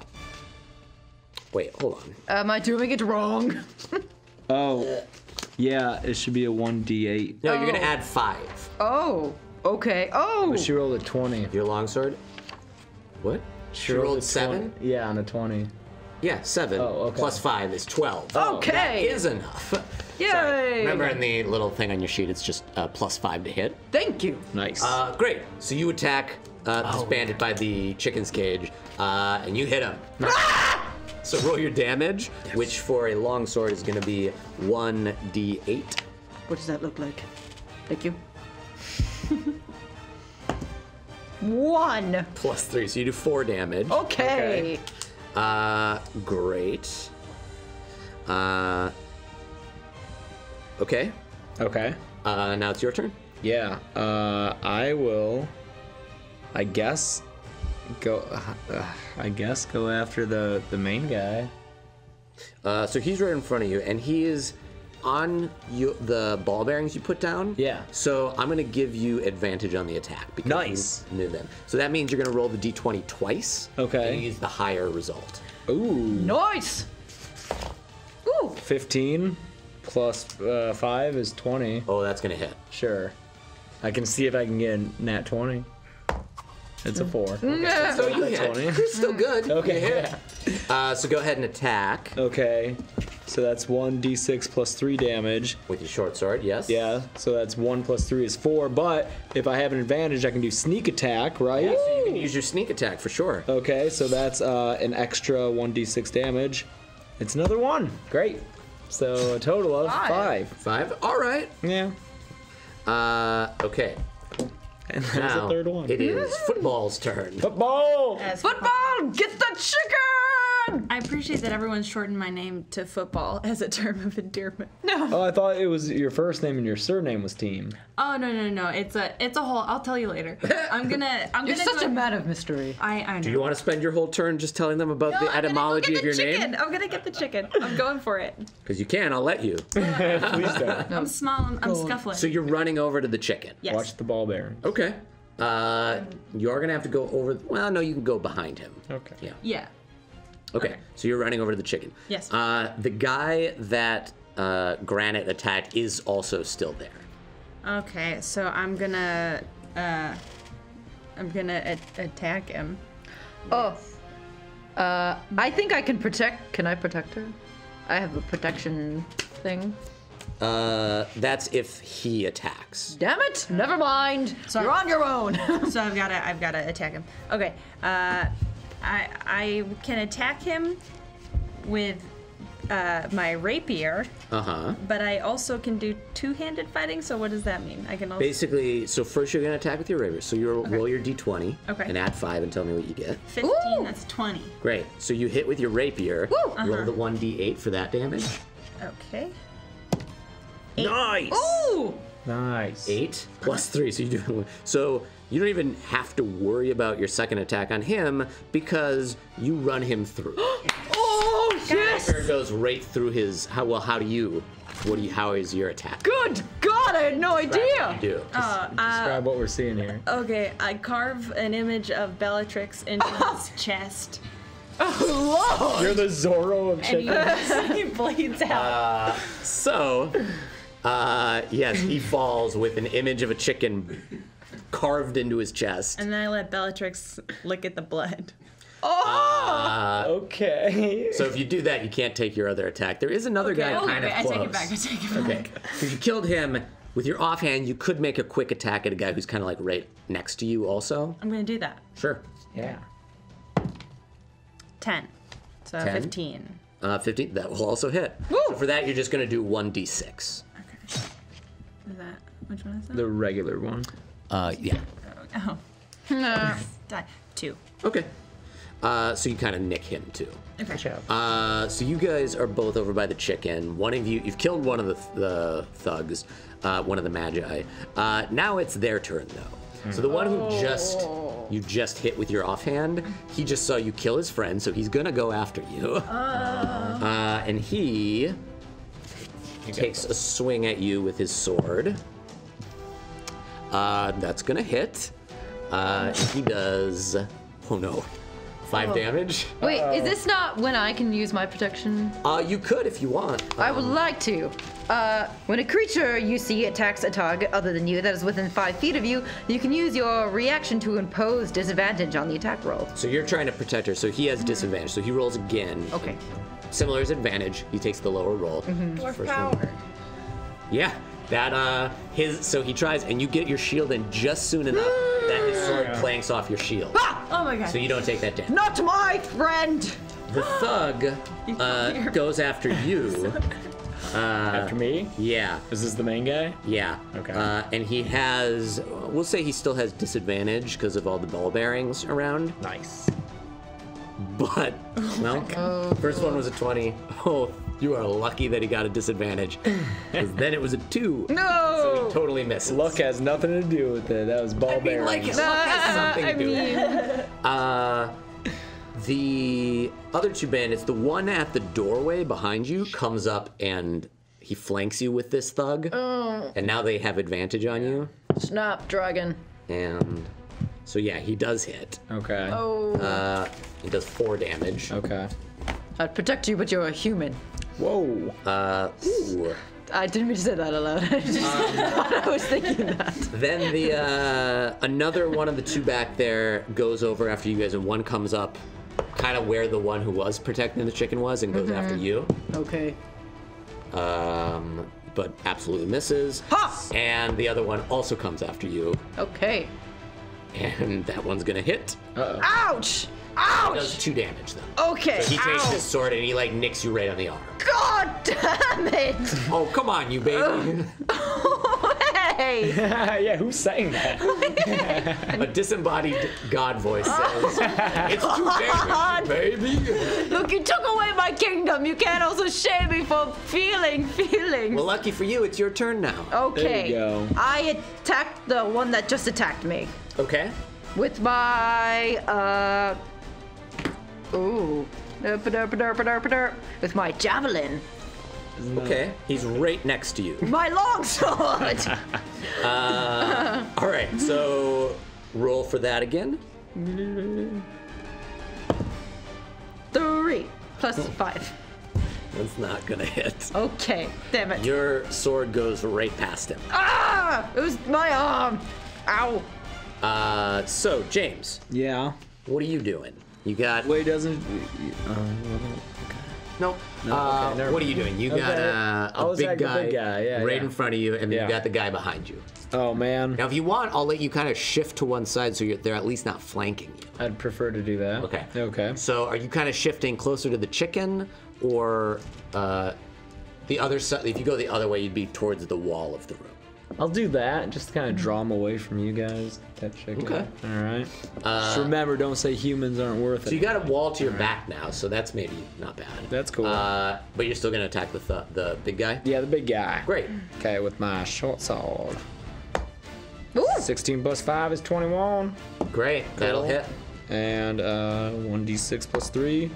Wait, hold on. Am I doing it wrong? Oh, yeah. It should be a one d8. No, you're gonna Oh. add five. Oh, okay. Oh, But she rolled a 20. Your longsword. What? She rolled a seven. Yeah, on a 20. Yeah, seven. Oh, okay. Plus five is twelve. Okay. That is enough. Yay. Sorry. Remember in the little thing on your sheet, it's just uh, plus five to hit. thank you. Nice. Uh, great. So you attack uh, Oh, this bandit by the chicken's cage, uh, and you hit him. so roll your damage, which for a longsword is going to be one d8. What does that look like? Thank you. One. plus three, so you do four damage. Okay. Uh, great. Uh, okay. okay. Uh, now it's your turn. Yeah. Uh, I will. I guess go. Uh, I guess go after the the main guy. Uh, so he's right in front of you, and he is on you, the ball bearings you put down. Yeah. So I'm gonna give you advantage on the attack because Nice. you knew them. So that means you're gonna roll the d20 twice. Okay. And use the higher result. Ooh. Nice. Ooh. 15 plus uh, 5 is 20. Oh, that's gonna hit. Sure. I can see if I can get a nat 20. It's a 4. So you hit. 20. You're still good. Okay. You hit. Uh, so go ahead and attack Okay. So that's 1d6 plus 3 damage. with your short sword. Yes. Yeah, so that's 1 plus 3 is 4. But if I have an advantage, I can do sneak attack, right? Yeah, so you can use your sneak attack for sure. Okay, so that's uh, an extra 1d6 damage. It's another 1. Great. So a total of Five. 5. Five. All right. Yeah. Uh, okay. And there's Now a third one. it is football's turn. Football! As Football, get the chicken. I appreciate appreciate that everyone's shortened my name to football as a term of endearment. No. Oh, I thought it was your first name and your surname was Team. Oh no no no! It's a it's a whole. I'll tell you later. I'm gonna I'm You're gonna such do a man of mystery. I I know. Do you want to spend your whole turn just telling them about No, the I'm gonna go etymology get of your the chicken. name? I'm gonna get the chicken. I'm going for it. Because you can, I'll let you. Please don't. I'm small. I'm, I'm scuffling. So you're running over to the chicken. yes. Watch the ball bearing. Okay. Uh, you're gonna have to go over. Well, no, you can go behind him. Okay. Yeah. Yeah. Okay. So you're running over to the chicken. Yes. Uh, the guy that uh, Granite attacked is also still there. Okay. So I'm gonna uh, I'm gonna a- attack him. Oh. Uh, I think I can protect. Can I protect her? I have a protection thing. Uh, that's if he attacks. Damn it! Never mind. So You're on your own. So I've gotta I've gotta attack him. Okay. Uh, I I can attack him with uh, my rapier, Uh huh. but I also can do two-handed fighting. So what does that mean? I can also Basically, so first you're gonna attack with your rapier. So you roll your d20 Okay. and add five and tell me what you get. 15. Ooh. That's 20. Great. So you hit with your rapier. Woo. Roll the one d8 for that damage. Okay. Nice. Ooh. Nice. Eight plus three, so you do. So you don't even have to worry about your second attack on him because you run him through. oh yes! Rapier goes right through his. How well? How do you? What do you? How is your attack? Good God! I had no idea. Do. Uh, Describe what we're seeing here. Okay, I carve an image of Bellatrix into his chest. Oh, You're the Zorro of And he, he bleeds out. So, uh, yes, he falls with an image of a chicken carved into his chest. and then I let Bellatrix lick at the blood. Oh okay. So if you do that, you can't take your other attack. There is another guy oh, kind wait, of I close. take it back. I take it back. Okay. If you killed him with your offhand, you could make a quick attack at a guy who's kind of like right next to you. Also, I'm gonna do that. sure. Yeah. 10. So 10? 15. Uh, 15. That will also hit. So for that, you're just gonna do one d6. Okay. Is that which one is that? The regular one. Uh, yeah. oh. Die. Two. Okay. Uh, so you kind of nick him too. Okay. Uh, so you guys are both over by the chicken. One of you, you've killed one of the, the thugs, uh, one of the magi. Uh, now it's their turn though. So the one who just you just hit with your offhand, he just saw you kill his friend, so he's gonna go after you. Uh, and he takes a swing at you with his sword. Uh, that's gonna hit. Uh, he does. Oh no, five damage. Wait, is this not when I can use my protection? Uh, you could if you want. I would like to. Uh, when a creature you see attacks a target other than you that is within five feet of you, you can use your reaction to impose disadvantage on the attack roll. So you're trying to protect her, so he has disadvantage. So he rolls again. Okay. Similar as advantage. He takes the lower roll. Dwarf First power. one. Yeah. That uh his so he tries and you get your shield in just soon enough that his sword planks off your shield. Ah! Oh my god. So you don't take that damage. Not my friend! The thug uh, goes after you. Uh, After me? Yeah. Is this the main guy? Yeah. Okay. Uh, and he has, we'll say he still has disadvantage because of all the ball bearings around. Nice. But, well, first one was a 20. Oh, you are lucky that he got a disadvantage. Because then it was a 2. No! So No! he totally misses. Luck has nothing to do with it. That was ball I mean, bearing. like, luck has something I to do with it. Uh, the other two bandits, the one at the doorway behind you comes up and he flanks you with this thug. And now they have advantage on you. Snap, dragon. And so, yeah, he does hit. Okay. Oh. Uh, he does 4 damage. Okay. I'd protect you, but you're a human. Whoa. Uh, ooh. I didn't mean to say that aloud. I just thought I was thinking that. Then the uh, another one of the two back there goes over after you guys, and one comes up, kind of where the one who was protecting the chicken was, and goes after you. Okay. Um, but absolutely misses. Ha! And the other one also comes after you, Okay. and that one's gonna hit. Ouch! Does two damage though. Okay. He takes Ow. his sword and he like nicks you right on the arm. God damn it! Oh come on, you baby. hey. yeah, who's saying that? A disembodied God voice says, "It's too damaging, baby." Look, you took away my kingdom. You can't also shame me for feeling feelings. Well, lucky for you, it's your turn now. okay. There you go. I attacked the one that just attacked me Okay. with my uh. Ooh. With my javelin. Okay. He's right next to you. My longsword! All right. So roll for that again. Three plus five. That's not gonna hit. Okay, damn it. Your sword goes right past him. Ah! It was my arm. Ow. Uh, so James, Yeah. what are you doing? You got Wait, doesn't. Uh, no. No, uh, okay, what are you doing? You got Okay. uh, I a was big guy, big guy, yeah, right yeah. in front of you, and then Yeah. you got the guy behind you. oh man, Now, if you want, I'll let you kind of shift to one side so you're, they're at least not flanking you. I'd prefer to do that. Okay. Okay. So, are you kind of shifting closer to the chicken, or uh, the other side? If you go the other way, you'd be towards the wall of the room. I'll do that. Just to kind of draw them away from you guys. That chicken. Okay. All right. just remember, don't say humans aren't worth it. So you got a wall to your back now, so that's maybe not bad. That's cool. Uh, but you're still gonna attack the th- the big guy. yeah, the big guy. Great. Okay, with my short sword. Ooh. 16 plus 5 is 21. Great. That'll hit. And uh, 1d6 plus 3.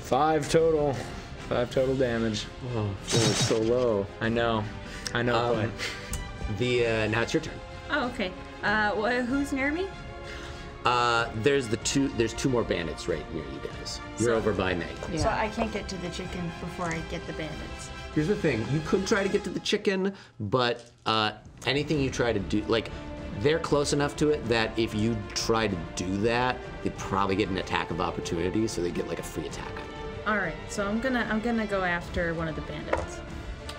5 total. 5 total damage. Oh, feeling so low. I know. I know. Um, but The uh, now it's your turn. Oh, okay. Uh, wh- who's near me? Uh, there's the two. There's two more bandits right near you guys. You're So- over by Meg. So I can't get to the chicken before I get the bandits. Here's the thing: you could try to get to the chicken, but uh, anything you try to do, like, they're close enough to it that if you try to do that, they'd probably get an attack of opportunity, so they get like a free attack. On All right, so I'm gonna I'm gonna go after one of the bandits.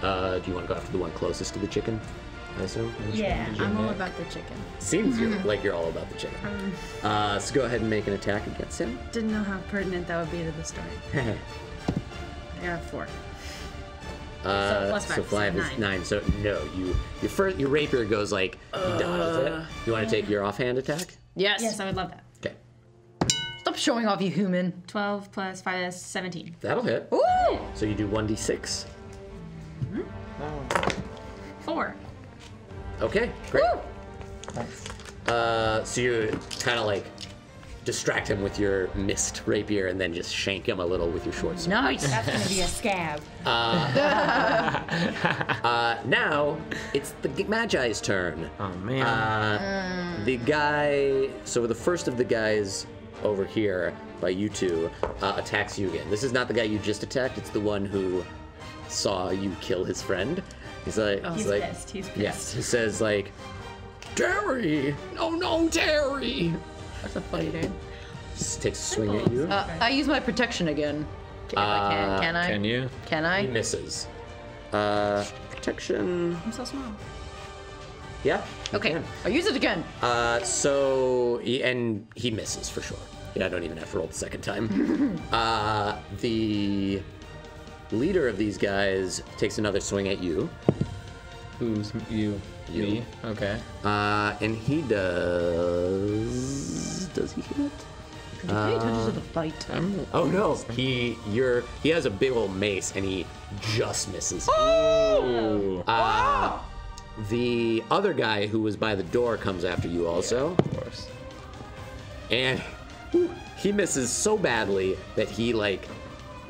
Uh, do you want to go after the one closest to the chicken? I assume. Yeah, I'm all about the chicken. Seems you're, like you're all about the chicken. Uh, so go ahead and make an attack against him. Didn't know how pertinent that would be to the story. I got a four. Uh, plus five, so so five is nine. nine. So no, you your first your rapier goes like he dodges it. You want to take your offhand attack? Yes. Yes, I would love that. Okay, Stop showing off, you human. 12 plus 5 is 17. that'll hit. Ooh. So you do one d six. Four. Okay, great. Uh, so you kind of like distract him with your mist rapier and then just shank him a little with your short sword. Nice. That's gonna be a scab. Uh, now it's the Magi's turn. oh, man. Uh, the guy, so the first of the guys over here by you two uh, attacks you again. This is not the guy you just attacked. It's the one who saw you kill his friend. He's like, he's He's like, pissed. He's pissed. yes. He says like, Terry, no, no, Terry. That's a funny name. Just takes a swing at you. Uh, I use my protection again. If I can. Can I? Can you? Can I? he misses. Uh, protection. I'm so small. Yeah. you Okay. can. I'll use it again. Uh, so he, and he misses for sure. Yeah, I don't even have to roll the second time. uh, the leader of these guys takes another swing at you, Who's you? You. Me? Okay. uh, and he does. Does he hit? How many touches of the fight? I'm. Oh no, he you're he has a big old mace and he just misses. Ooh. Uh, the other guy who was by the door comes after you also. Of course. and he misses so badly that he like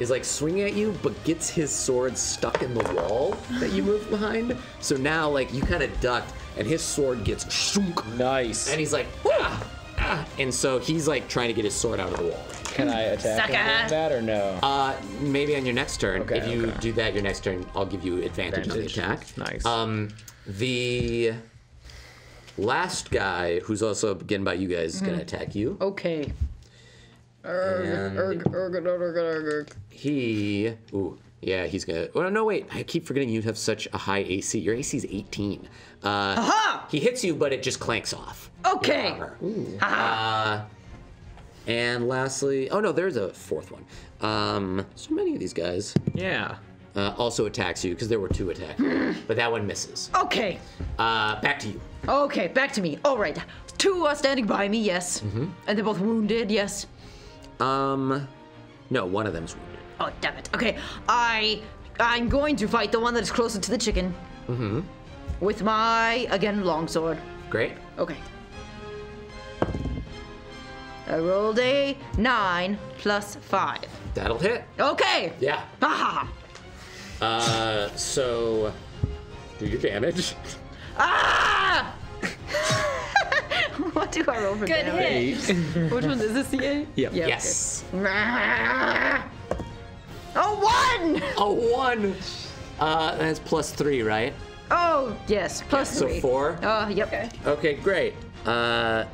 is like swinging at you but gets his sword stuck in the wall that you moved behind so now like you kind of ducked and his sword gets shunk, Nice. and he's like ah, ah, and so he's like trying to get his sword out of the wall Can I attack him with that or no? uh maybe on your next turn Okay, if you okay. do that your next turn i'll give you advantage, on the attack Nice. um the last guy who's also again by you guys is gonna attack you Okay. And- Erg, erg, erg, erg, erg, erg. He, ooh, yeah, he's gonna. Well, no, wait. I keep forgetting you have such a high AC. Your AC is 18. Uh, Aha! He hits you, but it just clanks off. Okay. Your armor. Uh, and lastly, oh no, there's a fourth one. Um, so many of these guys. yeah. uh, also attacks you because there were two attacks, but that one misses. Okay. Uh, back to you. Okay, back to me. All right. Two are standing by me, yes. Mm-hmm. And they're both wounded, yes. Um, no, one of them's wounded. Oh, damn it. Okay, I I'm going to fight the one that is closer to the chicken. Mm-hmm. With my again longsword. Great. Okay. I rolled a nine plus five. That'll hit. Okay. Yeah. Haha. Uh, so do your damage. Ah! what do I roll for Good damage? hit. Which one is this? The eight? Yep. Yeah. Yes. okay. Oh, one! A one. Uh, that's plus three, right? Oh, yes. Plus So three. four. Oh, yep. Okay, great. Uh,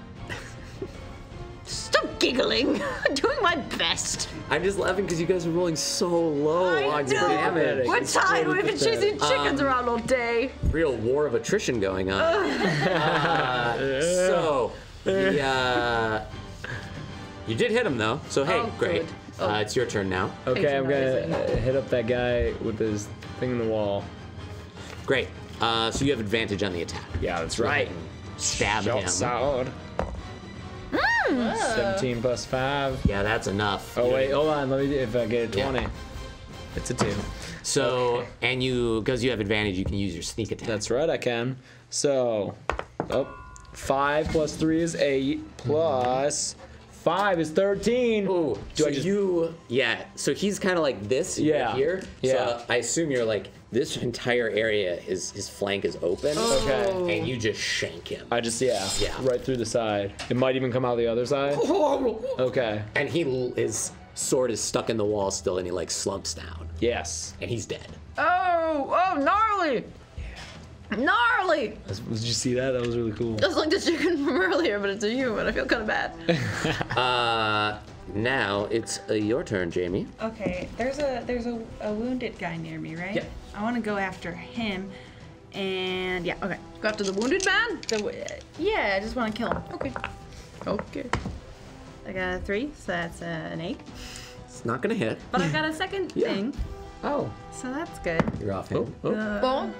Stop giggling. I'm doing my best. I'm just laughing because you guys are rolling so low on your know. damage. We're It's tired. totally We've been pathetic. chasing chickens around all day. Real war of attrition going on. uh, so, the, uh, you did hit him though. So hey, Oh, great. good. Uh, it's your turn now. Okay, I'm gonna uh, hit up that guy with his thing in the wall. Great. Uh, so you have advantage on the attack. Yeah, that's right. Stab him. Solid. 17 plus 5. Yeah, that's enough. Oh, You- wait, hold on. Let me, if I get a Yeah. 20. It's a 2. So, and you, because you have advantage, you can use your sneak attack. That's right, I can. So, oh, 5 plus 3 is 8, plus 5 is 13. Ooh, Do so I just- you, yeah. So he's kind of like this right Yeah, here. yeah. So I assume you're like this entire area. His his flank is open. Oh. Okay. And you just shank him. I just, yeah, Yeah. right through the side. It might even come out the other side. Okay. And he l- his sword is stuck in the wall still, and he like slumps down, Yes. and he's dead. Oh, oh, gnarly. Gnarly. Did you see that? That was really cool. Just like the chicken from earlier, but it's a human. I feel kind of bad. Uh, Uh, now it's uh, your turn, Jamie. Okay, there's a there's a, a wounded guy near me, right? Yep. I want to go after him, and yeah, okay. Go after the wounded man. The w- yeah, I just want to kill him. Okay. Okay. I got a three, so that's uh, an eight. It's not gonna hit. But I got a second thing, Oh. so that's good. You're off Oh, oh. Well,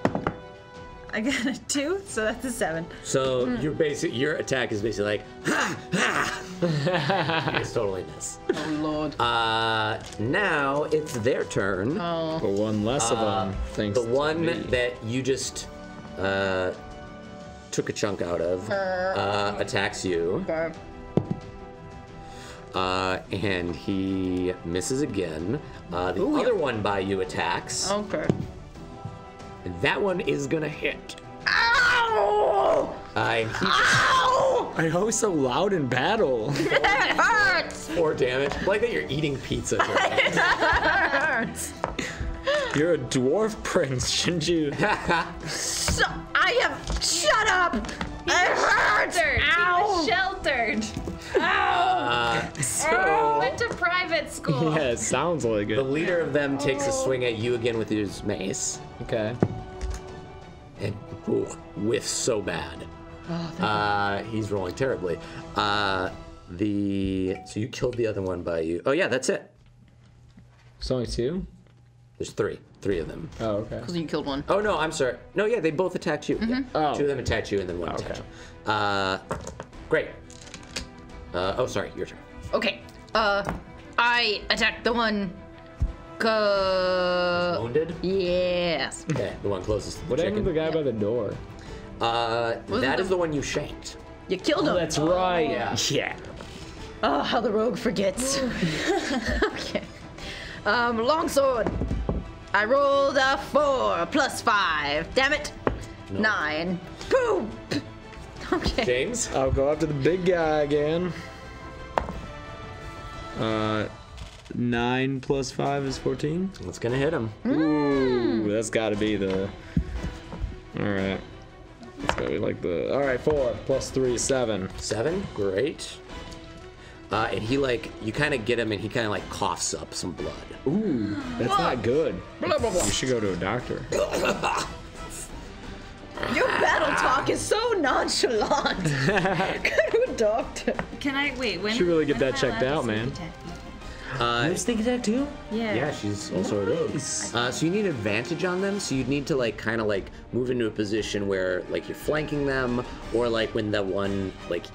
I got a two, so that's a seven. So your basic your attack is basically like ha ha. you just totally miss. oh lord. Uh, now it's their turn. Oh. But one less of them. Thanks. Uh, the to one me. that you just uh, took a chunk out of uh, attacks you, Okay. uh, and he misses again. Uh, the other one by you attacks, Okay. And that one is gonna hit. Ow! And he Ow! I always so loud in battle. It hurts. four damage. Like that you're eating pizza. It hurts. You're a dwarf prince, shouldn't you? So, I have. Shut up. It hurts. Sheltered. He Ow! was sheltered. uh, so Went to private school. yeah, it sounds like it. the leader of them takes a swing at you again with his mace. Okay. and ooh, whiffs so bad. uh, he's rolling terribly. Uh, the so you killed the other one by you. Oh yeah, that's it. It's only two? There's three, three of them. Oh, okay. Because you killed one. Oh no, I'm sorry. No, yeah, they both attacked you. Yeah. Oh. Two of them attacked you, and then one Okay. attacked you. Uh, great. Uh, oh, sorry, your turn. Okay. Uh, I attacked the one. Go. Wounded. Yes. Okay, the one closest to the What happened to the chicken. guy by the door? Uh, that the- is the one you shanked. You killed him. That's right. Yeah. Yeah. Oh, how the rogue forgets. okay. Um, longsword. I rolled a four plus five. Damn it. Nine. Boom. Okay. James. I'll go after the big guy again. Uh, nine plus five is fourteen. It's gonna hit him. Ooh, that's got to be the. All right. That's gotta be like the. All right, four plus three is seven. Seven. Great. Uh, and he like you kind of get him, and he kind of like coughs up some blood. Ooh, that's not good. You should go to a doctor. Your battle talk is so nonchalant. go to a doctor. Can I wait? When Should really get when that checked out, man. attack You sneak attack too? Yeah. Yeah, she's also a rogue. Uh, so you need advantage on them. So you'd need to like kind of like move into a position where like you're flanking them, or like when the one like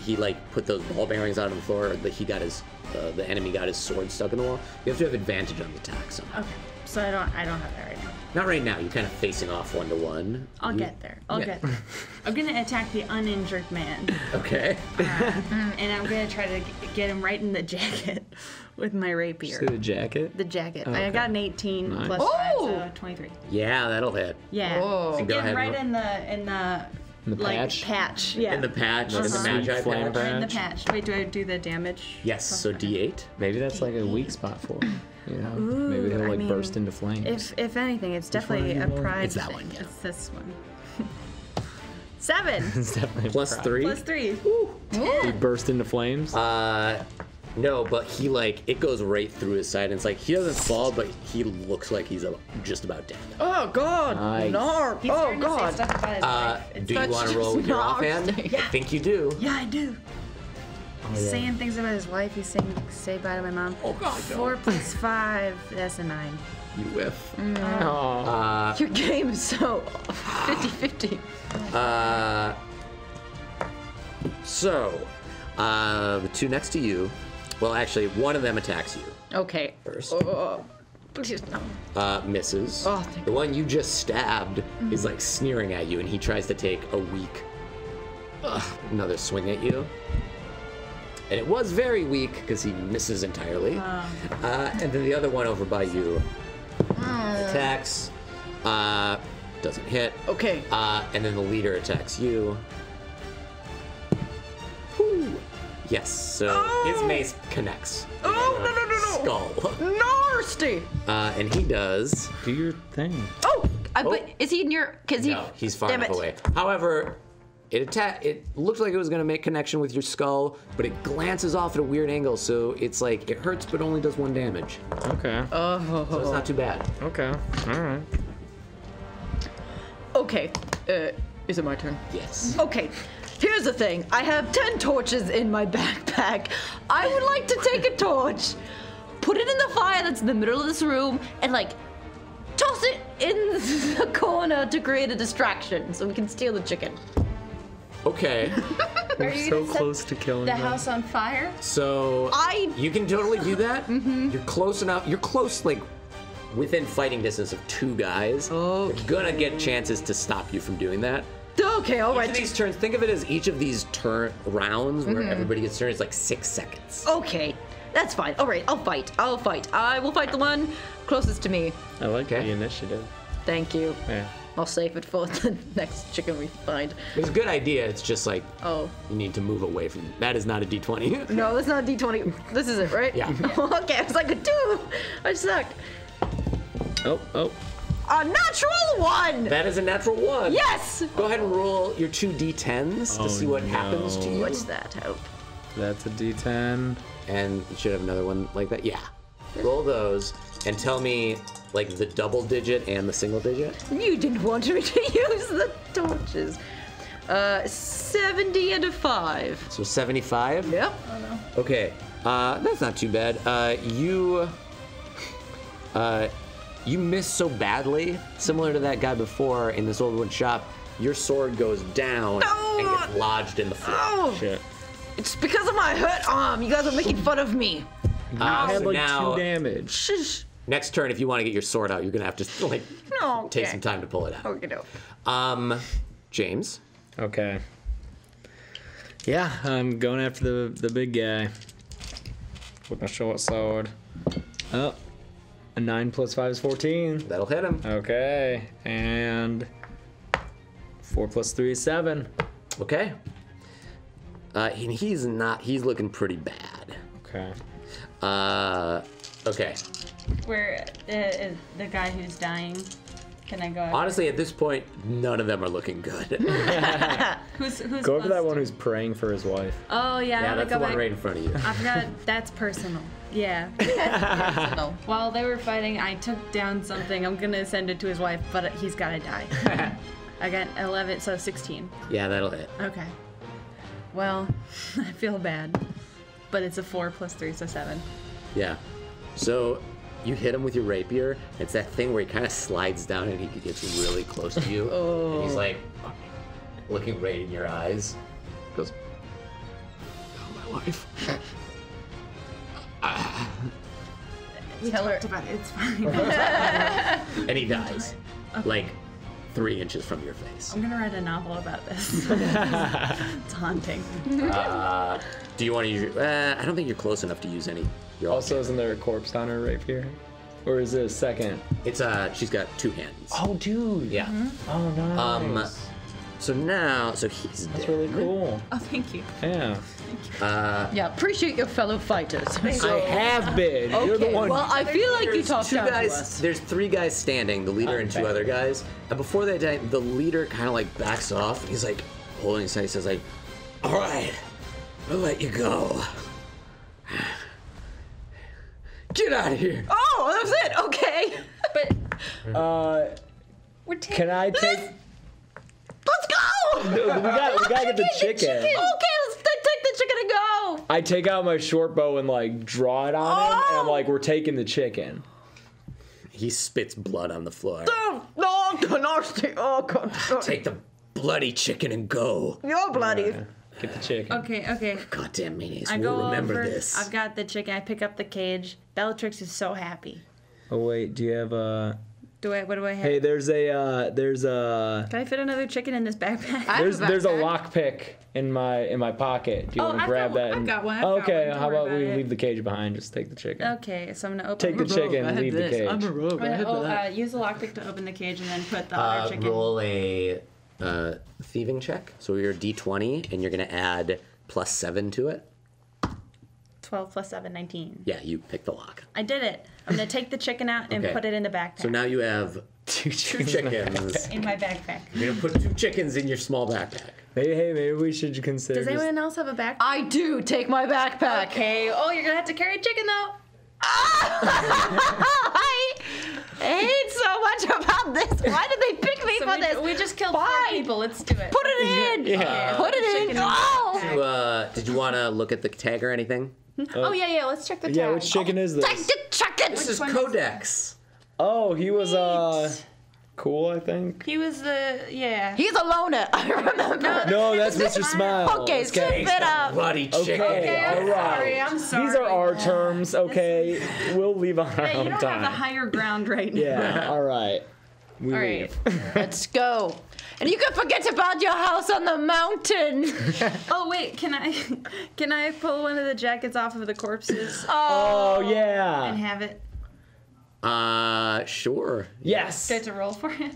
he like put those ball bearings out on the floor, that he got his uh, the enemy got his sword stuck in the wall. You have to have advantage on the attack. So Okay. So I don't I don't have that right now. not right now. You're kind of facing off one to one. I'll You- get there. I'll Yeah. get there. I'm gonna attack the uninjured man, Okay. and I'm gonna try to g- get him right in the jacket with my rapier. See the jacket? The jacket. I Okay. got an 18 Nice. plus five, Oh! so 23. yeah, that'll hit. Yeah. Oh. So Go get ahead him right and in the in the In the like patch? patch. Yeah. In the patch, in the Uh-huh. magi Flame patch. patch. Right in the patch. Wait, do I do the damage? Yes. So D8. Maybe that's like a weak spot for him. You know? Maybe he'll I like mean, burst into flames. If if anything, it's definitely a are you pride It's that thing. one, yeah. It's this one. Seven It's definitely Plus pride. three. plus three. He burst into flames. Uh, no, but he like it goes right through his side. And it's like he doesn't fall, but he looks like he's just about dead. Oh God! Nice. No! He's Oh starting to say God! stuff about his Uh, do you want to roll your not offhand? nasty. I think you do. Yeah, I do. He's saying things about his wife. He's saying say bye to my mom. Oh God, Four plus five. That's a nine. You whiff. Aw. Your game is so 50-50. Uh, so, uh, the two next to you. Well, actually, one of them attacks you Okay. first. Oh, please no. Uh, misses. Oh, thank the one you just stabbed is like sneering at you, and he tries to take a weak, ugh, another swing at you. And it was very weak because he misses entirely. Uh, and then the other one over by you attacks, uh, doesn't hit. Okay. Uh, and then the leader attacks you. Whew. Yes, so his mace connects. Oh no no no no. Skull. Nasty. Uh, and he does. Do your thing. Oh, I, but is he near? Cause he. No, he's far enough it. away. However, it atta- It looked like it was gonna make connection with your skull, but it glances off at a weird angle, so it's like it hurts but only does one damage. Okay. Oh. So it's not too bad. Okay. All right. Okay. Uh, is it my turn? Yes. Okay. Here's the thing. I have 10 torches in my backpack. I would like to take a torch, put it in the fire that's in the middle of this room, and like toss it in the corner to create a distraction so we can steal the chicken. Okay. We're so close to killing The them. house on fire. So I- you can totally do that. Mm-hmm. You're close enough. You're close, like within fighting distance of two guys. You're gonna get chances to stop you from doing that. Okay, all Each of these turns, think of it as each of these turn rounds where mm-hmm. everybody gets turn is like six seconds. Okay. That's fine. All right, I'll fight. I'll fight. I will fight the one closest to me. I like Okay. the initiative. Thank you. Yeah. I'll save it for the next chicken we find. It's a good idea. It's just like Oh. you need to move away from. That is not a d20. No, that's not a d20. This is it, right? Yeah. okay, I was like a two. I suck. Oh, oh. A natural one. that is a natural one. yes. Go ahead and roll your two d10s to Oh, see what happens to you. What's that? Help. That's a D10. And you should have another one like that. Yeah. Roll those and tell me like the double digit and the single digit. You didn't want me to use the torches. Uh, 70 and a 5. So 75. Yep. Okay, uh, that's not too bad. Uh, you, uh, you miss so badly, similar to that guy before in this old wood shop. Your sword goes down and gets lodged in the floor. Oh, Shit. it's because of my hurt arm. You guys are making fun of me. Uh, I had so like now, two damage. Shush. next turn, if you want to get your sword out, you're gonna have to like No. take some time to pull it out. Okay, no. Um, James. Okay. Yeah, I'm going after the the big guy with my short sword. Oh, a nine plus five is fourteen. That'll hit him. Okay, and four plus three is seven. Okay. Uh, and he's not. He's looking pretty bad. Okay. Uh, okay. Where uh, the guy who's dying. Can I go? After? Honestly, at this point, none of them are looking good. Who's who's Go after that one who's praying for his wife. Oh yeah, I'm yeah, that's go the one back. right in front of you. I forgot. That's personal. Yeah. No. While they were fighting, I took down something. I'm gonna send it to his wife, but he's gotta die. I got 11, so 16. Yeah, that'll hit. Okay. Well, I feel bad, but it's a four plus three, so seven. Yeah. So you hit him with your rapier. It's that thing where he kind of slides down and he gets really close to you. And he's oh. like looking right in your eyes. Goes, My life. Tell her. it. it's fine. and he dies. Like three inches from your face. I'm gonna write a novel about this. it's haunting. Uh, do you want to use? Uh, I don't think you're close enough to use any. You're Also, isn't there a corpse on her rapier? Or is it a second? It's uh, she's got two hands. Oh, dude. Yeah. Oh, nice. Um, So now, so he's That's dead. really cool. Oh, thank you. Yeah. Yeah, appreciate your fellow fighters. I have been. You're the Okay, one. well, I feel like you talked two down to guys. us. There's three guys standing. The leader and two other guys. And before they die, the leader kind of like backs off. He's like holding his head. He says like, "All right, I'll let you go. Get out of here." Oh, that was it. Okay. But uh, we're taking. can I take? Let's go. we got. We gotta get the chicken. Okay, let's t- take the chicken and go. I take out my short bow and like draw it on him, and I'm like, oh! "We're taking the chicken." He spits blood on the floor. Oh, no, nasty. Oh, God. Take the bloody chicken and go. You're bloody. Get the chicken. Okay, okay. Goddamn maniacs I will go remember over. this. I've got the chicken. I pick up the cage. Bellatrix is so happy. Oh wait, do you have a? Do I? What do I have? Hey, there's a. Uh, there's a. Can I fit another chicken in this backpack? There's there's a lockpick in my in my pocket. Do you Oh, want to I've grab got that? one, I've and- got one, I've got okay, one, don't how worry about we it. leave the cage behind? Just take the chicken. Okay, so I'm gonna open. The cage. Take the chicken, leave the cage. I'm a rogue. I Wait, have oh, that. uh, use the lockpick to open the cage and then put the Uh, other chicken. roll a uh, thieving check. So you're d20, and you're gonna add plus seven to it. 12 plus 7, 19. Yeah, you pick the lock. I did it. I'm gonna take the chicken out and Okay. put it in the backpack. So now you have Two two chickens. chickens. in my backpack. You're gonna put two chickens in your small backpack. Hey, hey, maybe we should consider. Does just- anyone else have a backpack? I do. Take my backpack. Okay. Oh, you're gonna have to carry a chicken though. I hate so much about this. Why did they pick me So for we, this? we just killed four people. Let's do it. Put it in. Yeah. Put it in. Chicken Oh. You, uh, did you want to look at the tag or anything? Oh yeah, yeah. Let's check the tag. Yeah, which chicken is Take this? the chicken. This is one is- Codex. Oh, he was uh cool, I think. He was the yeah. He's a loner. I remember. No, that's Mr. Smile. Okay, It's soup okay. it up. Bloody chicken. Okay, I'm all right. sorry. I'm sorry. These are our terms, okay? We'll leave on our Hey, you own don't time. have the higher ground right now. yeah, all right. We All leave. right. Let's go. And you can forget about your house on the mountain. Oh wait, can I can I pull one of the jackets off of the corpses Oh and yeah. And have it? Uh, sure. Yes. Do I have to roll for it?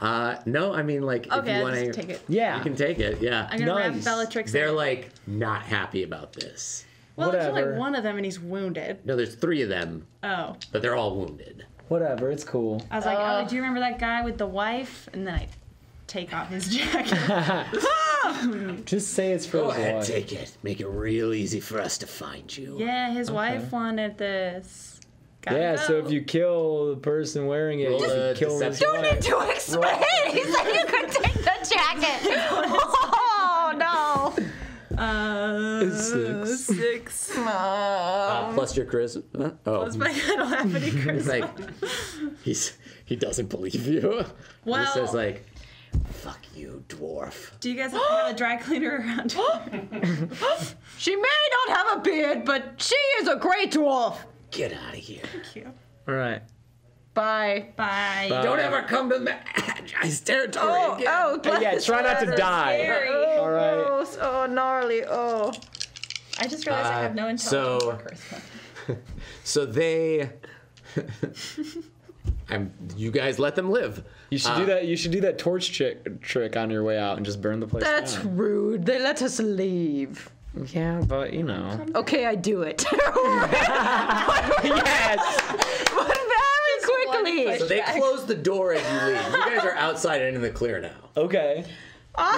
Uh, no, I mean like if Okay, you I'll want to take it. Yeah. you can take it. Yeah. I'm gonna wrap Nice. Bellatrix. They're in. like not happy about this. well, there's only whatever. one of them and he's wounded. No, there's three of them, Oh, but they're all wounded. Whatever, it's cool. I was like, Uh. oh, do you remember that guy with the wife? And then I take off his jacket. Just say it's for Go his ahead, wife. take it. Make it real easy for us to find you. yeah, his wife wanted this. Gotta Yeah, so go. if you kill the person wearing it, Roll you a can kill his deception. Don't need to explain. He said you could take the jacket. No. uh, Six. six. Uh, plus your charisma. Oh, That's my I don't have any he's charisma. like, he's he doesn't believe you. Well. he says like, "Fuck you, dwarf." Do you guys have a dry cleaner around? She may not have a beard, but she is a great dwarf. Get out of here. Cute. All right. Bye. Bye. Bye. Don't ever come to Magi's territory Oh, again. oh, Hey, yeah, try not to die. Oh, All right. gross. Oh, gnarly. Oh. I just realized I have no intelligence so- or charisma. So they, I'm. You guys let them live. You should Uh, do that. You should do that torch trick trick on your way out and just burn the place That's down. rude. They let us leave. Yeah, but you know. Okay, I do it. yes. but very quickly. So they close the door as you leave. You guys are outside and in the clear now. Okay.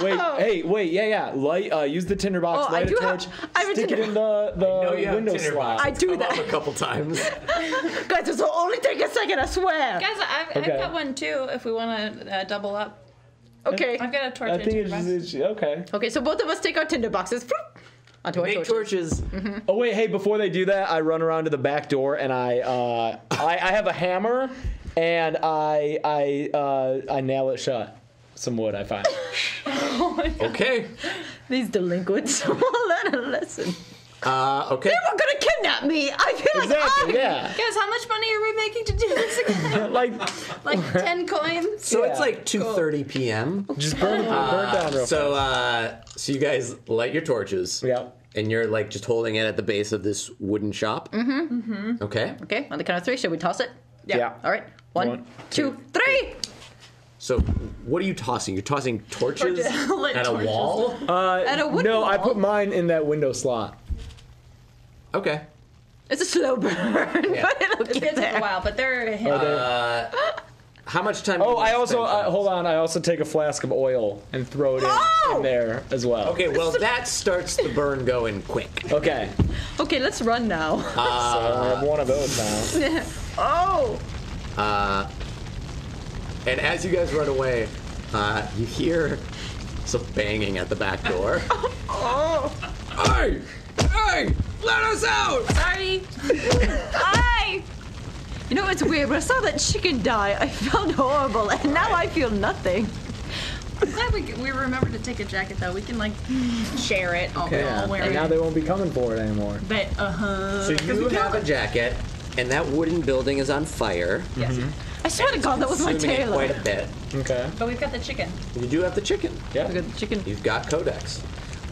Wait. Oh. Hey. Wait. Yeah. Yeah. Light. Uh, use the tinderbox. Oh, I light do a have- torch. I have a stick it in the the window slot. I do Come up that. a couple times. Guys, this will only take a second, I swear. Guys, I've, Okay. I've got one too. If we want to uh, double up, Okay. I've got a torch. I and think a it's, tinderbox. it's okay. Okay, so both of us take our tinder boxes. Onto our Make torches. torches. Oh wait, hey! Before they do that, I run around to the back door and I uh, I, I have a hammer and I I uh, I nail it shut. Some wood I find. Okay. These delinquents will learn a lesson. Uh, okay. They were gonna kidnap me. I feel like. I. Yeah. Guys, how much money are we making to do this again? Like like 10 coins? So it's like 2:30 p.m. just burn burn down real So uh, so you guys light your torches. Yeah. And you're like just holding it at the base of this wooden shop. Mm-hmm. mm-hmm. Okay. Okay, on the count of three, should we toss it? Yeah. All right. One, One, two, three. So what are you tossing? You're tossing torches Lit at a torches. wall. Uh, And a wooden no, I put mine in that window slot. Okay. It's a slow burn, but it'll It get takes a there. while, but they're Are hit. there- How much time? do oh, you I spend also on uh, this? hold on. I also take a flask of oil and throw it in, Oh! in there as well. Okay, well that starts the burn going quick. Okay. Okay, let's run now. so I have one of those now. oh! And as you guys run away, uh, you hear some banging at the back door. oh! Hey! Hey! Let us out! Sorry. Hi! You know, it's weird. When I saw that chicken die, I felt horrible, and now I feel nothing. I'm glad we, we remembered to take a jacket, though. We can, like, share it. All, Okay. we're all And wearing now they won't be coming for it anymore. But, uh-huh. So you have a jacket, and that wooden building is on fire. Yes. I swear to God, that was my consuming it tailor. quite a bit. Okay. But we've got the chicken. You do have the chicken. Yeah. Look at the chicken. You've got Codex.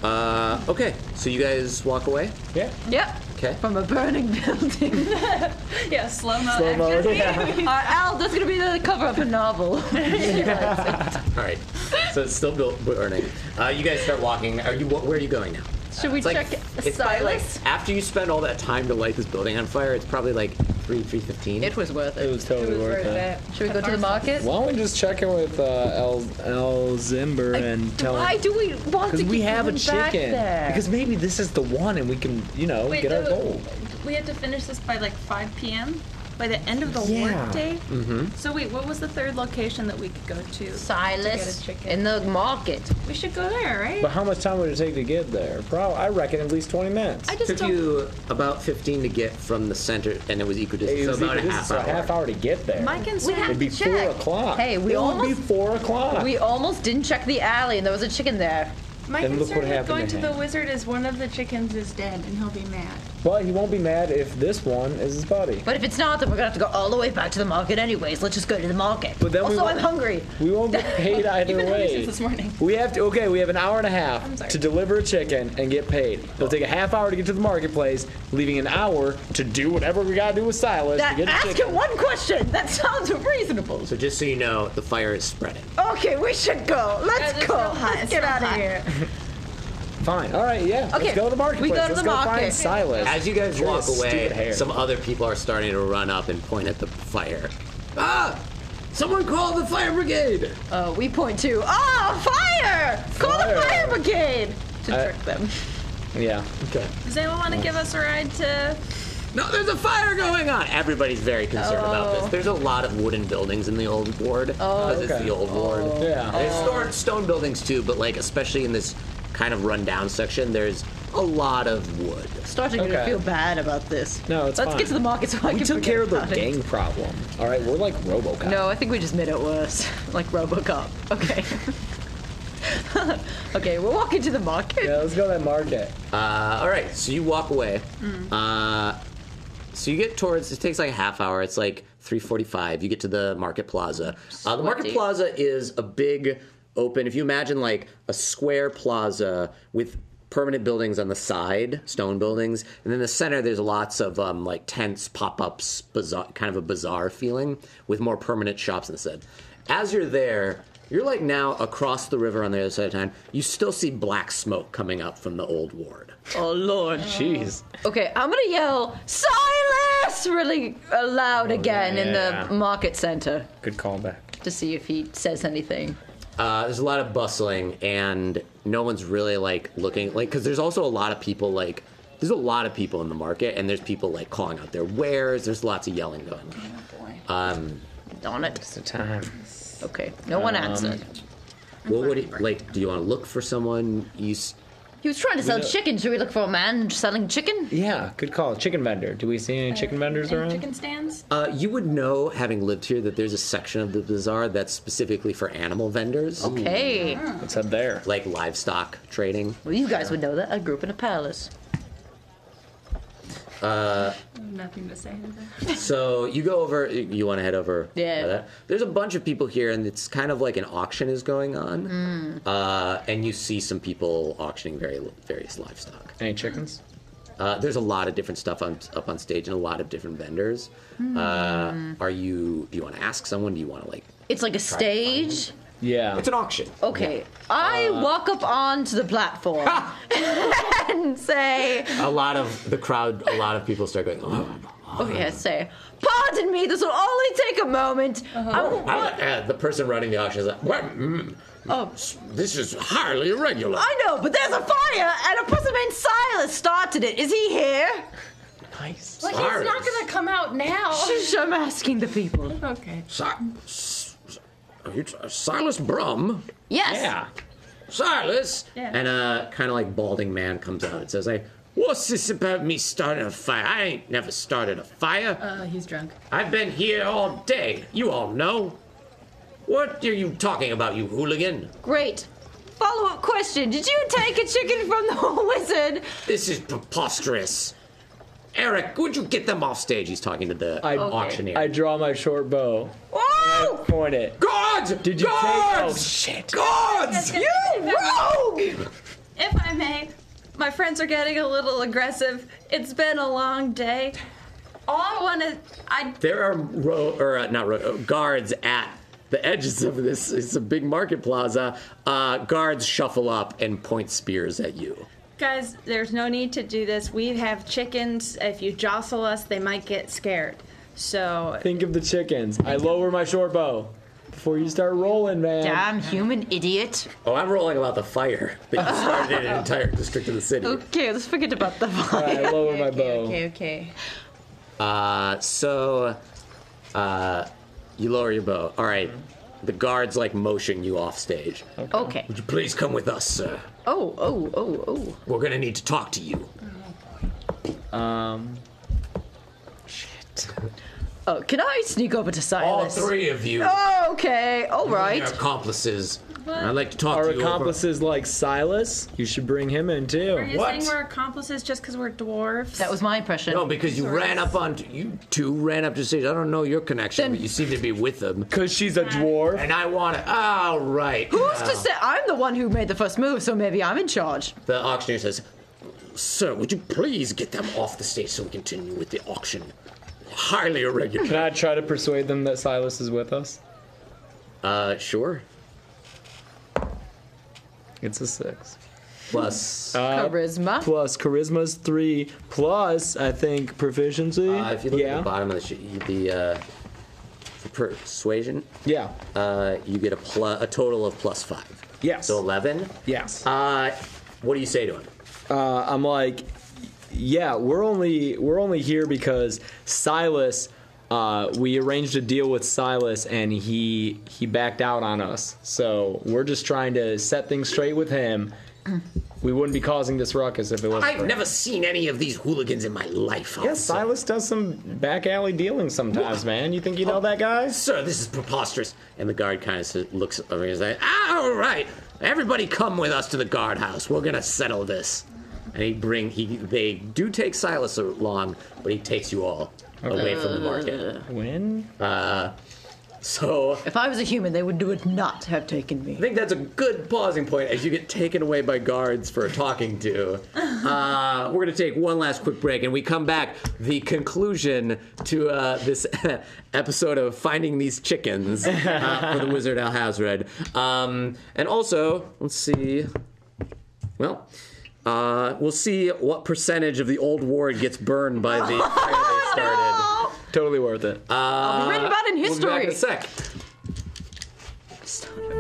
Uh, okay, so you guys walk away. Yeah. Yep. Okay. From a burning building. Yeah, slow-mo Slow mo. Yeah. uh, Al, that's gonna be the cover of a novel. All right. So it's still built, burning. Uh, you guys start walking. Are you? Where are you going now? Should we It's like check it's probably like after you spend all that time to light this building on fire. It's probably like three, three fifteen. It was worth It it. was totally worth it. Should we go to the market? Why don't we just check in with uh, El El Zimber and tell Why him? do we want to Because we have a moving back chicken. there? Because maybe this is the one, and we can, you know, Wait, get our the- gold. We had to finish this by, like, 5 p.m.? By the end of the Yeah. workday? Mm-hmm. So wait, what was the third location that we could go to? Silas To get a chicken. in the market. We should go there, right? But how much time would it take to get there? Probably, I reckon at least 20 minutes. I just took don't. you about 15 to get from the center, and it was equidistant, It so was about a half so hour. a half hour to get there. My concern. have It'd be to four o'clock. Hey, we it would almost- be four o'clock. We almost didn't check the alley, and there was a chicken there. My Then look concern with going to to the wizard is one of the chickens is dead and he'll be mad. Well, he won't be mad if this one is his buddy. But if it's not, then we're gonna have to go all the way back to the market anyways. Let's just go to the market. But then we also, I'm hungry. We won't get paid either You've been way. since this morning. We have to. Okay, we have an hour and a half to deliver a chicken and get paid. It'll take a half hour to get to the marketplace, leaving an hour to do whatever we gotta do with Silas That, to get ask chicken. him one question. That sounds reasonable. So just so you know, the fire is spreading. Okay, we should go. Let's Guys, it's go. hot. Let's It's get real out of here. Fine. All right. Yeah. Okay, Let's go to the marketplace. we go to Let's the go market. find Silas. As you guys Sure, walk away, some other people are starting to run up and point at the fire. Ah! Someone call the fire brigade! Uh, we point to. Oh, fire! Call the Fire. fire brigade to I- trick them. Yeah. Okay. Does anyone want to give us a ride to? No, there's a fire going on. Everybody's very concerned about this. There's a lot of wooden buildings in the old ward Oh, because it's the old ward. Yeah. There's stone, stone buildings too, but like especially in this kind of rundown section, there's a lot of wood. Starting to Okay. feel bad about this. No, it's Let's fine. get to the market so I We can took forget care of the about it. gang problem. All right, we're like RoboCop. No, I think we just made it worse, like RoboCop. Okay. okay, we're walking to the market. Yeah, let's go to that market. Uh, all right, so you walk away. Uh, so you get towards. It takes like a half hour. It's like 3:45. You get to the market plaza. Uh, the market Sweaty. plaza is a big open. If you imagine like a square plaza with permanent buildings on the side, stone buildings, and then the center there's lots of um, like tents, pop-ups, bazaar, kind of a bizarre feeling with more permanent shops instead. As you're there. You're like now across the river on the other side of town. You still see black smoke coming up from the old ward. Oh Lord. Jeez. Okay, I'm gonna yell Silas really uh, loud again in yeah. the market center Good callback. to see if he says anything. Uh, there's a lot of bustling, and no one's really like looking like because there's also a lot of people like there's a lot of people in the market, and there's people like calling out their wares. There's lots of yelling going on. Um, Darn it. It's the time. Okay, no one Um, answered. well, what do you, like? Do you want to look for someone? You s- He was trying to sell chicken. Should we look for a man selling chicken? Yeah, good call. Chicken vendor. Do we see any chicken vendors around? Chicken stands? Uh, you would know, having lived here, that there's a section of the bazaar that's specifically for animal vendors, Okay. Let's head there. like livestock trading. Well, you guys would know that. I grew up in a palace. Nothing to say. So you go over. You want to head over? Yeah. that? There's a bunch of people here, and it's kind of like an auction is going on. Hmm. Uh, and you see some people auctioning very various livestock. Any chickens? Uh, there's a lot of different stuff on, up on stage and a lot of different vendors. Uh, are you? Do you want to ask someone? Do you want to like? It's like a stage. Yeah. It's an auction. Okay. I walk up onto the platform and say, A lot of the crowd. A lot of people start going. Oh, okay, I say, pardon me, this will only take a moment. I will- I- uh, the person running the auction is like, well, mm, oh, This is highly irregular. I know, but there's a fire, and a person named Silas started it. Is he here? Nice. Well, he's not gonna come out now. Shush, I'm asking the people. Okay. Si- S- S- are you t- Silas Brum? Yes. Yeah. Silas? Yeah. and a kind of like balding man comes out and says, "Like, What's this about me starting a fire? I ain't never started a fire. Uh, he's drunk. I've been here all day. You all know. What are you talking about, you hooligan? Great. Follow up question Did you take a chicken from the wizard? This is preposterous. Eric, would you get them off stage?" He's talking to the I- auctioneer. I draw my short bow. Whoa! Point it. Guards! Did you take? Oh Guards! shit. Guards! You rogue! If I may, my friends are getting a little aggressive. It's been a long day. All I want to, I there are ro- or uh, not ro- uh, guards at the edges of this. It's a big market plaza. Uh, guards shuffle up and point spears at you. Guys, there's no need to do this. We have chickens. If you jostle us, they might get scared. So Think of the chickens. I lower my short bow before you start rolling, man. Damn human idiot. Oh, I'm rolling about the fire that you started in an entire district of the city. Okay, let's forget about the fire. I lower my bow. okay, okay. Uh, so, uh, you lower your bow. All right. The guards like motion you off stage. Okay. Would you please come with us, sir? Oh, oh, oh, oh. We're gonna need to talk to you. Um. Oh, can I sneak over to All Silas? three of you. Oh, okay, All right. Your accomplices. I'd like to talk Our to you. accomplices like Silas. You should bring him in Are too. you What? saying we're accomplices just because we're dwarves? That was my impression. No, because you ran up on you two ran up to stage. I don't know your connection, Then- but you seem to be with them. Cause she's a dwarf. And I want to. Oh, right. Who's now. to say? I'm the one who made the first move, so maybe I'm in charge. The auctioneer says, Sir, would you please get them off the stage so we continue with the auction? Highly irregular. Can I try to persuade them that Silas is with us? uh, sure. It's a six. Plus, Uh, Charisma. Plus charisma's three. Plus I think proficiency. uh, if you look yeah. at the bottom of the sheet, the, uh, persuasion, Yeah. uh, you get a, plu- a total of plus five. Yes. So 11. yes. Uh, what do you say to him? uh, I'm like, yeah, we're only we're only here because Silas. Uh, we arranged a deal with Silas, and he he backed out on us. So we're just trying to set things straight with him. We wouldn't be causing this ruckus if it wasn't. I've for him. never seen any of these hooligans in my life. Yeah, officer. Silas does some back alley dealing sometimes, man. You think you know that guy? Sir, this is preposterous. And the guard kind of looks over and says, All right, everybody, come with us to the guardhouse. We're gonna settle this. and he bring he they do take Silas along, but he takes you all away from the market. Win? So If I was a human, they would would not have taken me. I think that's a good pausing point as you get taken away by guards for talking to. Uh, we're going to take one last quick break and we come back. The conclusion to uh, this episode of Finding These Chickens uh, for the Wizard Al Hazred. Um, and also, let's see. Well, uh, we'll see what percentage of the old ward gets burned by the fire they started. Totally worth it. I'll be written about in uh, We'll be back in a history. sec.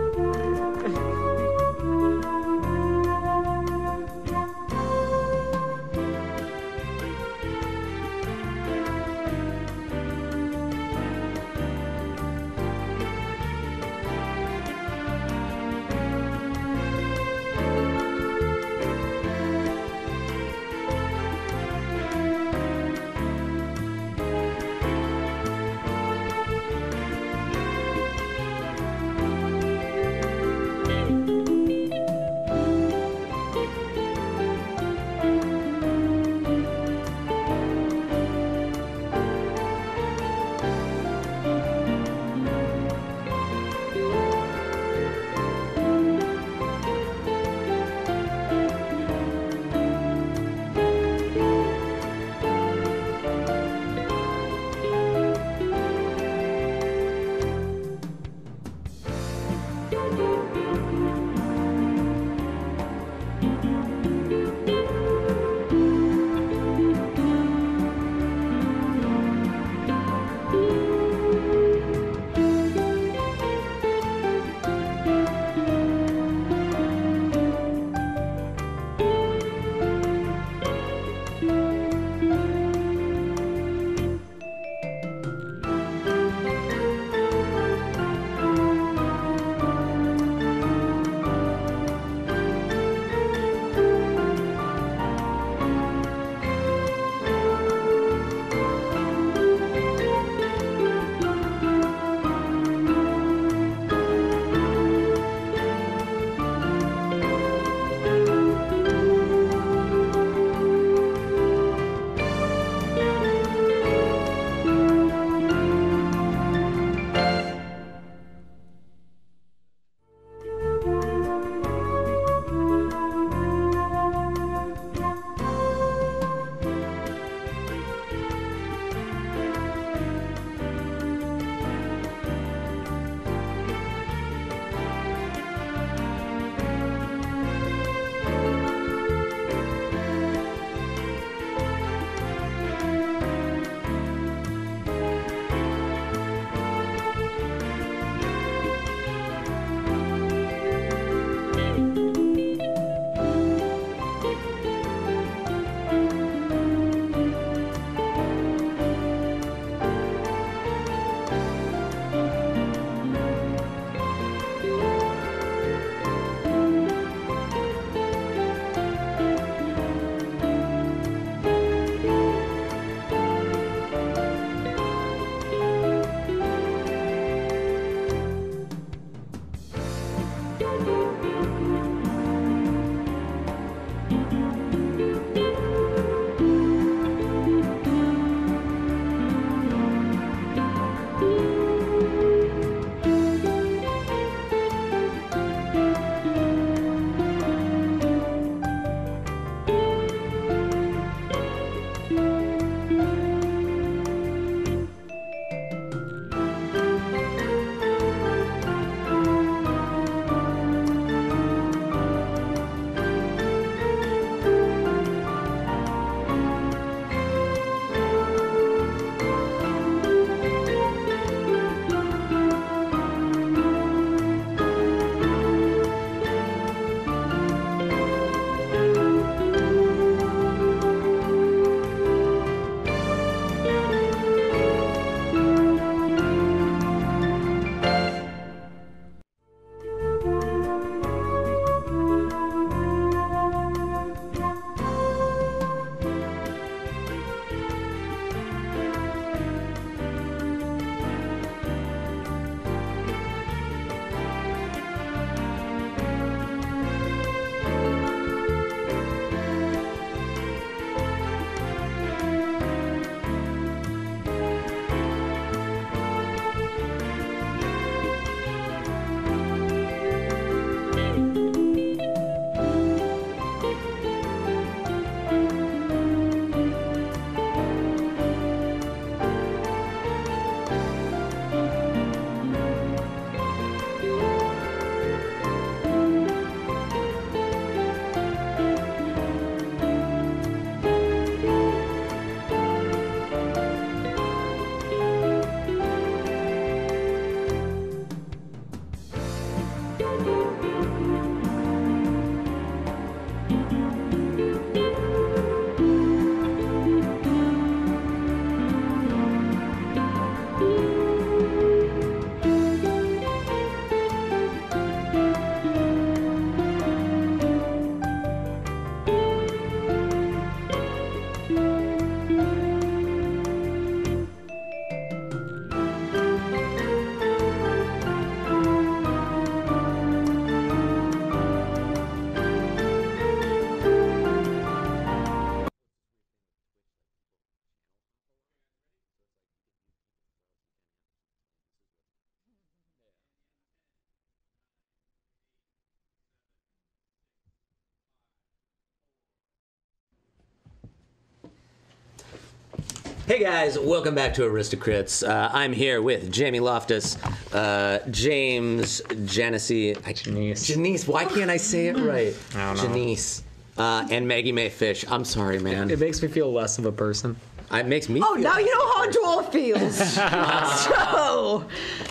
Hey guys, welcome back to AristoCrits. Uh, I'm here with Jamie Loftus, uh, James Genesee, I- Janice. Janice. Why can't I say it right? I don't know. Janice. Uh, and Maggie Mae Fish. I'm sorry, man. It makes me feel less of a person. It makes me. Oh, feel- now you know how a dwarf feels. so,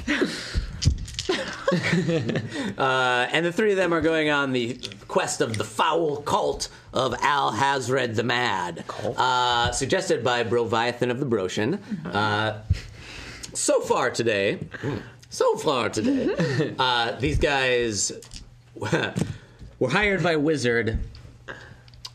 Uh, and the three of them are going on the quest of the foul cult of Al Hazred the Mad, uh, suggested by Broviathan of the Broshan. Uh, so far today, so far today, uh, these guys were hired by a wizard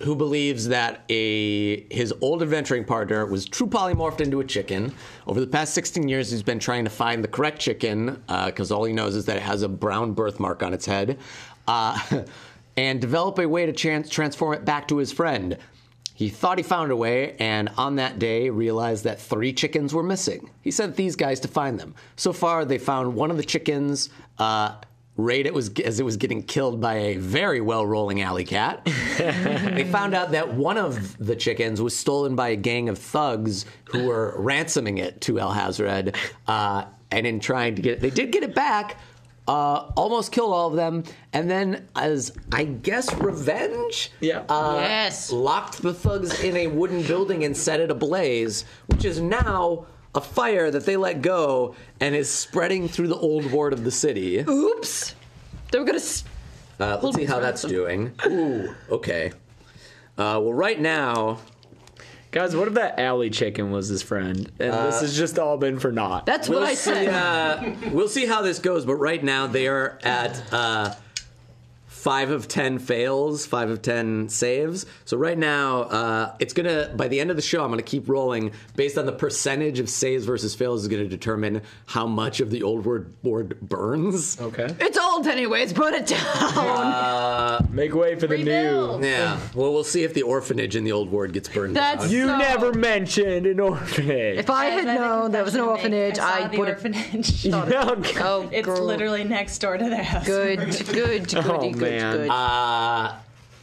who believes that a his old adventuring partner was true polymorphed into a chicken. Over the past 16 years, he's been trying to find the correct chicken because all he knows is that it has a brown birthmark on its head, uh, and develop a way to trans- transform it back to his friend. He thought he found a way, and on that day realized that three chickens were missing. He sent these guys to find them. So far, they found one of the chickens. Uh, right it was as it was getting killed by a very well rolling alley cat. they found out that one of the chickens was stolen by a gang of thugs who were ransoming it to Al Hazred. Uh, and in trying to get it, they did get it back. Uh, almost killed all of them, and then, as I guess revenge, Yeah. uh, Yes. locked the thugs in a wooden building and set it ablaze, which is now a fire that they let go and is spreading through the old ward of the city. oops. They were gonna. S- Uh, let's see how that's doing. Ooh, okay. Uh, well, right now, Guys, what if that alley chicken was his friend? And this has just all been for naught. That's we'll what I see. said. Uh, we'll see how this goes. But right now, they are at uh, five of ten fails, five of ten saves. So right now, uh, it's gonna. By the end of the show, I'm gonna keep rolling based on the percentage of saves versus fails is gonna determine how much of the old word board burns. okay. it's old anyways. Put it down. Make way for the Rebuild. new. Yeah. Well, we'll see if the orphanage in the old ward gets burned. That's down. You So- never mentioned an orphanage. if I had known there was an orphanage, I, I saw the would have. orphanage. Okay. Oh, It's girl. literally next door to their house. good, good, goody, Oh, good, good. Uh,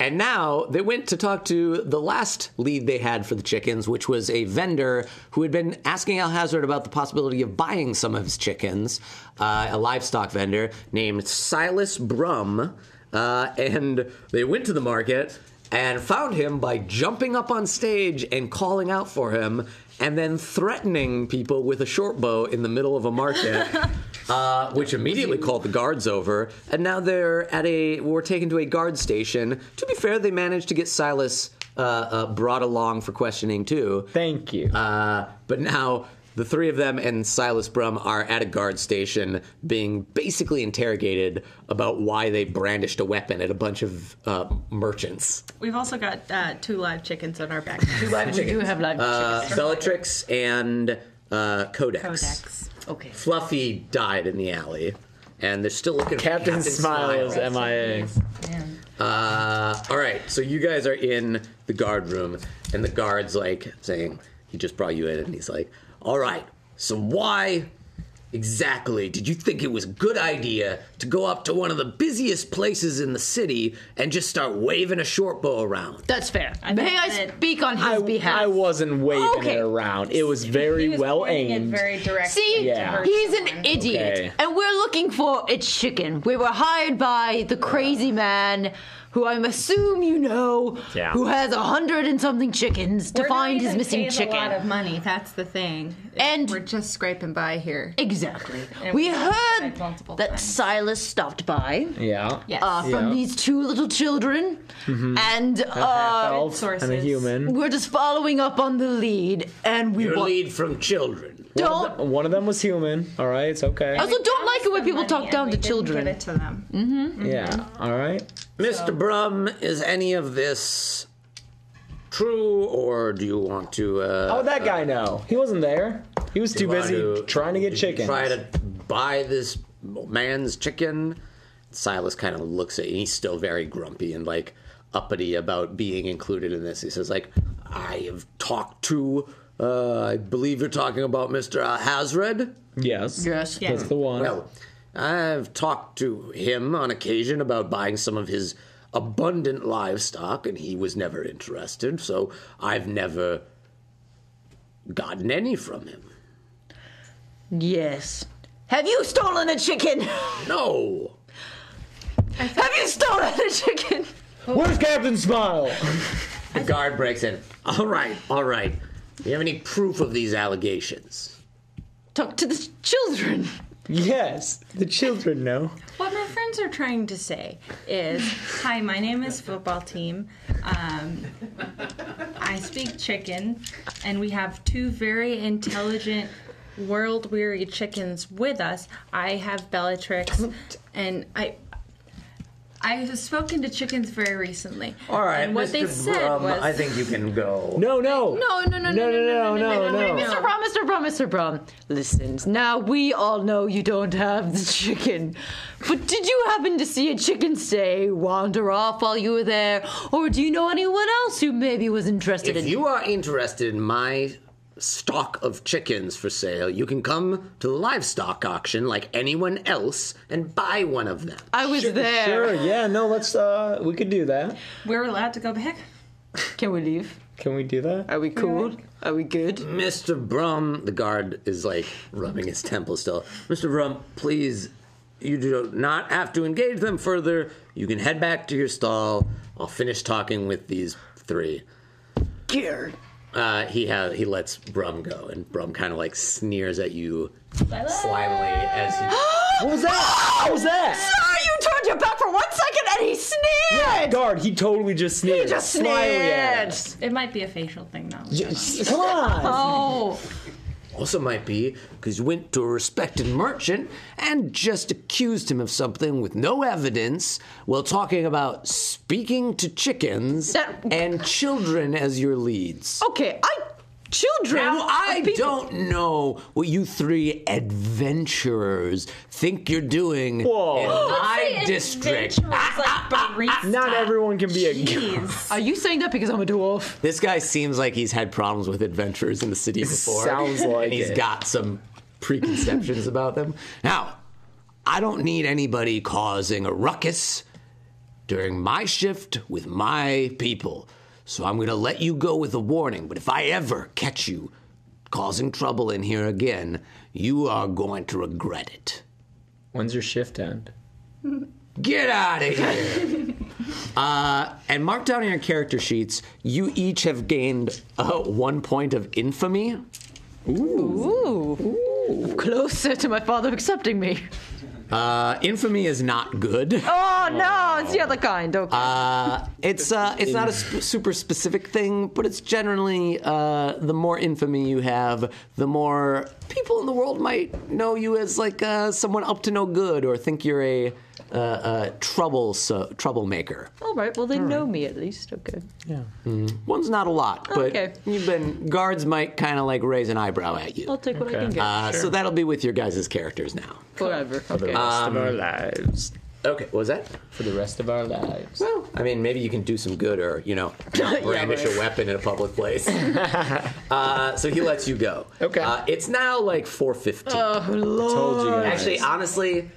and now they went to talk to the last lead they had for the chickens, which was a vendor who had been asking Al Hazred about the possibility of buying some of his chickens, uh, a livestock vendor named Silas Brum. Uh, and they went to the market and found him by jumping up on stage and calling out for him and then threatening people with a short bow in the middle of a market. Uh, which immediately called the guards over, and now they're at a. Were taken to a guard station. To be fair, they managed to get Silas uh, uh, brought along for questioning too. Thank you. Uh, but now the three of them and Silas Brum are at a guard station, being basically interrogated about why they brandished a weapon at a bunch of uh, merchants. We've also got uh, two live chickens on our back. we do have live Uh, Bellatrix and uh, Codex. Codex. Okay. Fluffy died in the alley, and they're still looking for Captain, Captain Smile is MIA. Uh, all right, so you guys are in the guard room, and the guard's like saying, he just brought you in, and he's like, all right, so why exactly did you think it was a good idea to go up to one of the busiest places in the city and just start waving a short bow around? That's fair. think May I that- speak on his I, behalf? I wasn't waving Okay. it around. It was very He was well pointing it aimed. very directly See, Yeah. her he's an children. idiot, Okay. and we're looking for a chicken. We were hired by the crazy man, who I'm assume you know, Yeah. who has a hundred and something chickens to We're find not his missing chicken. A lot of money. That's the thing. And- we're just scraping by here. Exactly. And we we heard that times. Silas stopped by. Yeah. Yes. Uh, from Yeah. these two little children, and Half uh, and a human. we're just following up on the lead. And we Your want lead from children. Don't. One of them was human. All right, it's okay. I also don't like it when people talk down to children. Give it to them. Mm-hmm. Mm-hmm. Yeah. All right. Mr. Brum, is any of this true, or do you want to? Uh, How would that guy uh, know? He wasn't there. He was too busy to- trying to get chicken. Try to buy this man's chicken. Silas kind of looks at. He's still very grumpy and like uppity about being included in this. He says like, "I have talked to. Uh, I believe you're talking about Mr. Hazred." Yes. Yes. That's the one. Well, I've talked to him on occasion about buying some of his abundant livestock, and he was never interested, so I've never gotten any from him. Yes. Have you stolen a chicken? No. Have you stolen a chicken? Where's Captain Smile? The guard breaks in. All right, all right. Do you have any proof of these allegations? Talk to the children. yes, the children know. What my friends are trying to say is, hi, my name is football team. Um, I speak chicken, and we have two very intelligent, world-weary chickens with us. I have Bellatrix, and I. I have spoken to chickens very recently. All right, and what Mr. they said Brum, was, I think you can go. No, no. No, no, no, no, no, no, no, no, no. no. Mr. Brum, Mr. Brum, Mr. Brum. Listen, now we all know you don't have the chicken. But did you happen to see a chicken, say, wander off while you were there? Or do you know anyone else who maybe was interested If in you are interested in my stock of chickens for sale, you can come to the livestock auction like anyone else and buy one of them. I was there. Sure, yeah, no, let's, uh, we could do that. we're allowed to go back. Can we leave? Can we do that? Are we cool? Are we good? Mr. Brum, the guard is like rubbing his temple still. Mr. Brum, please, you do not have to engage them further. You can head back to your stall. I'll finish talking with these three. Gear. Uh, he ha- he lets Brum go, and Brum kind of like sneers at you slyly as he. What was that? What was that? Sir, you turned your back for one second and he sneered! Guard, he totally just sneered. He just Slyly at sneered! us. It might be a facial thing, though. Come on. Oh, Also, might be because you went to a respected merchant and just accused him of something with no evidence while talking about speaking to chickens That- and children as your leads. okay, I. Children. Now, I people- don't know what you three adventurers think you're doing Whoa. in my district. like. Not everyone can be a Jeez. Are you saying that because I'm a dwarf? This guy seems like he's had problems with adventurers in the city before. Sounds like And he's it. got some preconceptions about them. Now, I don't need anybody causing a ruckus during my shift with my people. So I'm going to let you go with a warning. But if I ever catch you causing trouble in here again, you are going to regret it. When's your shift end? Get out of here. uh, and mark down in your character sheets, you each have gained uh, one point of infamy. Ooh. Closer to my father accepting me. Uh, infamy is not good. Oh no, it's the other kind. Okay. Uh, it's uh, it's not a sp- super specific thing, but it's generally uh, the more infamy you have, the more people in the world might know you as like uh, someone up to no good or think you're a uh, uh, trouble so, troublemaker. All right. Well, they know me at least. Okay. Yeah. One's not a lot, but Okay. you've been guards might kind of like raise an eyebrow at you. I'll take what I can get. Uh, So that'll be with your guys' characters now. Whatever. For the Okay. rest of our lives. Okay, what was that? For the rest of our lives. Well, I mean, maybe you can do some good or, you know, not brandish a weapon in a public place. uh, so he lets you go. Okay. Uh, it's now like 4.15. oh Lord. Told you guys. Actually, honestly,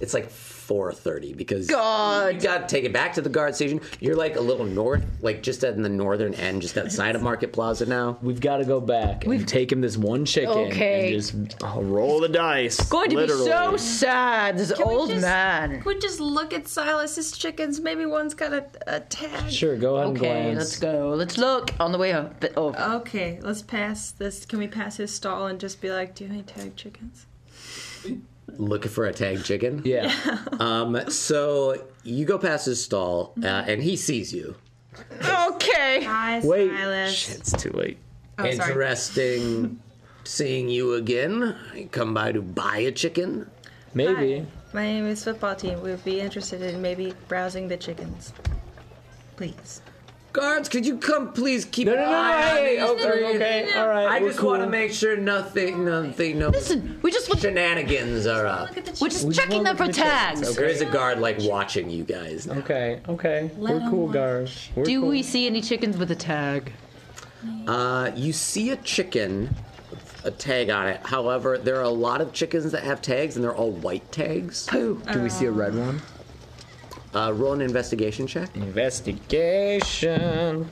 it's like 4.30 because God. you got to take it back to the guard station. You're like a little north, like just at the northern end, just outside of Market Plaza now. We've got to go back and take him this one chicken Okay. and just roll the dice. Going to literally. be so sad. This we old just- man. We just look at Silas's chickens. Maybe one's got a, a tag. Sure, go ahead Okay, and glance. let's go. Let's look on the way up. But, oh, Okay, let's pass this. Can we pass his stall and just be like, "Do you have any tag chickens?" Looking for a tagged chicken. Yeah. Um, so you go past his stall, uh, and he sees you. okay. Hi, Wait. Silas. It's too late. Oh. Interesting seeing you again. I come by to buy a chicken. Maybe. Hi, my name is Football Team. We'd be interested in maybe browsing the chickens. Please. Guards, could you come please keep No, no, an no, eye on hey, these okay, three? okay, all right. I we're just cool. want to make sure nothing, nothing, no Listen, we just look. shenanigans are up. Look at the We're chickens. just checking them for look at the tags. There is a guard like watching you guys. Now. Okay, okay. Let we're cool, watch. guys. We're Do cool. we see any chickens with a tag? Uh, you see a chicken, with a tag on it. However, there are a lot of chickens that have tags, and they're all white tags. Do we see a red one? Uh, roll an investigation check. Investigation.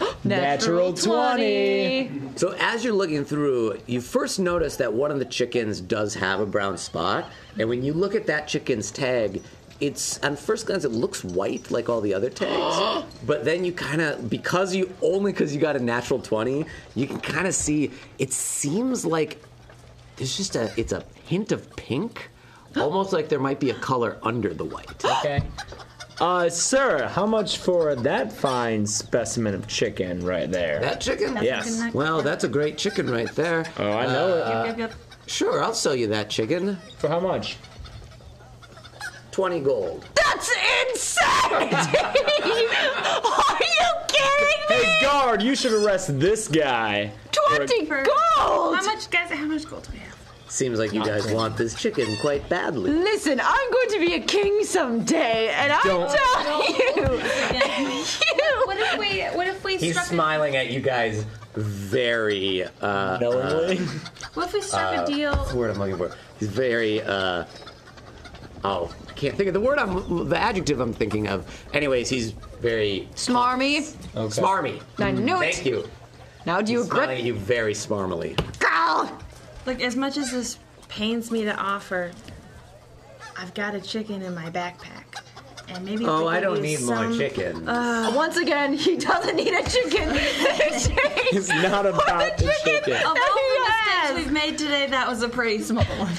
Natural 20. So as you're looking through, you first notice that one of the chickens does have a brown spot, and when you look at that chicken's tag, it's on first glance it looks white like all the other tags, but then you kind of because you only because you got a natural twenty, you can kind of see it seems like there's just a it's a hint of pink, almost like there might be a color under the white. Okay. Uh, sir, how much for that fine specimen of chicken right there? That chicken? Yes. Well, that's a great chicken right there. Oh, I know it. Uh, Yep, yep. Sure, I'll sell you that chicken. For how much? 20 gold. That's insanity! Are you kidding me? Hey, guard, you should arrest this guy. 20 For- gold! How much, guys? How much gold do we have? Seems like you guys want this chicken quite badly. Listen, I'm going to be a king someday, and I'm Don't- telling you, What if we? What if we He's struck? smiling at you guys very, uh, Knowingly? what if we struck a deal? what's the word I'm looking for? He's very, uh, oh, I can't think of the word I'm, the adjective I'm thinking of. Anyways, he's very smarmy. Okay. smarmy. I knew it. Thank you. Now do you agree? Smiling regret? at you very smarmily. Girl! Look, as much as this pains me to offer, I've got a chicken in my backpack, and maybe. Oh, I don't use need more some- chicken. Once again, he doesn't need a chicken. It's not about the chicken. Of all the mistakes we've made today, that was a pretty small one.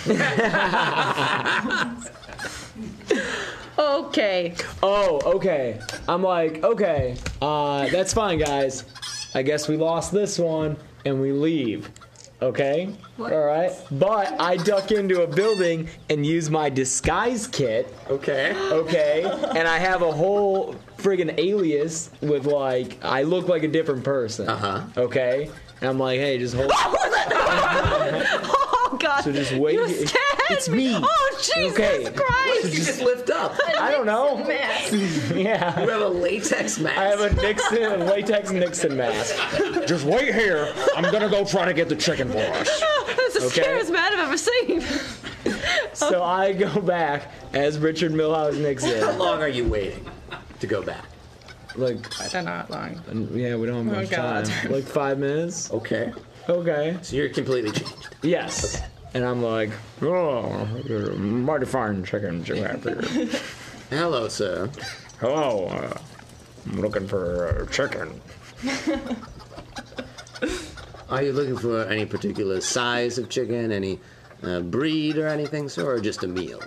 okay. Oh, okay. I'm like, okay, uh, that's fine, guys. I guess we lost this one, and we leave. Okay? What? All right. But I duck into a building and use my disguise kit. Okay. Okay. and I have a whole friggin' alias with like I look like a different person. Uh-huh. Okay. And I'm like, hey, just hold. Oh God! So just wait You here. scared It's me. me. Oh Jesus Okay. Christ! You just lift up. I don't know. yeah. You have a latex mask. I have a Nixon, latex Nixon mask. Just wait here. I'm gonna go try to get the chicken for us. That's the Okay. scariest man I've ever seen. So I go back as Richard Milhous Nixon. How long are you waiting to go back? Like, I don't know how long. yeah, we don't have oh, much God. time. Like five minutes. Okay. Okay. So you're completely changed. Yes. And I'm like, oh, mighty fine chicken you have here. Hello, sir. Hello, uh, I'm looking for uh, chicken. Are you looking for any particular size of chicken, any uh, breed or anything, sir, or just a meal?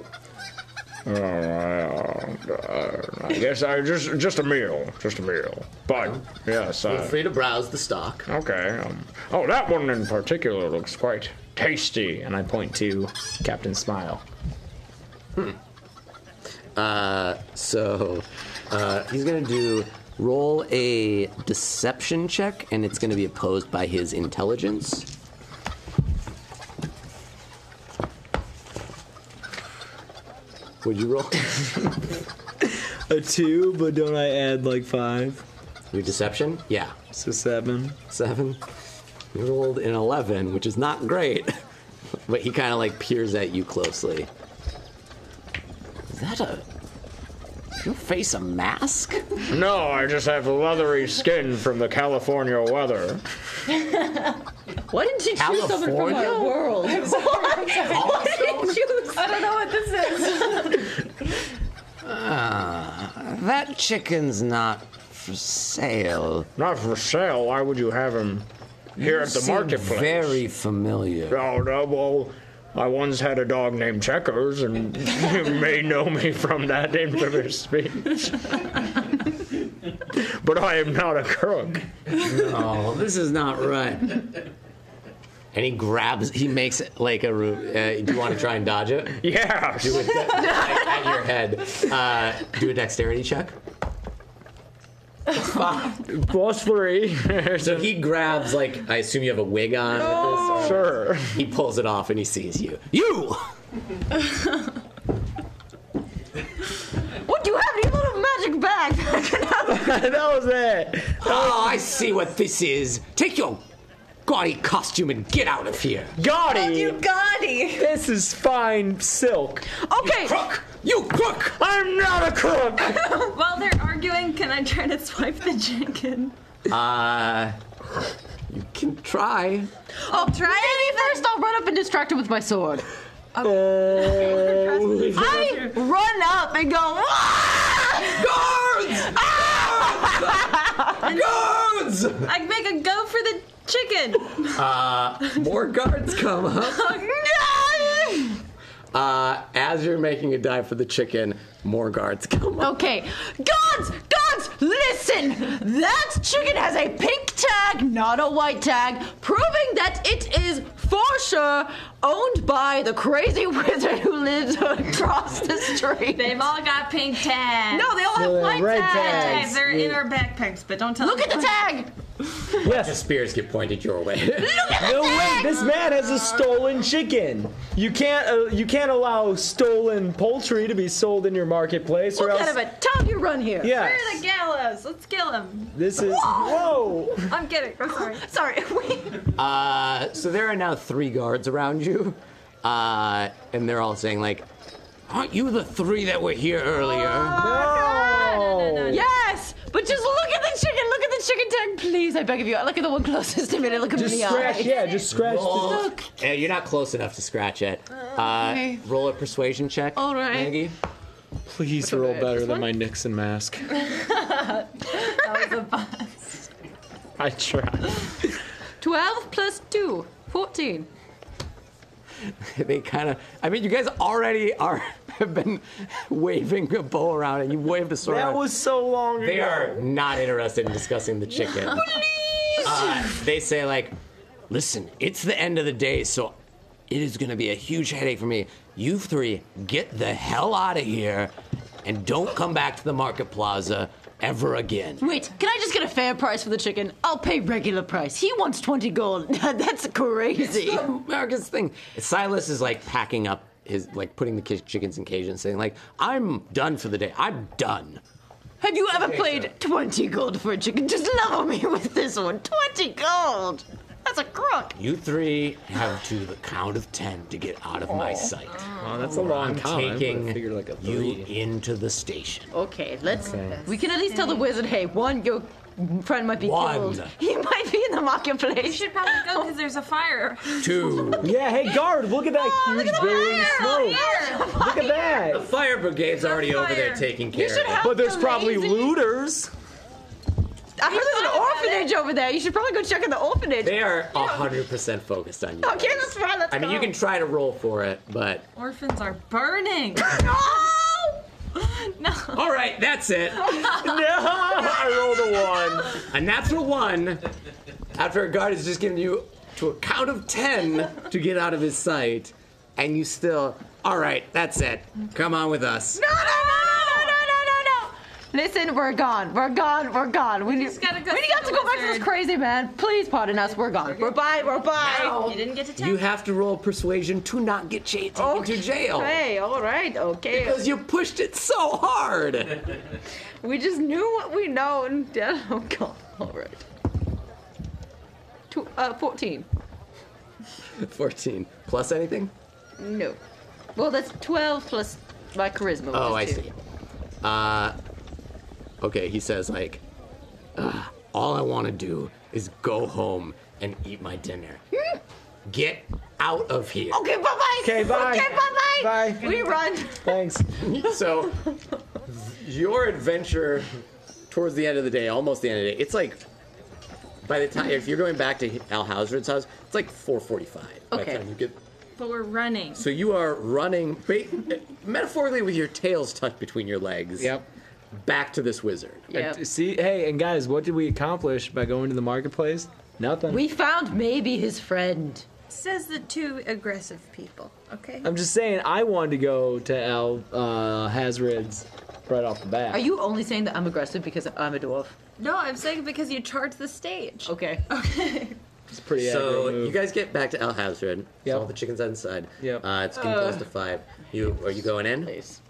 Uh, uh, I guess I just just a meal, just a meal. But yes, sir. Feel uh, free to browse the stock. okay. Um, oh, that one in particular looks quite tasty. And I point to Captain Smile. Uh, so uh, he's gonna do roll a deception check, and it's gonna be opposed by his intelligence. Would you roll? A two, but don't I add like five? Your deception? Yeah. So seven. Seven. You rolled an 11, which is not great. But he kind of like peers at you closely. Is that a. Is your face a mask? No, I just have leathery skin from the California weather. Why didn't you choose something from California? our world? Why didn't you choose? I don't know what this is. Ah, that chicken's not for sale. Not for sale. Why would you have him here at the marketplace? Very familiar. Oh, no, well, I once had a dog named Checkers, and you may know me from that infamous speech. but I am not a crook. No, this is not right. And he grabs, he makes it like a. Uh, do you want to try and dodge it? Yeah. Do it at, at your head. Uh, do a dexterity check. Plus three. So he grabs, like, I assume you have a wig on with this. sure. He pulls it off and he sees you. You! What do you have in your little magic bag? that was it. Oh, I see what this is. Take your gaudy costume and get out of here. Gaudy! You Gotti. This is fine silk. okay. Crook! You crook! I'm not a crook. While they're arguing, can I try to swipe the chicken? Uh, you can try. I'll try maybe first I'll run up and distract him with my sword. Oh. I run up and go. Guards! "Ah!" Guards! I make a go for the chicken. More guards come up. Uh, as you're making a dive for the chicken, more guards come up. Okay, Guards! Guards! listen! That chicken has a pink tag, not a white tag, proving that it is for sure owned by the crazy wizard who lives across the street. They've all got pink tags. no, they all have So they're white red tags. tags. They're in our backpacks, but don't tell Look at the tag. The spears get pointed your way. Look at the No tag. wait, this man has a stolen chicken. You can't uh, you can't allow stolen poultry to be sold in your marketplace, or What else. kind of a town you run here? yeah. Where are the gallows? Let's kill him. This is whoa. I'm kidding. I'm sorry. Sorry. Uh, so there are now three guards around you, uh, and they're all saying like, "Aren't you the three that were here earlier?" No. yes, but just look at the chicken. Look at the chicken tag, please. I beg of you. I look at the one closest to me. and Look at me Just in scratch. eye. Yeah, just scratch. The, Roll. Eh, you're not close enough to scratch it. Uh, okay. roll a persuasion check. All right. Maggie. please roll better than my Nixon mask. That was a bust. I tried. 12 plus 2. 14. they kind of. I mean, you guys already are have been waving a bow around, and you waved a sword. That around. was so long They ago. are not interested in discussing the chicken. Uh, they say like, listen, it's the end of the day, so it is going to be a huge headache for me. You three get the hell out of here, and don't come back to the market plaza ever again. Wait, can I just get a fair price for the chicken? I'll pay regular price. He wants 20 gold. That's crazy. America's thing. Silas is like packing up his like putting the chickens in cages, and saying like, I'm done for the day. I'm done. Have you ever played 20 gold for a chicken? Just level me with this one. 20 gold. That's a crook. You three have to the count of ten to get out of my oh. sight. Oh, that's a long I'm count. I taking figured like a you three. into the station. Okay, let's. We can at least tell the wizard, hey, one, your friend might be One. killed. He might be in the marketplace. You should probably go because there's a fire. Two. Yeah, hey guard, look at that huge look at the billowing fire! Oh, smoke. Look at that. The fire brigade's already over there fire. taking care should of it. But there's the probably lazy- looters. I heard there's an orphanage over there. You should probably go check out the orphanage. They are hundred percent focused on you. Okay, that's fine. Let's I mean, you can try to roll for it, but Orphans are burning. Oh! no. all right, that's it. no, I rolled a one, a natural one. After a guard has just given you to a count of ten to get out of his sight, and you still, all right, that's it. Come on with us. No, no, no, no. Listen, we're gone. We're gone. We're gone. We, just gotta go we see got to go back to this crazy man. Please pardon us. We're gone. We're bye. We're bye. No. You didn't get to tell You have to roll persuasion to not get cha- taken to jail. Hey, all right, okay. Because you pushed it so hard. We just knew what we know and yeah, oh god. All right. Two, uh, 14. 14. Plus anything? No. Well, that's 12 plus my charisma. Which Oh, I two. see. Uh, okay, he says, like, "Ugh, all I want to do is go home and eat my dinner. Hmm. Get out of here. Okay, bye bye. Okay, bye. Okay, bye bye. Bye. We run. Thanks. So, your adventure towards the end of the day, almost the end of the day, it's like, by the time, if you're going back to Al Hazred's house, it's like 4.45 by the Okay. time you get But we're running. So you are running, ba- metaphorically, with your tails tucked between your legs. Yep. Back to this wizard. Yep. See, hey, and guys, what did we accomplish by going to the marketplace? Nothing. We found maybe his friend. Says the two aggressive people. Okay. I'm just saying, I wanted to go to Al uh, Hazred's right off the bat. Are you only saying that I'm aggressive because I'm a dwarf? No, I'm saying because you charge the stage. Okay. Okay. It's pretty So move. you guys get back to Al Hazred. Yep. All the chickens inside. Yep. Uh, it's getting close to five. You are you going in? Please.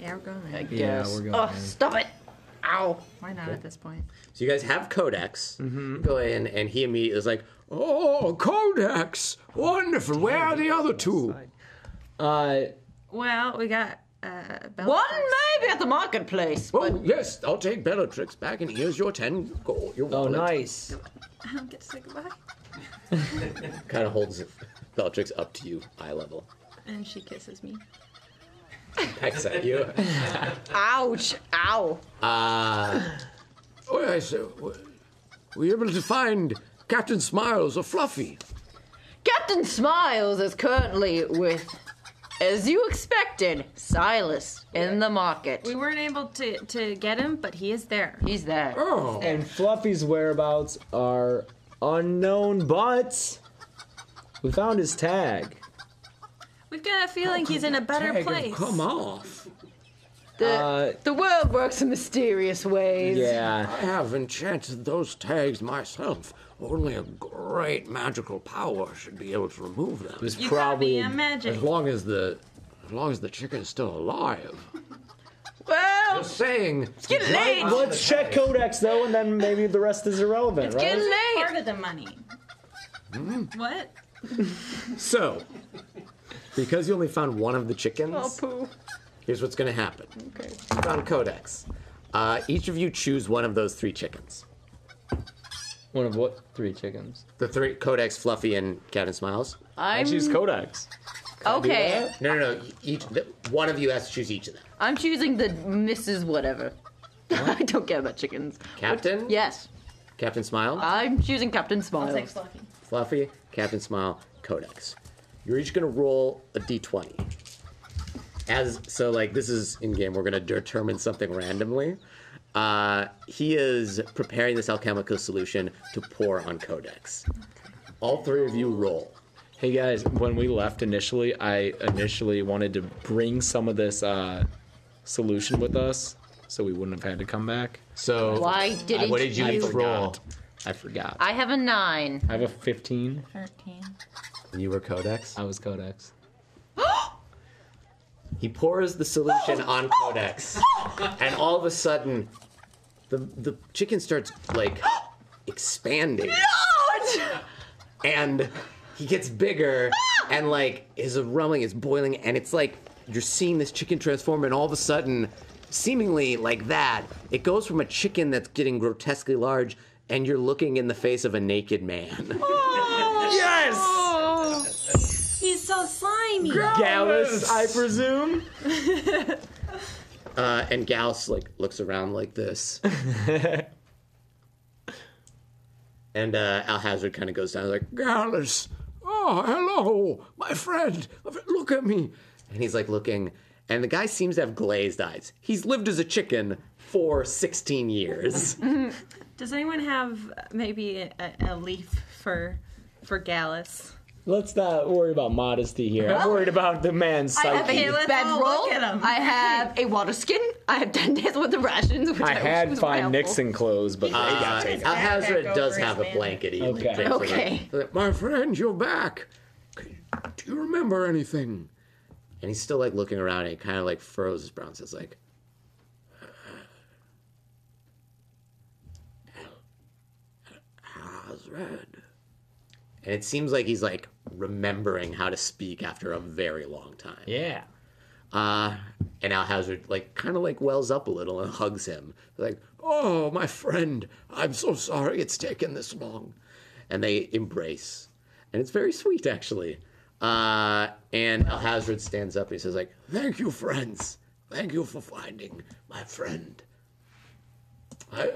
Yeah, we're going I in. Yeah, guess. we're going Oh, in. stop it. Ow. Why not at this point? So you guys have Codex. Mm-hmm. Go in, and he immediately is like, Oh, Codex! Wonderful. Where are the other two? Uh, Well, we got uh, One maybe at the marketplace, but Oh, yes, I'll take Bellatrix back, and here's your 10 gold. Your Oh, nice. I don't get to say goodbye. Kind of holds Bellatrix up to you, eye level. And she kisses me. Pecks at you. ouch, ow. Uh, Oh, yes. uh, w- Were you able to find Captain Smiles or Fluffy? Captain Smiles is currently with, as you expected, Silas in the market. We weren't able to, to get him, but he is there. He's there. Oh, And Fluffy's whereabouts are unknown, but we found his tag. We've got a feeling he's in a better tag place. come off. The, Uh, the world works in mysterious ways. Yeah. I have enchanted those tags myself. Only a great magical power should be able to remove them. It was You gotta probably be a magic. As long as the, as long as the chicken's still alive. Well, Just saying. it's getting late. Let's check Codex though, and then maybe the rest is irrelevant, It's right? getting late. Part of the money. What? so, because you only found one of the chickens, Oh, poo. here's what's going to happen. Okay. You found Codex. Uh, each of you choose one of those three chickens. One of what? Three chickens. The three Codex, Fluffy, and Captain Smiles. I I'm choose Codex. okay. No, no, no. Each the, one of you has to choose each of them. I'm choosing the Mrs. Whatever. I don't care about chickens. Captain. Yes, Captain Smile. I'm choosing Captain Smile. I'll take Fluffy. Fluffy, Captain Smile, Codex. You're each gonna roll a d20. As so, like this is in game. We're gonna determine something randomly. Uh, he is preparing this alchemical solution to pour on Codex. All three of you roll. Hey guys, when we left initially, I initially wanted to bring some of this uh, solution with us, so we wouldn't have had to come back. So, Why didn't what did you I each roll? forgot. I forgot. I have a nine. I have a 15. 13. You were Codex. I was Codex. He pours the solution on Codex, and all of a sudden, the the chicken starts like expanding, and he gets bigger, and like his rumbling is boiling, and it's like you're seeing this chicken transform, and all of a sudden, seemingly like that, it goes from a chicken that's getting grotesquely large, and you're looking in the face of a naked man. Oh! Yes! He's so slimy. Gallus, I presume. Uh, and Gallus like looks around like this. and uh, Al Hazred kind of goes down like, Gallus. Oh, hello, my friend. Look at me. and he's like looking, and the guy seems to have glazed eyes. He's lived as a chicken for 16 years. Does anyone have maybe a, a leaf for for Gallus? Let's not worry about modesty here. I'm worried about the man's I have psyche. a bedroll. look at 'em. I have a water skin. I have ten days worth of rations. Which I I, had was fine helpful. Nixon clothes, but they Uh, got taken. Al Hazred backpack does over have his a man. blanket. He Okay. takes over. Okay. My friend, you're back. Do you remember anything? And he's still like looking around, and he kind of like furrows his brow and says like, Hazred. And it seems like he's like remembering how to speak after a very long time. Yeah. Uh, and Al Hazred like kind of like wells up a little and hugs him. Like, Oh, my friend. I'm so sorry it's taken this long. and they embrace, and it's very sweet actually. Uh, and Al Hazred stands up and he says like, Thank you, friends. Thank you for finding my friend. I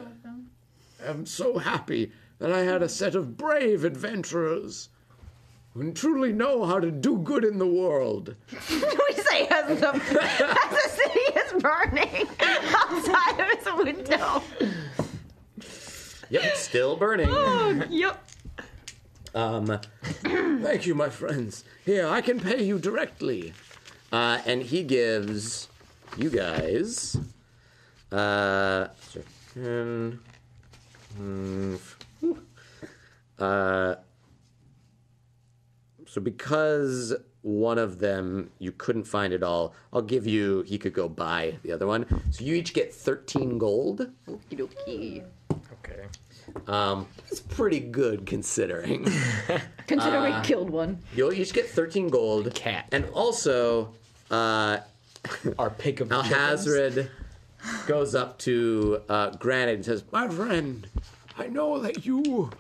am so happy that I had a set of brave adventurers who truly know how to do good in the world. we say as the, as the city is burning outside of his window. "Yep, still burning." yep. Um, Thank you, my friends. Here, I can pay you directly. uh, and he gives you guys uh, ten, mm, whew. Uh, so because one of them you couldn't find it all, I'll give you. He could go buy the other one. So you each get thirteen gold. Okie dokie. Okay. Um, it's pretty good considering. Consider Uh, we killed one. You'll each get 13 gold. Cat. And also, uh, our pick of the chickens. Al Hazred goes up to uh, Granite and says, My friend, I know that you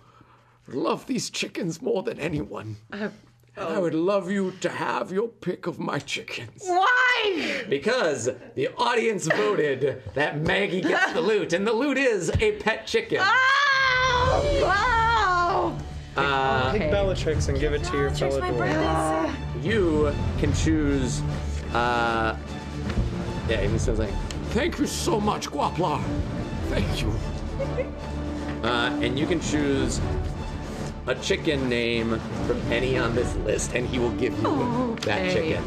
love these chickens more than anyone. Uh, And I would love you to have your pick of my chickens. Why? Because the audience voted that Maggie gets the loot, and the loot is a pet chicken. Oh, wow. Uh, Take Bellatrix and give it to your fellow dwarf. you can choose. Uh, yeah, he says like, Thank you so much, Guaplar. Thank you. uh, and you can choose a chicken name from any on this list, and he will give you that Okay. chicken.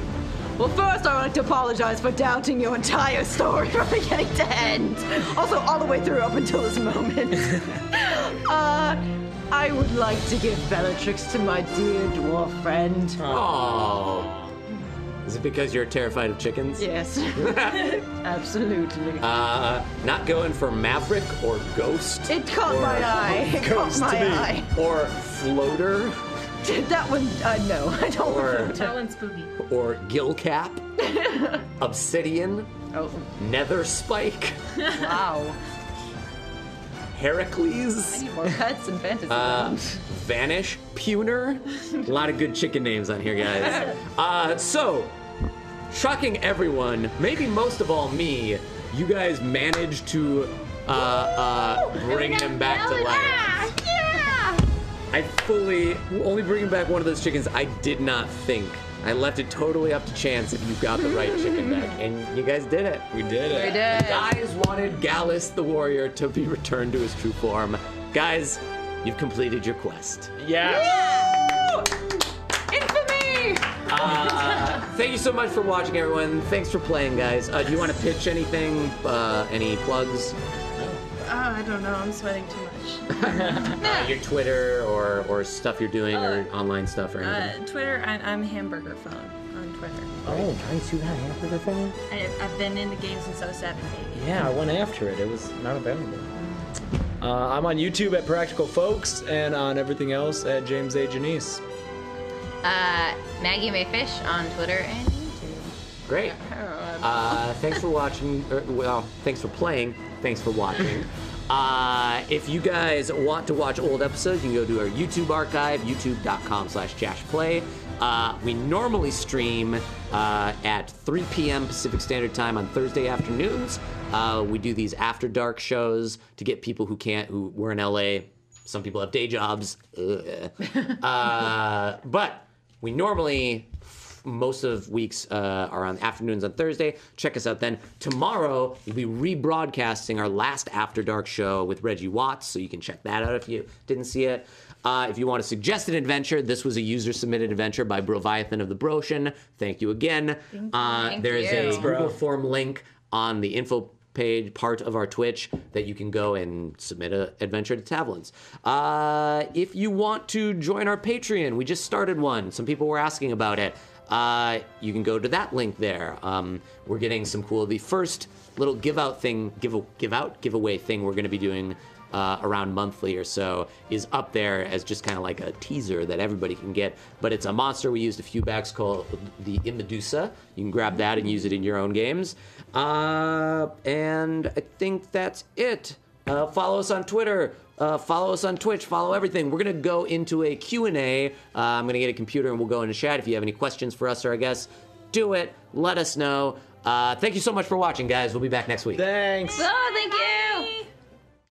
Well, first, I would like to apologize for doubting your entire story from beginning to end. Also, all the way through up until this moment. uh, I would like to give Bellatrix to my dear dwarf friend. Oh. Is it because you're terrified of chickens? Yes, absolutely. Uh, not going for Maverick or Ghost it caught my eye. It caught Ghost my to me. eye. or Floater That one, uh, no, I don't or That one's spooky. or Gillcap, Obsidian, Oh, Nether Spike, wow. Heracles, More pets and fantasy uh. Vanish, Puner. A lot of good chicken names on here, guys. Uh, so, shocking everyone, maybe most of all me, you guys managed to uh, uh, bring him back to life. I fully only bringing back one of those chickens. I did not think. I left it totally up to chance if you got the right chicken back, and you guys did it. We did it. We did. Guys wanted Gallus the warrior to be returned to his true form. Guys, you've completed your quest. Yeah. Infamy! Uh, thank you so much for watching, everyone. Thanks for playing, guys. Uh, do you want to pitch anything? Uh, any plugs? Oh, I don't know. I'm sweating too much. Uh, your Twitter or, or stuff you're doing or online stuff or anything? Uh, Twitter, I'm, I'm Hamburger Phone on Twitter. Oh, nice. You got hamburger phone? I, I've been in the game since 07, baby. Yeah, I went after it. It was not available. Uh, I'm on YouTube at Practical Folks and on everything else at James A. Janisse. Uh, Maggie Mae Fish on Twitter and YouTube. Great. Uh, thanks for watching. er, well, thanks for playing. Thanks for watching. Uh, if you guys want to watch old episodes, you can go to our YouTube archive, youtube.com slash jashplay. Uh, we normally stream uh, at 3 p.m. Pacific Standard Time on Thursday afternoons. Uh, we do these after dark shows to get people who can't, who were in LA. Some people have day jobs. Uh, but we normally most of weeks uh, are on afternoons on Thursday. Check us out then. Tomorrow, we'll be rebroadcasting our last After Dark show with Reggie Watts, so you can check that out if you didn't see it. Uh, if you want to suggest an adventure, this was a user submitted adventure by Broviathan of the Broshen. Thank you again. Uh, Thank there is you. a Google form link on the info page part of our Twitch that you can go and submit an adventure to Tavlin's. Uh, if you want to join our Patreon, we just started one. Some people were asking about it. Uh, you can go to that link there. Um, we're getting some cool. The first little give out thing, give give out giveaway thing we're going to be doing uh, around monthly or so is up there as just kind of like a teaser that everybody can get. But it's a monster we used a few backs called the Immedusa. You can grab that and use it in your own games. Uh, and I think that's it. Uh, follow us on Twitter. Uh, follow us on Twitch. Follow everything. We're gonna go into a Q&A. Uh, I'm gonna get a computer and we'll go into chat. If you have any questions for us or our guests, do it. Let us know. Uh, thank you so much for watching, guys. We'll be back next week. Thanks. Oh, thank you!